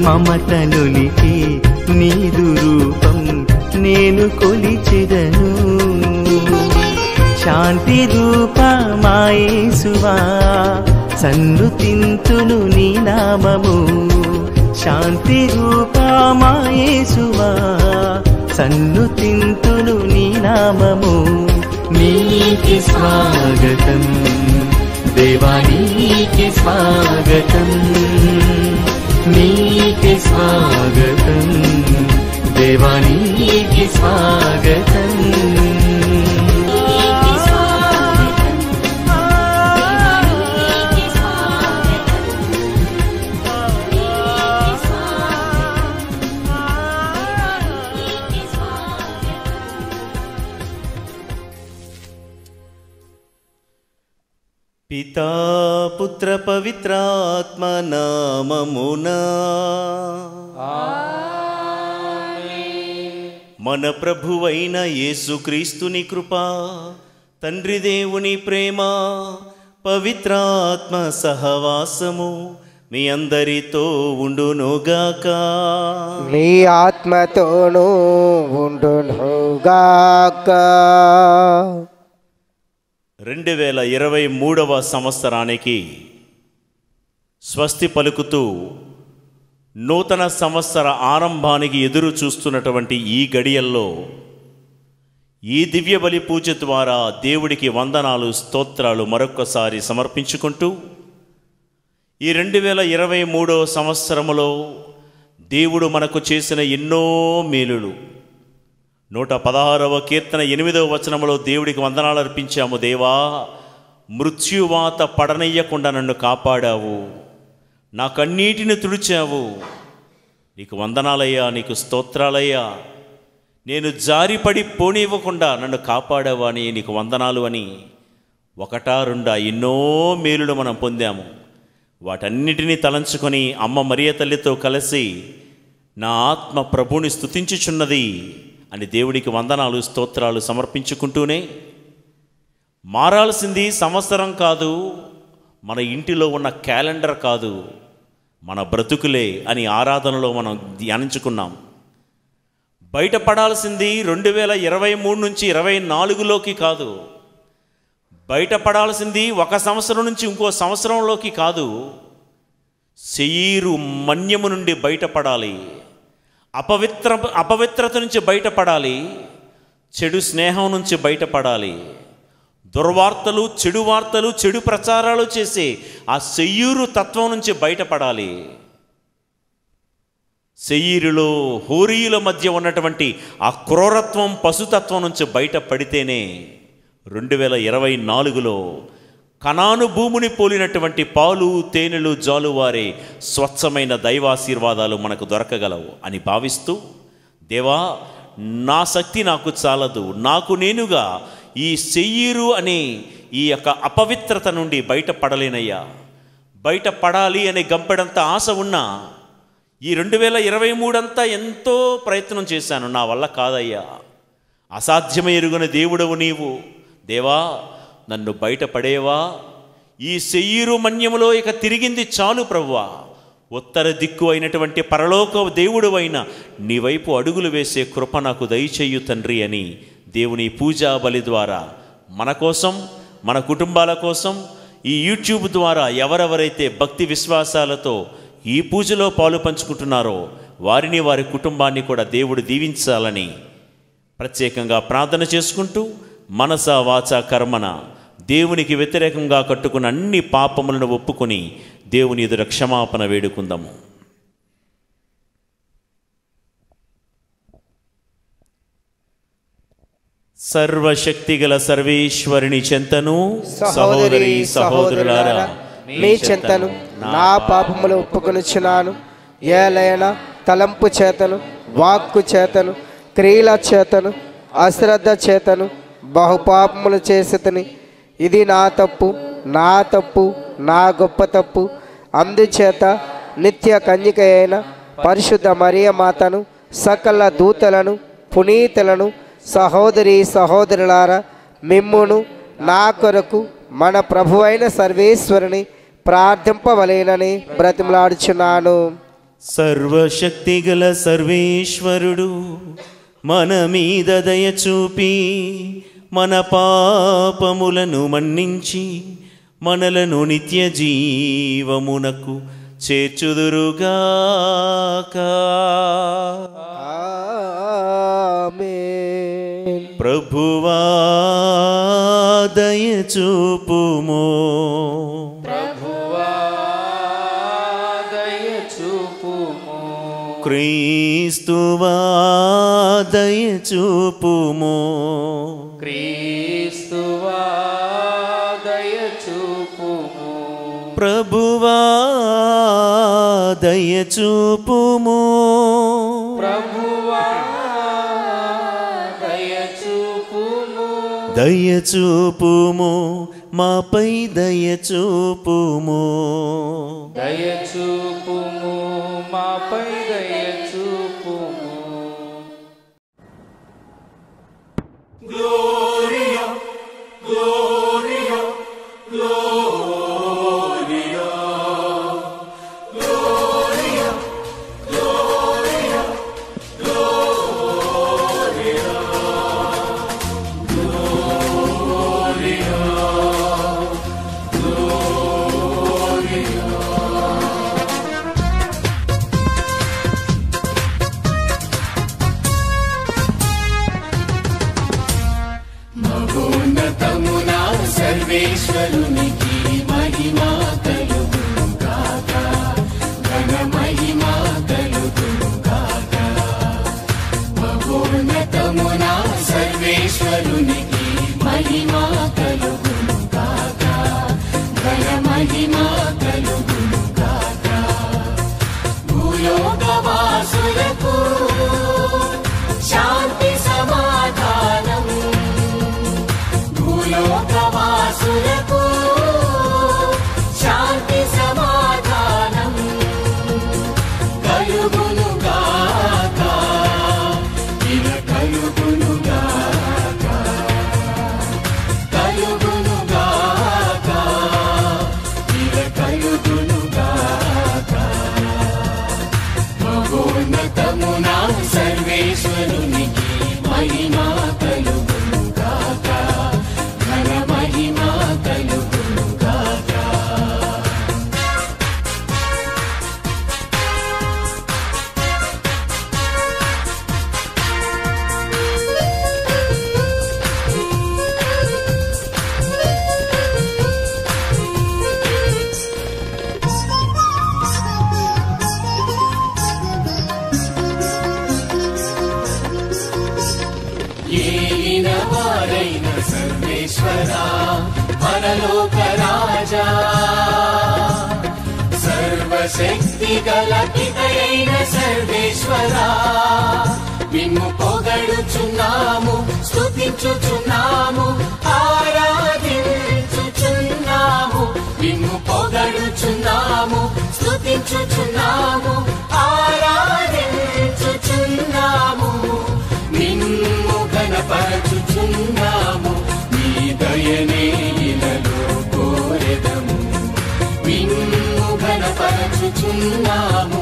మమతనునికి నీదు రూపం నేను కొలిచెదను. శాంతి రూపమాయేసువా సన్నుతింతును నీ నామము. శాంతి రూపమాయేసువా సన్నుతింతును నీ నామము. నీకి స్వాగతం దేవానీకి స్వాగతం. నీకి స్వాగతం स्वागतन् మన ప్రభువైన యేసుక్రీస్తుని కృప తండ్రి దేవుని ప్రేమ పవిత్రాత్మ సహవాసము మీ అందరితో ఉండునుగాక. మీ ఆత్మతోనూ ఉండునుగాక. రెండు వేల ఇరవై మూడవ సంవత్సరానికి స్వస్తి పలుకుతూ నూతన సంవత్సర ఆరంభానికి ఎదురు చూస్తున్నటువంటి ఈ గడియల్లో ఈ దివ్య బలి పూజ ద్వారా దేవుడికి వందనాలు స్తోత్రాలు మరొక్కసారి సమర్పించుకుంటూ ఈ రెండు వేల ఇరవై మూడో సంవత్సరములో దేవుడు మనకు చేసిన ఎన్నో మేలులు. నూట పదహారవ కీర్తన ఎనిమిదవ వచనములో దేవుడికి వందనాలు అర్పించాము. దేవా మృత్యువాత పడనయ్యకుండా నన్ను కాపాడావు. నా కన్నీటిని తుడిచావు. నీకు వందనాలయ్యా నీకు స్తోత్రాలయ్యా. నేను జారిపడి పోనివ్వకుండా నన్ను కాపాడావా అని నీకు వందనాలు అని ఒకటా రెండా ఎన్నో మేలులు మనం పొందాము. వాటన్నిటినీ తలంచుకొని అమ్మ మరియ తల్లితో కలిసి నా ఆత్మ ప్రభుని స్థుతించుచున్నది అని దేవుడికి వందనాలు స్తోత్రాలు సమర్పించుకుంటూనే మారాల్సింది సంవత్సరం కాదు మన ఇంటిలో ఉన్న క్యాలెండర్ కాదు మన బ్రతుకులే అని ఆరాధనలో మనం ధ్యానించుకున్నాం. బయటపడాల్సింది రెండు వేల ఇరవై మూడు నుంచి ఇరవై నాలుగులోకి కాదు. బయటపడాల్సింది ఒక సంవత్సరం నుంచి ఇంకో సంవత్సరంలోకి కాదు. శయీరు మన్యము నుండి బయటపడాలి అపవిత్ర అపవిత్రత నుంచి బయటపడాలి చెడు స్నేహం నుంచి బయటపడాలి దుర్వార్తలు చెడు వార్తలు చెడు ప్రచారాలు చేసే ఆ శయ్యూరు తత్వం నుంచి బయటపడాలి. సెయ్యూరులో హోరీయుల మధ్య ఉన్నటువంటి ఆ క్రూరత్వం పశుతత్వం నుంచి బయటపడితేనే రెండు వేల ఇరవై నాలుగులో కణాను భూమిని పోలినటువంటి పాలు తేనెలు జాలువారే స్వచ్ఛమైన దైవాశీర్వాదాలు మనకు దొరకగలవు అని భావిస్తూ దేవా నా శక్తి నాకు చాలదు. నాకు నేనుగా ఈ శయ్యీరు అనే ఈ యొక్క అపవిత్రత నుండి బయటపడలేనయ్యా. బయటపడాలి అనే గంపెడంత ఆశ ఉన్నా ఈ రెండు వేల ఇరవై మూడంతా ఎంతో ప్రయత్నం చేశాను. నా వల్ల కాదయ్యా. అసాధ్యమే ఎరుగున దేవుడవు నీవు. దేవా నన్ను బయటపడేవా? ఈ శయ్యూరు మన్యములో ఇక తిరిగింది చాలు ప్రవ్వా. ఉత్తర దిక్కు అయినటువంటి పరలోక దేవుడు అయిన నీ వైపు అడుగులు వేసే కృప నాకు దయచేయు తండ్రి అని దేవుని పూజా బలి ద్వారా మన కోసం మన కుటుంబాల కోసం ఈ యూట్యూబ్ ద్వారా ఎవరెవరైతే భక్తి విశ్వాసాలతో ఈ పూజలో పాలు పంచుకుంటున్నారో వారిని వారి కుటుంబాన్ని కూడా దేవుడు దీవించాలని ప్రత్యేకంగా ప్రార్థన చేసుకుంటూ మనస వాచ కర్మన దేవునికి వ్యతిరేకంగా కట్టుకున్న అన్ని పాపములను ఒప్పుకొని దేవుని ఎదుర క్షమాపణ వేడుకుందాము. సర్వశక్తిగల సర్వేశ్వరుని చెంతను సహోదరి సహోదరులారా మీ చింతను నా పాపములు ఒప్పుకొనుచున్నాను. ఏలైనా తలంపు చేతను వాక్కు చేతను క్రియల చేతను అశ్రద్ధ చేతను బహుపాపములు చేసేతని. ఇది నా తప్పు నా తప్పు నా గొప్ప తప్పు. అందుచేత నిత్య కన్యక అయిన పరిశుద్ధ మరియ మాతను సకల దూతలను పునీతులను సహోదరి సహోదరులారా మిమ్మును నా కొరకు మన ప్రభువైన సర్వేశ్వరుని ప్రార్థింపవలేనని బ్రతిమలాడుచున్నాను సర్వశక్తిగల సర్వేశ్వరుడు మన మీద దయ చూపి మన పాపములను మన్నించి మనలను నిత్య జీవమునకు చేర్చుదురుగాక ఆమేన్. ప్రభువా దయ చూపుమో దయ చూపుము క్రీస్తువా దయ చూపుమో క్రీస్తువా దయ చూపుము ప్రభువా దయ చూపుమో Daya chupumo, mapai daya chupumo. Daya chupumo, mapai. స్తుతించుచున్నాము ఆరాధించుచున్నాము నిన్ను పొగడుచున్నాము స్తుతించుచున్నాము ఆరాధించుచున్నాము నిన్ను గణపరచుచున్నాము నీ దయనే కోరెదము నిన్ను గణపరచుచున్నాము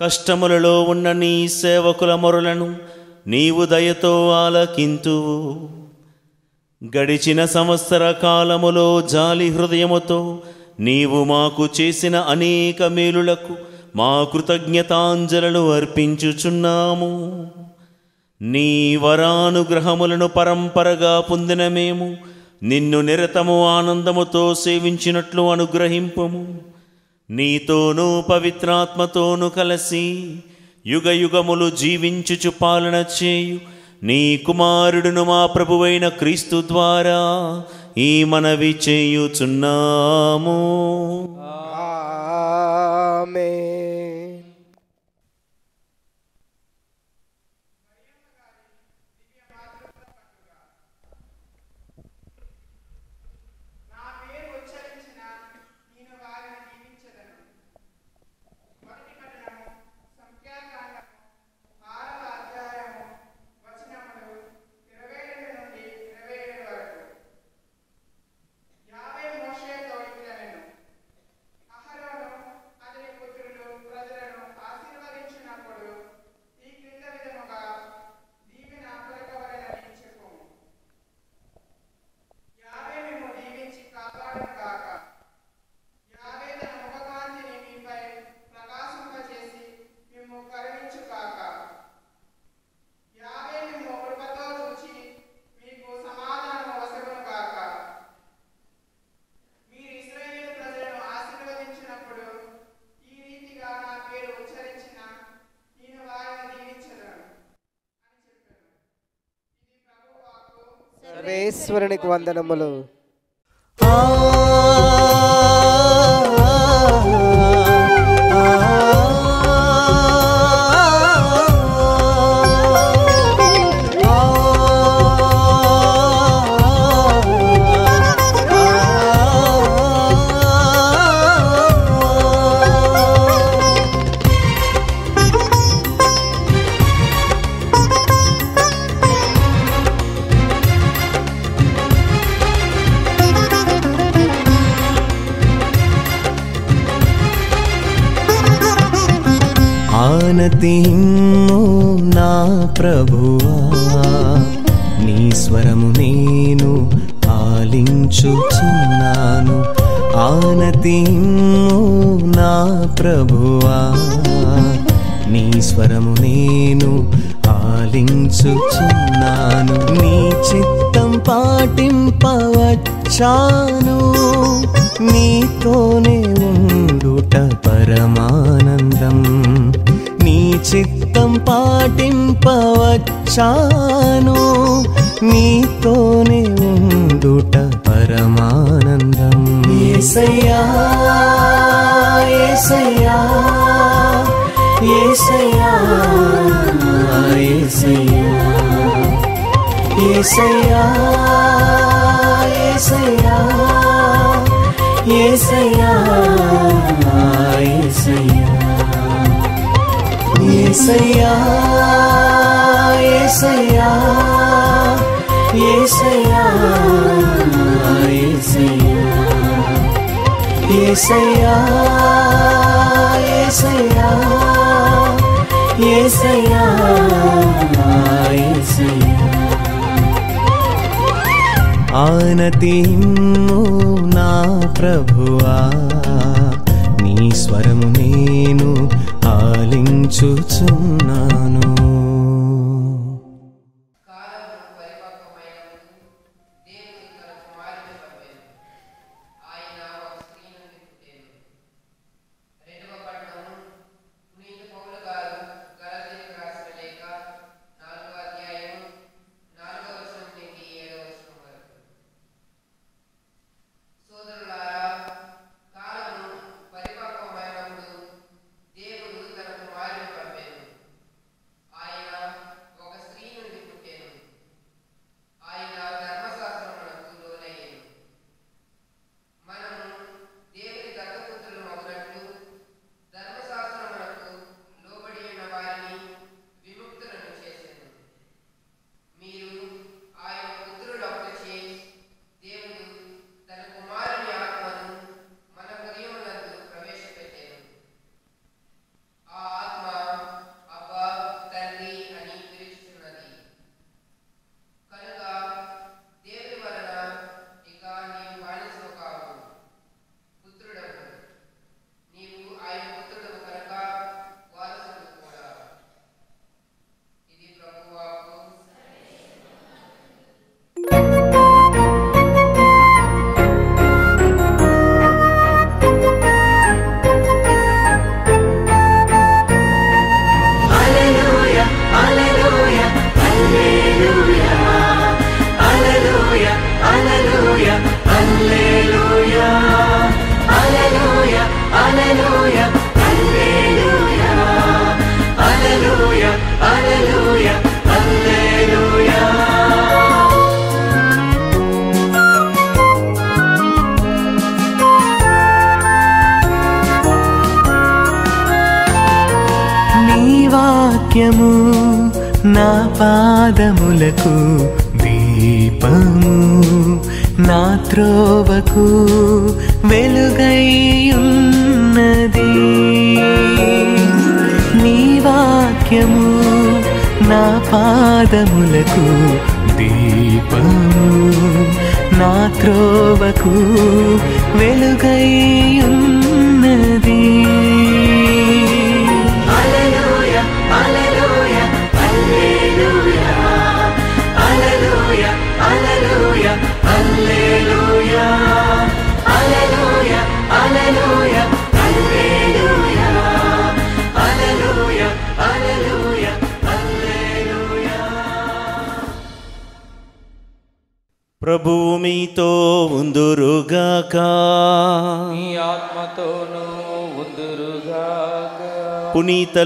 కష్టములలో ఉన్న నీ సేవకుల మొరలను నీవు దయతో ఆలకింతువు గడిచిన సంవత్సర కాలములో జాలి హృదయముతో నీవు మాకు చేసిన అనేక మేలులకు మా కృతజ్ఞతాంజలను అర్పించుచున్నాము. నీ వరానుగ్రహములను పరంపరగా పొందిన మేము నిన్ను నిరతము ఆనందముతో సేవించినట్లు అనుగ్రహింపుము. నీతోనూ పవిత్రాత్మతోనూ కలిసి యుగయుగములు జీవించుచు పాలన చేయు. నీ కుమారుడును మా ప్రభువైన క్రీస్తు ద్వారా ఈ మనవి చేయుచున్నాము. ఆమేన్. పరమేశ్వరునికి వందనములు ఆనతిమ్ము నా ప్రభువా. నీ స్వరము నేను ఆలించుచున్నాను. ఆనతిమ్ము నా ప్రభువా. నీ స్వరము నేను ఆలించుచున్నాను. నీ చిత్తం పాటింపవచ్చాను. నీతోనే ఉండుట పరమానందం. చిత్తం పాటింపవచ్చాను. నీతోనే ఉండుట పరమానందం. ఏసయ్యా ఏసయ్యా ఏసయ్యా ఏసయ్యా ఏసయ్యా ఏసయ్యా ఏసయ్యా ఏసయ్యా. ఏసయ్యా ఏసయ్యా ఏసయ్యా ఏసయ్యా ఏసయ్యా ఏసయ్యా ఏసయ్యా నా ప్రభువా నీ స్వరము నేను ఆలించుచున్నాను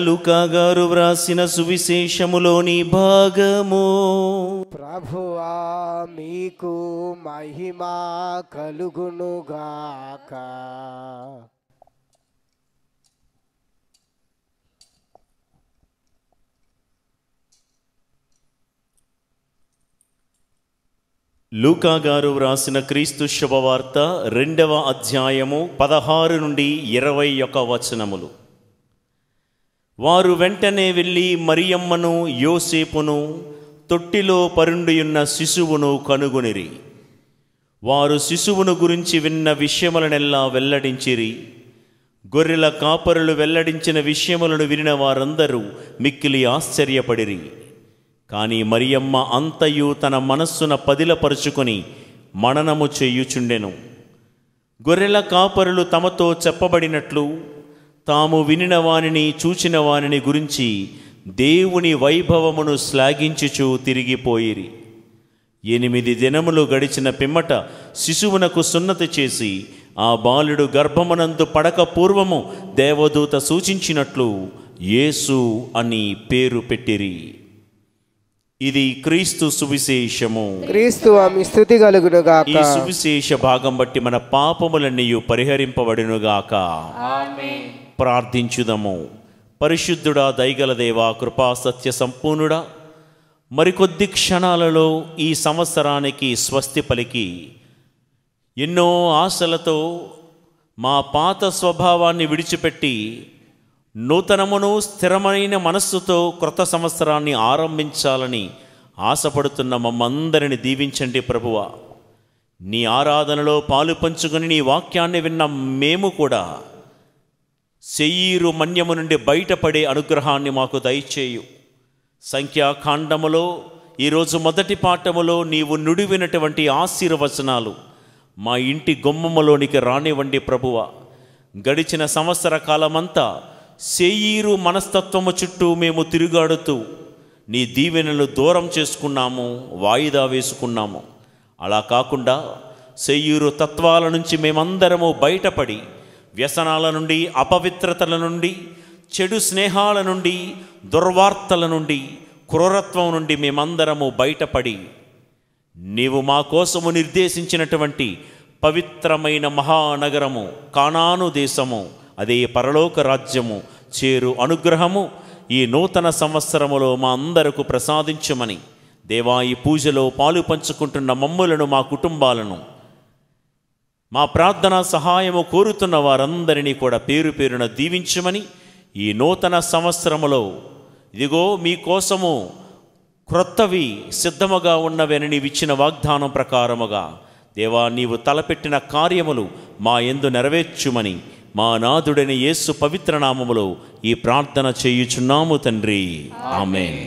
పునీత లుకా గారు వ్రాసిన సువిశేషములోని భాగము. ప్రభువా మీకు మహిమా కలుగునుగాక. లూకా గారు వ్రాసిన క్రీస్తు శుభవార్త రెండవ అధ్యాయము పదహారు నుండి ఇరవై ఒక వచనములు. వారు వెంటనే వెళ్ళి మరియమ్మను యోసేపును తొట్టిలో పరుండియున్న శిశువును కనుగొనిరి. వారు శిశువును గురించి విన్న విషయములనెల్లా వెల్లడించిరి. గొర్రెల కాపరులు వెల్లడించిన విషయములను వినిన వారందరూ మిక్కిలి ఆశ్చర్యపడిరి. కానీ మరియమ్మ అంతయు తన మనస్సున పదిలపరుచుకొని మననము చేయుచుండెను. గొర్రెల కాపరులు తమతో చెప్పబడినట్లు తాము వినిన వానిని చూచిన వానిని గురించి దేవుని వైభవమును శ్లాఘించుచూ తిరిగిపోయిరి. ఎనిమిది దినములు గడిచిన పిమ్మట శిశువునకు సున్నతి చేసి ఆ బాలుడు గర్భమునందు పడక పూర్వము దేవదూత సూచించినట్లు యేసు అని పేరు పెట్టిరి. ఇది క్రీస్తు సువిశేషము. క్రీస్తు ఆమె స్థుతి కలుగునుగాక. ఈ సువిశేష భాగం బట్టి మన పాపములన్నీ పరిహరింపబడినుగాక. ఆమేన్. ప్రార్థించుదము. పరిశుద్ధుడా దయగల దేవా కృపా సత్య సంపూర్ణుడా మరికొద్ది క్షణాలలో ఈ సంవత్సరానికి స్వస్తి పలికి. ఎన్నో ఆశలతో మా పాత స్వభావాన్ని విడిచిపెట్టి నూతనమును స్థిరమైన మనస్సుతో క్రొత్త సంవత్సరాన్ని ఆరంభించాలని ఆశపడుతున్న మమ్మందరిని దీవించండి ప్రభువ. నీ ఆరాధనలో పాలు పంచుకొని నీ వాక్యాన్ని విన్న మేము కూడా శయీరు మన్యము నుండి బయటపడే అనుగ్రహాన్ని మాకు దయచేయు. సంఖ్యాకాండములో ఈరోజు మొదటి పాఠములో నీవు నుడివినటువంటి ఆశీర్వచనాలు మా ఇంటి గుమ్మములోనికి రానివ్వండి ప్రభువ. గడిచిన సంవత్సర కాలమంతా శయీరు మనస్తత్వము చుట్టూ మేము తిరుగాడుతూ నీ దీవెనలు దూరం చేసుకున్నాము వాయిదా వేసుకున్నాము. అలా కాకుండా శయ్యూరు తత్వాల నుంచి మేమందరము బయటపడి వ్యసనాల నుండి అపవిత్రతల నుండి చెడు స్నేహాల నుండి దుర్వార్తల నుండి క్రూరత్వం నుండి మేమందరము బయటపడి నీవు మా కోసము నిర్దేశించినటువంటి పవిత్రమైన మహానగరము కానాను దేశము అదే పరలోక రాజ్యము చేరు అనుగ్రహము ఈ నూతన సంవత్సరములో మా అందరకు ప్రసాదించమని దేవా ఈ పూజలో పాలు పంచుకుంటున్న మమ్ములను మా కుటుంబాలను మా ప్రార్థన సహాయము కోరుతున్న వారందరినీ కూడా పేరు పేరున దీవించమని ఈ నూతన సంవత్సరములో ఇదిగో మీకోసము క్రొత్తవి సిద్ధముగా ఉన్నవని నీవిచ్చిన వాగ్దానం ప్రకారముగా దేవా నీవు తలపెట్టిన కార్యములు మా ఎందు నెరవేర్చుమని మా నాథుడైన యేసు పవిత్ర నామములో ఈ ప్రార్థన చేయుచున్నాము తండ్రి. ఆమెన్.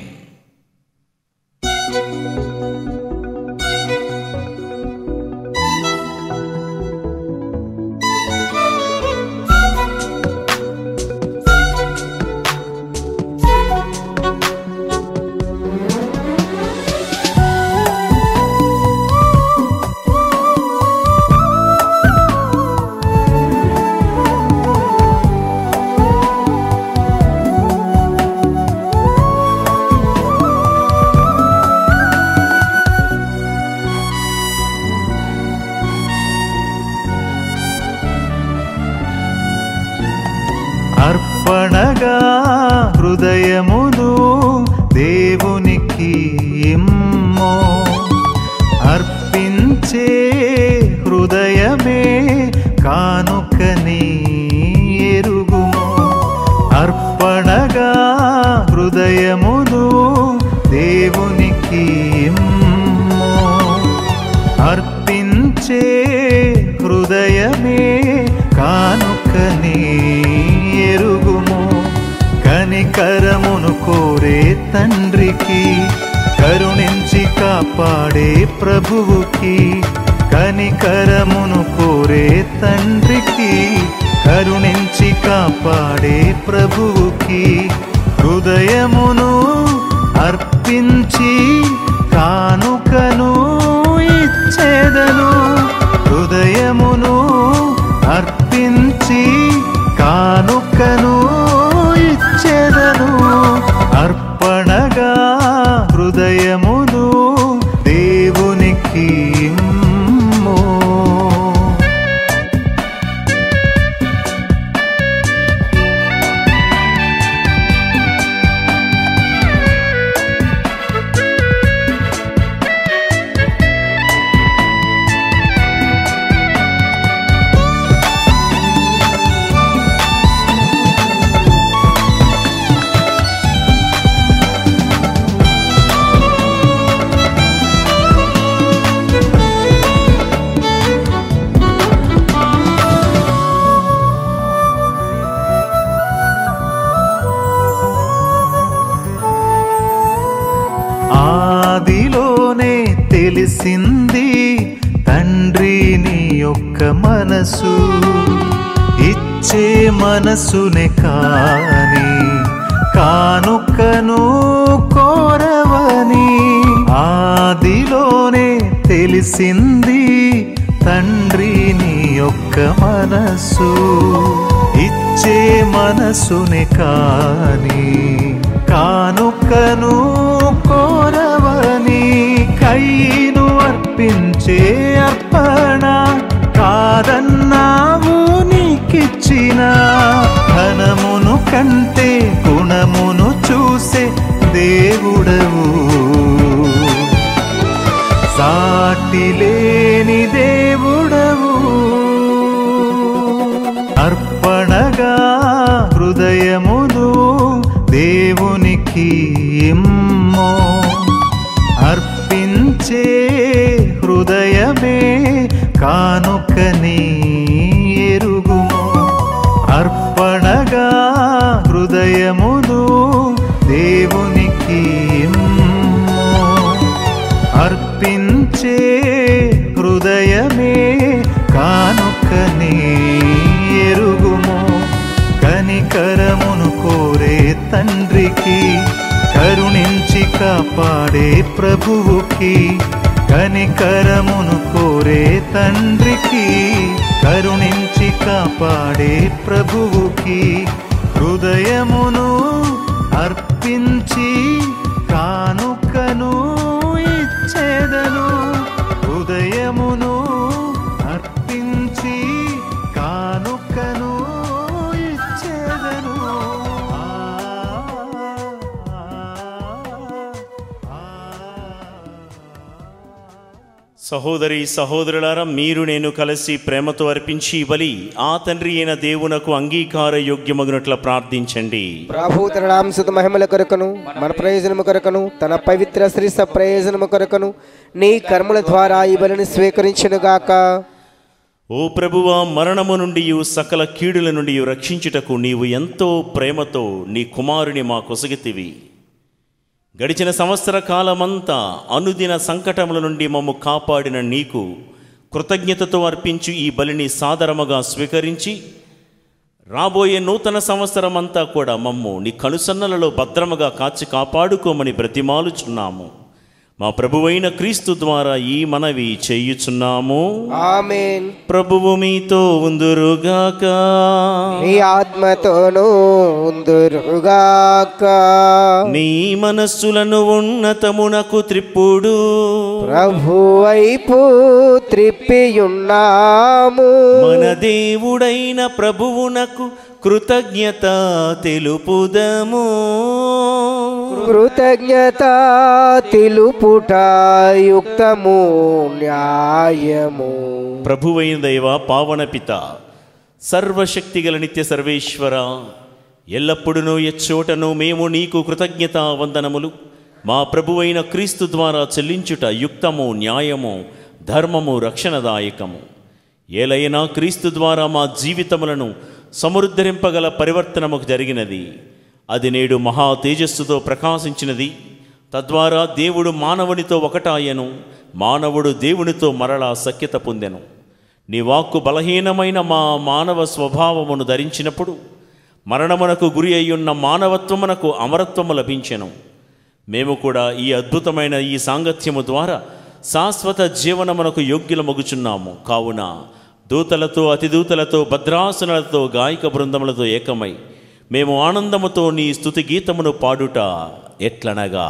తండ్రికి కరుణించి కాపాడే ప్రభువుకి కనికరమును కోరే తండ్రికి కరుణించి కాపాడే ప్రభువుకి హృదయమును అర్పించి కానుకను ఇచ్చేదను. హృదయమును అర్పించి కానుకను మనసునే కాని కానుకను కోరవని ఆదిలోనే తెలిసింది తండ్రి నీ యొక్క మనసు. ఇచ్చే మనసుని కాని కానుకను కోరవని కయ్యను అర్పించే అర్పణ కాదన్నావు నీకిచ్చినా చూడవు. సాటి లేని దేవుడవు. అర్పణగా హృదయమును దేవునికి పాడే ప్రభువుకి కనికరమును కోరే తండ్రికి కరుణించి కాపాడే ప్రభువుకి హృదయమును అర్పించి కానుకను ఇచ్చేదను. హృదయమును సహోదరి సహోదరులారా మీరు నేను కలిసి ప్రేమతో అర్పించి బలి ఆ తండ్రి అయిన దేవునకు అంగీకార యోగ్యమగినట్ల ప్రార్థించండి. ప్రభు తన నాంసుత మహిమల కొరకును మన ప్రయోజనము కొరకును తన పవిత్ర శ్రీస ప్రయోజనము కొరకును నీ కర్మల ద్వారా ఈ బలిని స్వీకరించునుగాక ఓ ప్రభువా మరణము నుండి సకల కీడుల నుండి రక్షించుటకు నీవు ఎంతో ప్రేమతో నీ కుమారుని మా కొసగితివి గడిచిన సంవత్సర కాలమంతా అనుదిన సంకటముల నుండి మమ్ము కాపాడిన నీకు కృతజ్ఞతతో అర్పించు ఈ బలిని సాదరముగా స్వీకరించి రాబోయే నూతన సంవత్సరమంతా కూడా మమ్ము నీ కనుసన్నలలో భద్రముగా కాచి కాపాడుకోమని బ్రతిమాలుచున్నాము. మా ప్రభువైన క్రీస్తు ద్వారా ఈ మనవి చేయుచున్నాము. ఆమెన్. ప్రభువు మీతో ఉందురుగాక. నీ ఆత్మతోనూ ఉందురుగాక. నీ మనస్సులను ఉన్నతమునకు త్రిప్పుడు. ప్రభు వైపు త్రిప్పియున్నాము. మన దేవుడైన ప్రభువునకు కృతజ్ఞత తెలుపుదము. కృతజ్ఞత తెలుపుట యుక్తము న్యాయము. ప్రభువైన దైవ పావన పిత సర్వశక్తిగల నిత్య సర్వేశ్వర ఎల్లప్పుడూ ఎచ్చోటను మేము నీకు కృతజ్ఞత వందనములు. మా ప్రభువైన క్రీస్తు ద్వారా చెల్లించుట యుక్తము న్యాయము ధర్మము రక్షణదాయకము. ఏలైనా క్రీస్తు ద్వారా మా జీవితములను సముద్ధరింపగల పరివర్తనము జరిగినది. అది నేడు మహా తేజస్సుతో ప్రకాశించినది. తద్వారా దేవుడు మానవునితో ఒకటాయను మానవుడు దేవునితో మరలా సఖ్యత పొందెను. నీ వాక్కు బలహీనమైన మా మానవ స్వభావమును ధరించినప్పుడు మరణమునకు గురి అయ్యున్న మానవత్వమునకు అమరత్వము లభించెను. మేము కూడా ఈ అద్భుతమైన ఈ సాంగత్యము ద్వారా శాశ్వత జీవనమునకు యోగ్యులమగుచున్నాము. కావున దూతలతో అతిదూతలతో భద్రాసనలతో గాయక బృందములతో ఏకమై మేము ఆనందముతో నీ స్థుతి గీతమును పాడుట ఎట్లనగా.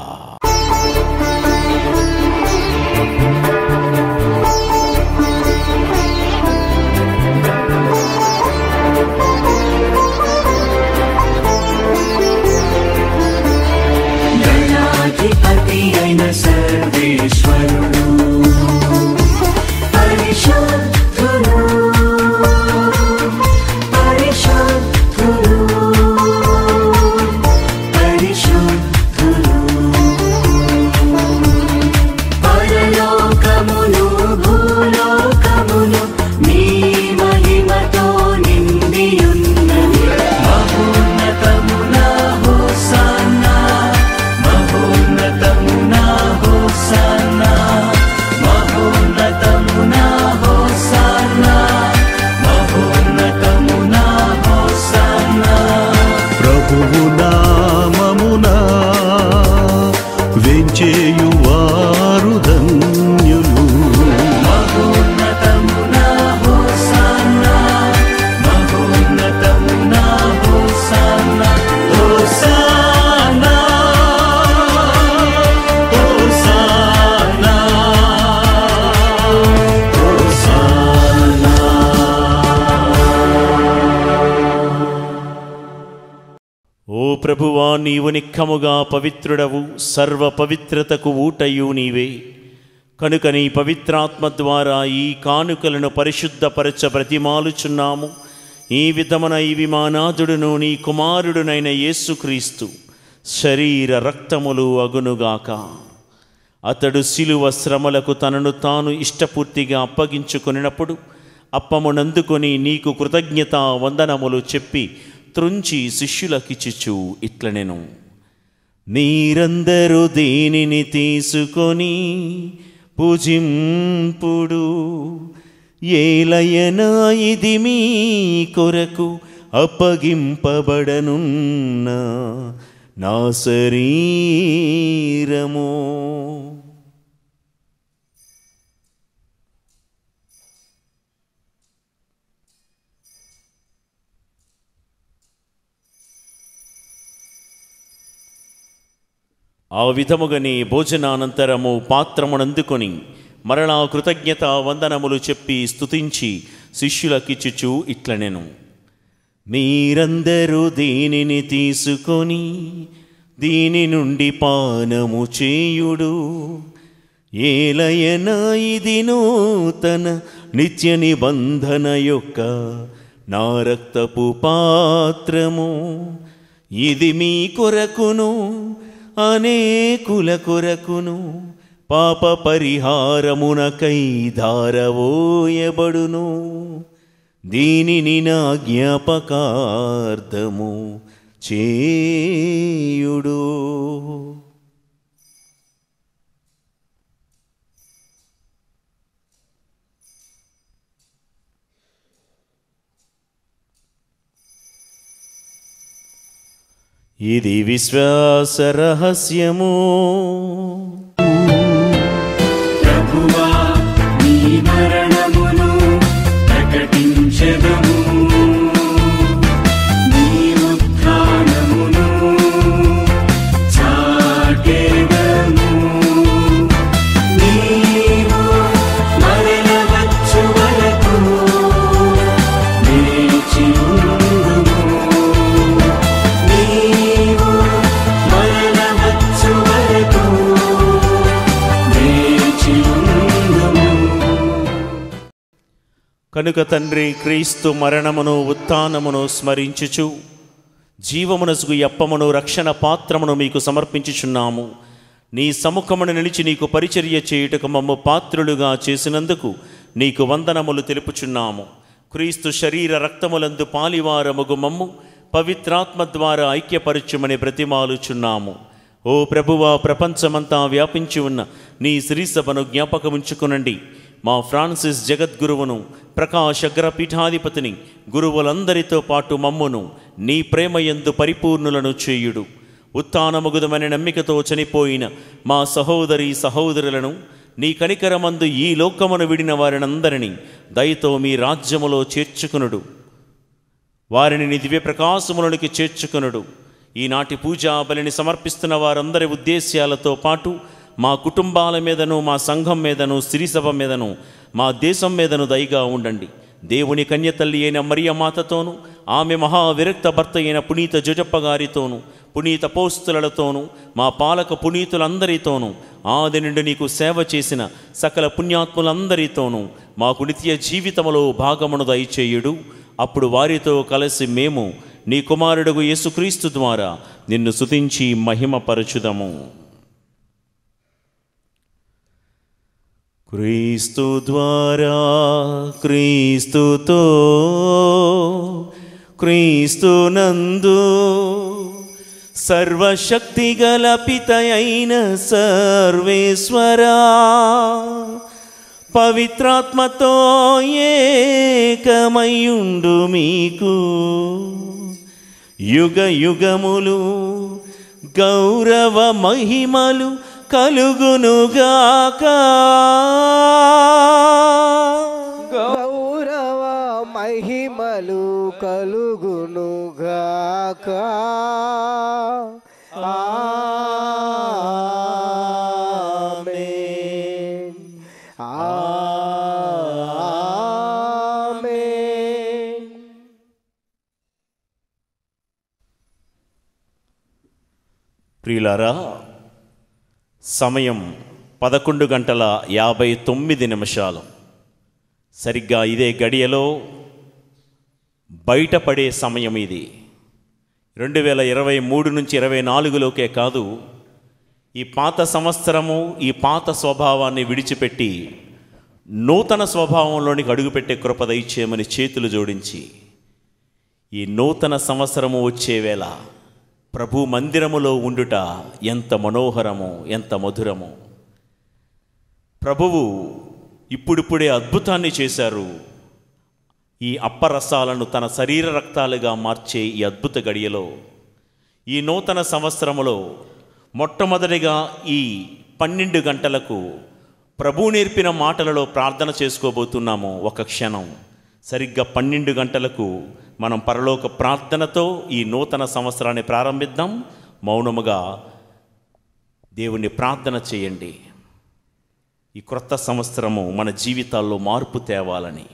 అధికముగా పవిత్రుడవు సర్వ పవిత్రతకు ఊటయు నీవే. కనుక నీ పవిత్రాత్మ ద్వారా ఈ కానుకలను పరిశుద్ధపరచ ప్రతిమాలుచున్నాము ఈ విధమున ఈ విమానాథుడును నీ కుమారుడునైన యేసుక్రీస్తు శరీర రక్తములు అగునుగాక. అతడు శిలువ శ్రమలకు తనను తాను ఇష్టపూర్తిగా అప్పగించుకొనినప్పుడు అప్పమునందుకొని నీకు కృతజ్ఞత వందనములు చెప్పి త్రుంచి శిష్యులకిచ్చుచు ఇట్లనెను. మీరందరూ దీనిని తీసుకొని పూజింపుడు. ఏలయనా ఇది మీ కొరకు అప్పగింపబడనున్న నా శరీరమో. ఆ విధముగని భోజనానంతరము పాత్రమునందుకొని మరలా కృతజ్ఞత వందనములు చెప్పి స్తుతించి శిష్యులకిచ్చుచు ఇట్లనెను. మీరందరూ దీనిని తీసుకొని దీని నుండి పానము చేయుడు. ఏలయన ఇది నూతన నిత్య నిబంధన యొక్క నా రక్తపు పాత్రము. ఇది మీ కొరకును అనేకుల కొరకును పాప పరిహారమునకై ధారవోయబడును. దీనిని నా జ్ఞాపకార్థము చేయుడు. ఇది విశ్వాస రహస్యము ప్రభువా నీ మరణమును కనుక తండ్రి క్రీస్తు మరణమును ఉత్థానమును స్మరించుచు జీవమునసుకు ఎప్పమును రక్షణ పాత్రమును మీకు సమర్పించుచున్నాము. నీ సముఖమును నిలిచి నీకు పరిచర్య చేయుటకు మమ్ము పాత్రులుగా చేసినందుకు నీకు వందనములు తెలుపుచున్నాము. క్రీస్తు శరీర రక్తములందు పాలివారముగు మమ్ము పవిత్రాత్మ ద్వారా ఐక్యపరచుమని ప్రతిమాలుచున్నాము ఓ ప్రభువా ప్రపంచమంతా వ్యాపించి ఉన్న నీ శ్రీసభను జ్ఞాపకముంచుకునండి. మా ఫ్రాన్సిస్ జగద్గురువును ప్రకాశ అగ్రపీఠాధిపతిని గురువులందరితో పాటు మమ్మును నీ ప్రేమ ఎందు పరిపూర్ణులను చేయుడు. ఉత్థానముగుదమని నమ్మికతో చనిపోయిన మా సహోదరి సహోదరులను నీ కనికరమందు ఈ లోకమును విడిన వారినందరినీ దయతో మీ రాజ్యములో చేర్చుకునుడు. వారిని నీ దివ్య ప్రకాశములనికి చేర్చుకొనుడు. ఈనాటి పూజా బలిని సమర్పిస్తున్న వారందరి ఉద్దేశ్యాలతో పాటు మా కుటుంబాల మీదను మా సంఘం మీదను సిరిసభ మీదను మా దేశం మీదను దయగా ఉండండి. దేవుని కన్యతల్లి అయిన మరియ మాతతోనూ ఆమె మహావిరక్త భర్త అయిన పునీత జుజప్ప గారితోనూ పునీత పోస్తులతోనూ మా పాలక పునీతులందరితోనూ ఆది నుండి నీకు సేవ చేసిన సకల పుణ్యాత్ములందరితోనూ మాకు నిత్య జీవితములో భాగమును దయచేయుడు. అప్పుడు వారితో కలిసి మేము నీ కుమారుడుగు యేసుక్రీస్తు ద్వారా నిన్ను సుతించి మహిమపరచుదము. క్రీస్తు ద్వారా క్రీస్తుతో క్రీస్తునందు సర్వశక్తి గల పితయైన సర్వేశ్వరా పవిత్రాత్మతో ఏకమయుండు మీకు. యుగ యుగములు గౌరవ మహిమలు కలుగునుగాక. గౌరవ మహిమలు కలుగునుగాక. ప్రియులారా సమయం పదకొండు గంటల యాభై తొమ్మిది నిమిషాలు. సరిగ్గా ఇదే గడియలో బయటపడే సమయం ఇది. రెండు వేల ఇరవై మూడు నుంచి ఇరవై నాలుగులోకే కాదు ఈ పాత సంవత్సరము ఈ పాత స్వభావాన్ని విడిచిపెట్టి నూతన స్వభావంలోనికి అడుగుపెట్టే కృపద ఇచ్చేయమని చేతులు జోడించి ఈ నూతన సంవత్సరము వచ్చే వేళ ప్రభు మందిరములో ఉండుట ఎంత మనోహరము ఎంత మధురము. ప్రభువు ఇప్పుడిప్పుడే అద్భుతాన్ని చేశారు. ఈ అప్పరసాలను తన శరీర రక్తాలుగా మార్చే ఈ అద్భుత గడియలో ఈ నూతన సంవత్సరములో మొట్టమొదటిగా ఈ పన్నెండు గంటలకు ప్రభు నేర్పిన మాటలలో ప్రార్థన చేసుకోబోతున్నాము ఒక క్షణం. సరిగ్గా పన్నెండు గంటలకు మనం పరలోక ప్రార్థనతో ఈ నూతన సంవత్సరాన్ని ప్రారంభిద్దాం. మౌనముగా దేవుణ్ణి ప్రార్థన చేయండి. ఈ క్రొత్త సంవత్సరము మన జీవితాల్లో మార్పు తేవాలని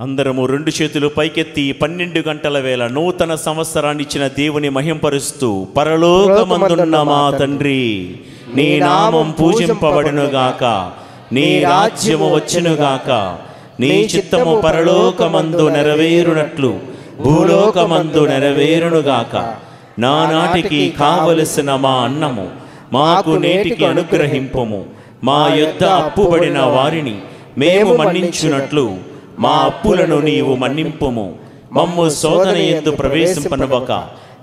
అందరము రెండు చేతులు పైకెత్తి పన్నెండు గంటల వేళ నూతన సంవత్సరాన్ని ఇచ్చిన దేవుని మహింపరుస్తూ పరలోకమందున్న మా తండ్రి. నీ నామం పూజింపబడునుగాక నీ రాజ్యము వచ్చునుగాక నీ చిత్తము పరలోకమందు నెరవేరునట్లు. భూలోకమందు నెరవేరునుగాక నానాటికి కావలసిన మా అన్నము. మాకు నేటికి అనుగ్రహింపము. మా యొద్ద అప్పుబడిన వారిని మేము మన్నించున్నట్లు మా అప్పులను నీవు మన్నింపుము. మమ్ము శోధన ఎందు ప్రవేశింపనవక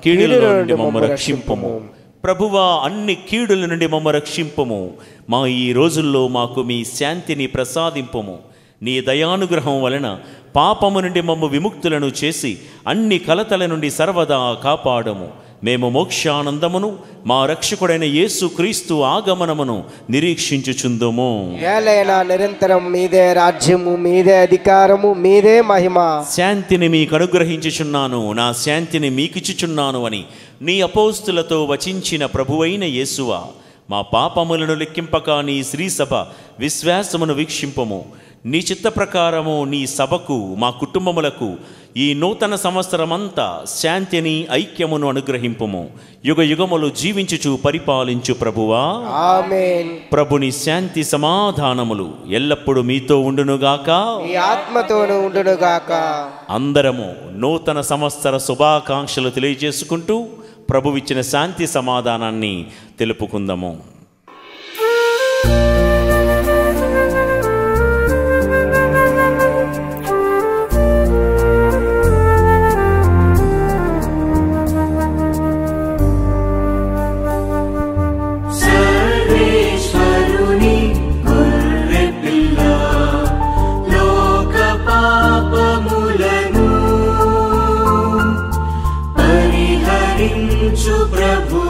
కీడుల నుండి మమ్ము రక్షింపము. ప్రభువా అన్ని కీడుల నుండి మమ్మ రక్షింపము. మా ఈ రోజుల్లో మాకు మీ శాంతిని ప్రసాదింపము. నీ దయానుగ్రహం వలన పాపము నుండి మమ్మ విముక్తులను చేసి అన్ని కలతల నుండి సర్వదా కాపాడము. మేము మోక్షానందమును మా రక్షకుడైన యేసు క్రీస్తు ఆగమనమును నిరీక్షించుచుందుము. ఏలైనా నిరంతరం మీదే రాజ్యము మీదే అధికారము మీదే మహిమ. శాంతిని మీకు అనుగ్రహించుచున్నాను నా శాంతిని మీకిచ్చుచున్నాను అని నీ అపోస్తులతో వచించిన ప్రభువైన యేసువా మా పాపములను లెక్కింపక నీ శ్రీసభ విశ్వాసమును వీక్షింపము. నీ చిత్త ప్రకారము నీ సభకు మా కుటుంబములకు ఈ నూతన సంవత్సరమంతా శాంతిని ఐక్యమును అనుగ్రహింపుము. యుగ యుగములు జీవించుచు పరిపాలించు ప్రభువా. ప్రభుని శాంతి సమాధానములు ఎల్లప్పుడూ మీతో ఉండునుగాక ఆత్మతోను ఉండునుగాక అందరము నూతన సంవత్సర శుభాకాంక్షలు తెలియజేసుకుంటూ ప్రభువిచ్చిన శాంతి సమాధానాన్ని తెలుపుకుందాము. పరిహరించు ప్రభువా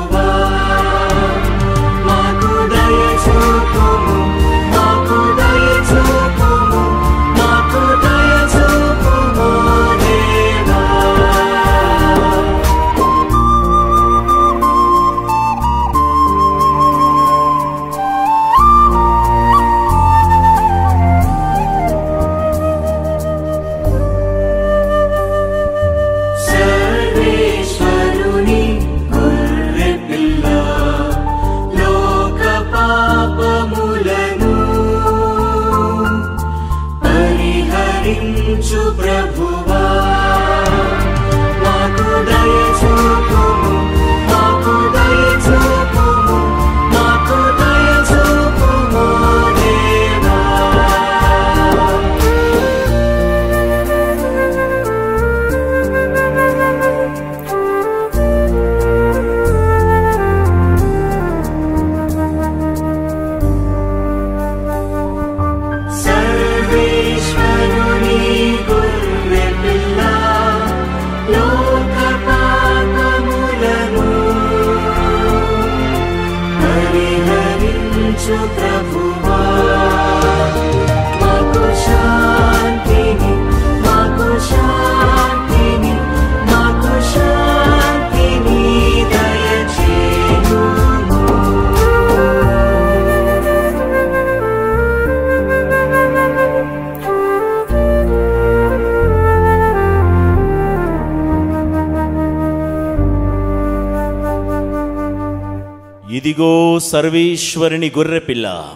సర్వేశ్వరుని గొర్రెపిల్ల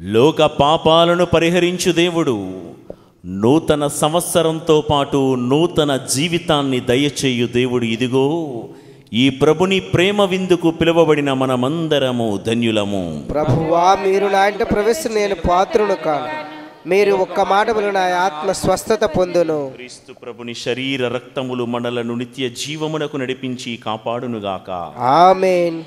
లోక పాపాలను పరిహరించు దేవుడు నూతన సంవత్సరంతో పాటు నూతన జీవితాన్ని దయచేయు దేవుడు ఇదిగో ఈ ప్రభుని ప్రేమ విందుకు పిలువబడిన మనమందరము ధన్యులము. ప్రభువా మీరు నా ఇంట ప్రవేశం నేను పాత్రును కాను. మీరు ఒక్క మాట వలన నా ఆత్మ స్వస్థత పొందును. క్రీస్తు ప్రభుని శరీర రక్తములు మనలను నిత్య జీవమునకు నడిపించి కాపాడునుగాక. ఆమెన్.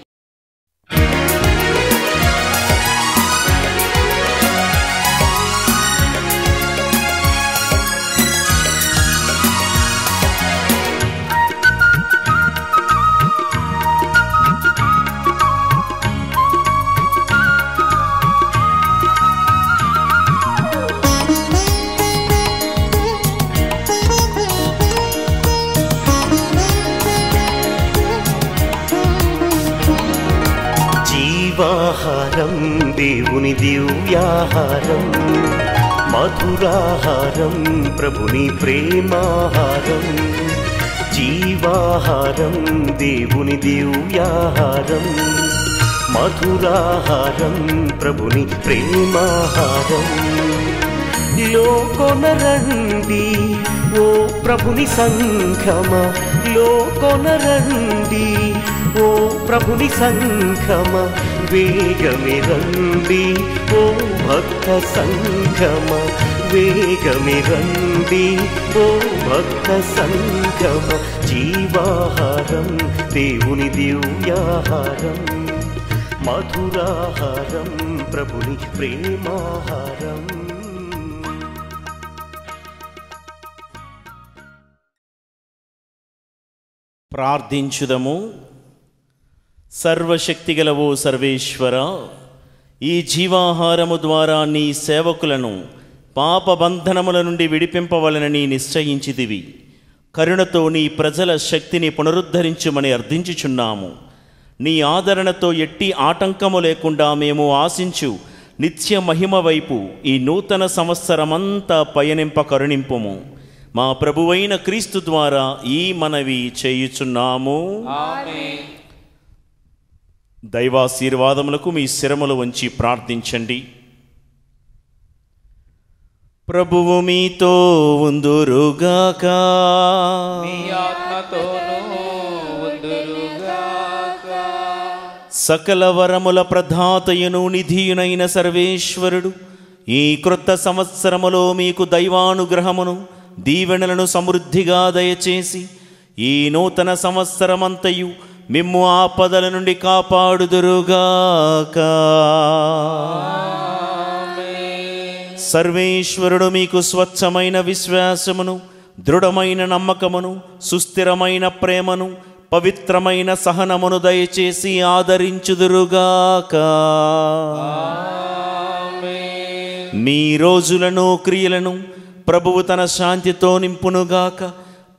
దేవుని దివ్యాహారం మధురాహారం ప్రభుని ప్రేమాహారం జీవాహారం దేవుని దివ్యాహారం మధురాహారం ప్రభుని ప్రేమాహారం. లోకొనరండి ఓ ప్రభుని సంఘమ లోకొనరండి ఓ ప్రభుని సంఘమ వేగమిరండి ఓ భక్త సంఘమ వేగమిరండి ఓ భక్త సంఘమ జీవాహారం దేవుని దివ్యాహారం. మధురాహారం ప్రభుని ప్రేమాహారం. ప్రార్థించుదము. సర్వశక్తిగలవో సర్వేశ్వర ఈ జీవాహారము ద్వారా నీ సేవకులను పాప బంధనముల నుండి విడిపింపవలనని నిశ్చయించిదివి కరుణతో నీ ప్రజల శక్తిని పునరుద్ధరించుమని అర్థించుచున్నాము. నీ ఆదరణతో ఎట్టి ఆటంకము లేకుండా మేము ఆశించు నిత్య మహిమ వైపు ఈ నూతన సంవత్సరమంతా పయనింప కరుణింపుము. మా ప్రభువైన క్రీస్తు ద్వారా ఈ మనవి చేయుచున్నాము. దైవాశీర్వాదములకు మీ శిరములు వంచి ప్రార్థించండి. ప్రభువు మీతో ఉందురుగాక. మీ ఆత్మతోనూ ఉందురుగాక. సకల వరముల ప్రధాతయును నిధియునైన సర్వేశ్వరుడు ఈ క్రొత్త సంవత్సరములో మీకు దైవానుగ్రహమును దీవెనలను సమృద్ధిగా దయచేసి ఈ నూతన సంవత్సరమంతయు మిమ్ము ఆపదల నుండి కాపాడుదురుగాక. సర్వేశ్వరుడు మీకు స్వచ్ఛమైన విశ్వాసమును దృఢమైన నమ్మకమును సుస్థిరమైన ప్రేమను పవిత్రమైన సహనమును దయచేసి ఆదరించుదురుగాక. మీ రోజులను క్రియలను ప్రభువు తన శాంతితో నింపునుగాక.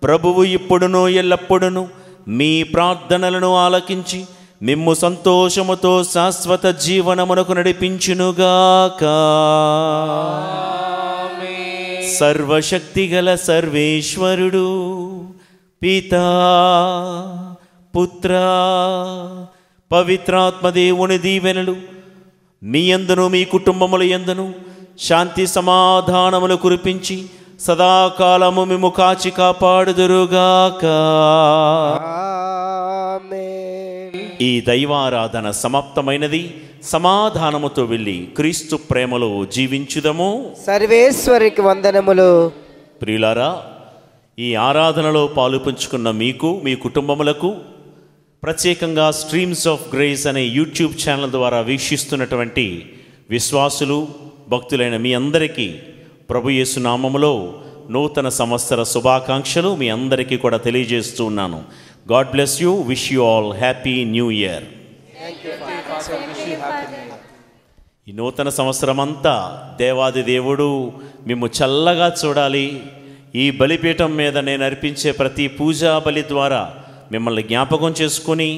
ప్రభువు ఇప్పుడును ఎల్లప్పుడును మీ ప్రార్థనలను ఆలకించి మిమ్ము సంతోషముతో శాశ్వత జీవనమునకు నడిపించునుగాక. సర్వశక్తిగల సర్వేశ్వరుడు పితా పుత్ర పవిత్రాత్మదేవుని దీవెనలు మీ ఎందును మీ కుటుంబముల ఎందును శాంతి సమాధానములు కురిపించి సదాకాలము మేము కాచి కాపాడుదురుగాక. ఈ దైవారాధన సమాప్తమైనది. సమాధానముతో వెళ్ళి క్రీస్తు ప్రేమలో జీవించుదము. సర్వేశ్వరికి వందనములు. ప్రియులారా ఈ ఆరాధనలో పాలు పంచుకున్న మీకు మీ కుటుంబములకు ప్రత్యేకంగా స్ట్రీమ్స్ ఆఫ్ గ్రేస్ అనే యూట్యూబ్ ఛానల్ ద్వారా వీక్షిస్తున్నటువంటి విశ్వాసులు భక్తులైన మీ అందరికీ ప్రభు యేసు నామములో నూతన సంవత్సర శుభాకాంక్షలు మీ అందరికీ కూడా తెలియజేస్తూ ఉన్నాను. God bless you wish you all happy new year. ఈ నూతన సంవత్సరం అంతా దేవాది దేవుడు మేము చల్లగా చూడాలి. ఈ బలిపీఠం మీద నేను అర్పించే ప్రతి పూజా బలి ద్వారా మిమ్మల్ని జ్ఞాపకం చేసుకొని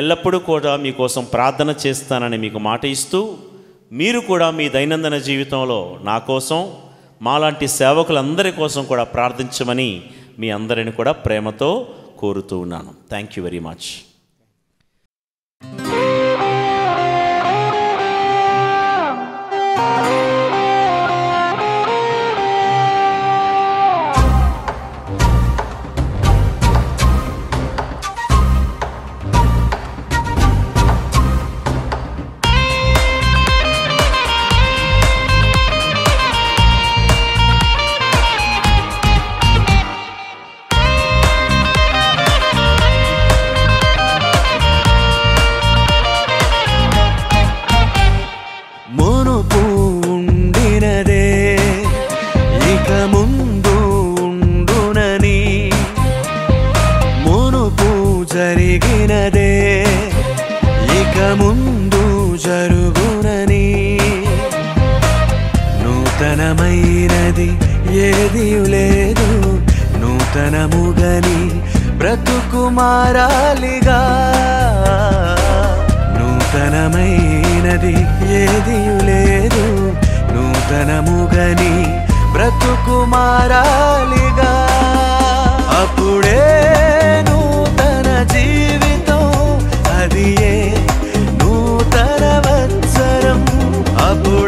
ఎల్లప్పుడూ కూడా మీకోసం ప్రార్థన చేస్తానని మీకు మాట ఇస్తూ మీరు కూడా మీ దైనందిన జీవితంలో నా కోసం మాలాంటి సేవకులందరి కోసం కూడా ప్రార్థించమని మీ అందరిని కూడా ప్రేమతో కోరుతూ ఉన్నాను. థ్యాంక్ యూ వెరీ మచ్ నూతనముగని బ్రతుకు మారాలిగా నూతనమైనది ఏది లేదు. నూతనముగని బ్రతుకు మారాలిగా అప్పుడే నూతన జీవితం అది ఏ నూతన వత్సరం. అప్పుడు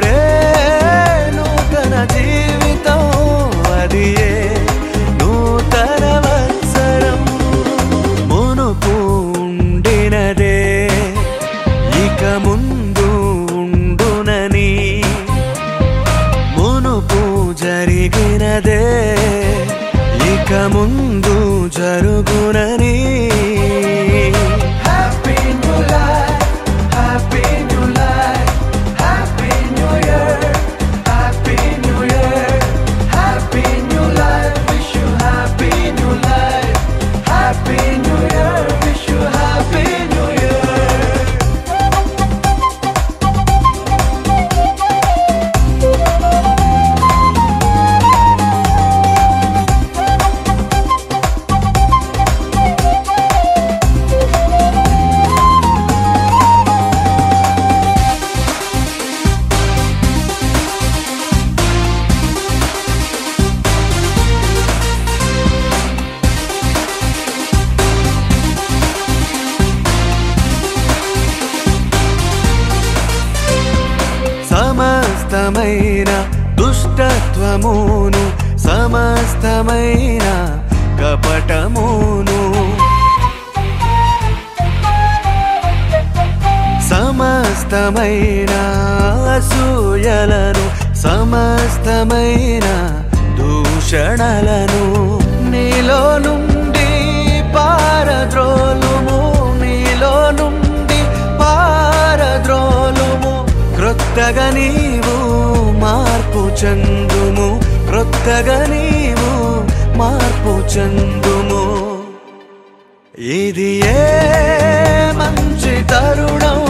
ఇక సమస్తమైన దూషణలను నీలో నుండి పారద్రోలుము నీలో నుండి పారద్రోలుము. క్రొత్తగా నీవు మార్పు చందుము క్రొత్తగా నీవు మార్పు చందుము. ఇది ఏ మంచి తరుణం?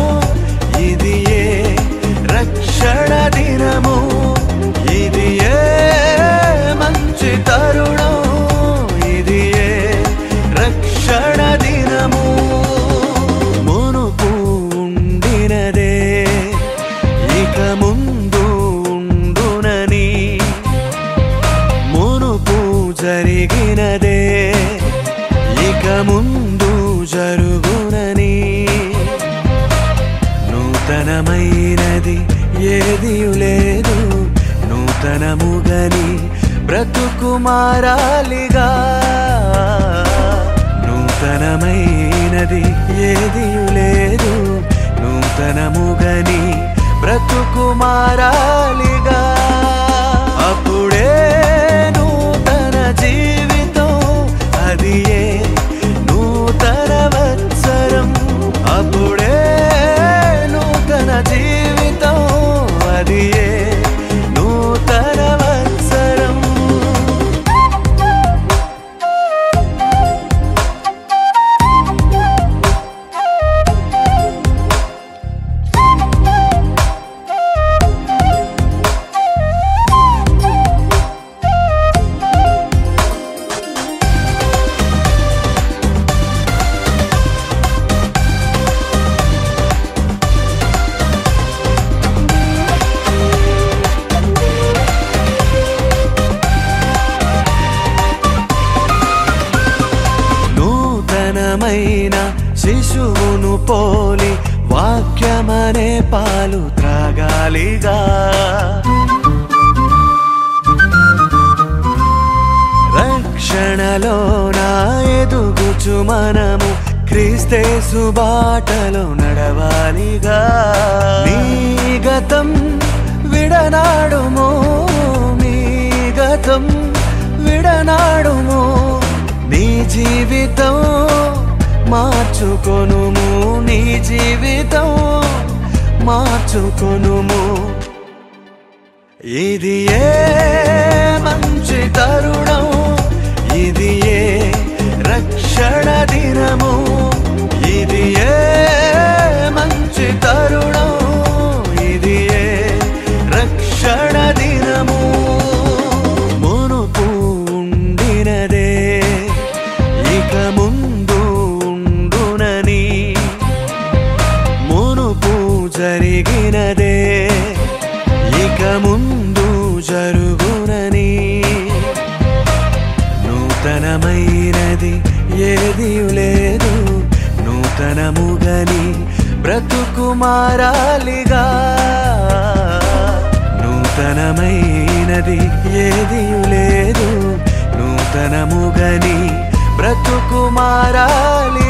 క్షణ దినము. ఇది ఏ మంచి తరుణం. బ్రతుకు మారాలిగా నూతనమైనది ఏది లేదు. నూతనముగని బ్రతుకు మారాలిగా అప్పుడే నూతన జీవితం అది ఏ నూతన వత్సరం. అప్పుడే నూతన జీవితం అది ఏ యేసు బాటలో నడవాలిగా. నీ గతం విడనాడుము మీ గతం విడనాడుము. నీ జీవితం మార్చుకొనుము నీ జీవితం మార్చుకొనుము. మారాలిగా. నూతనమైనది ఏది లేదు. నూతనముగని బ్రతుకు మారాలి.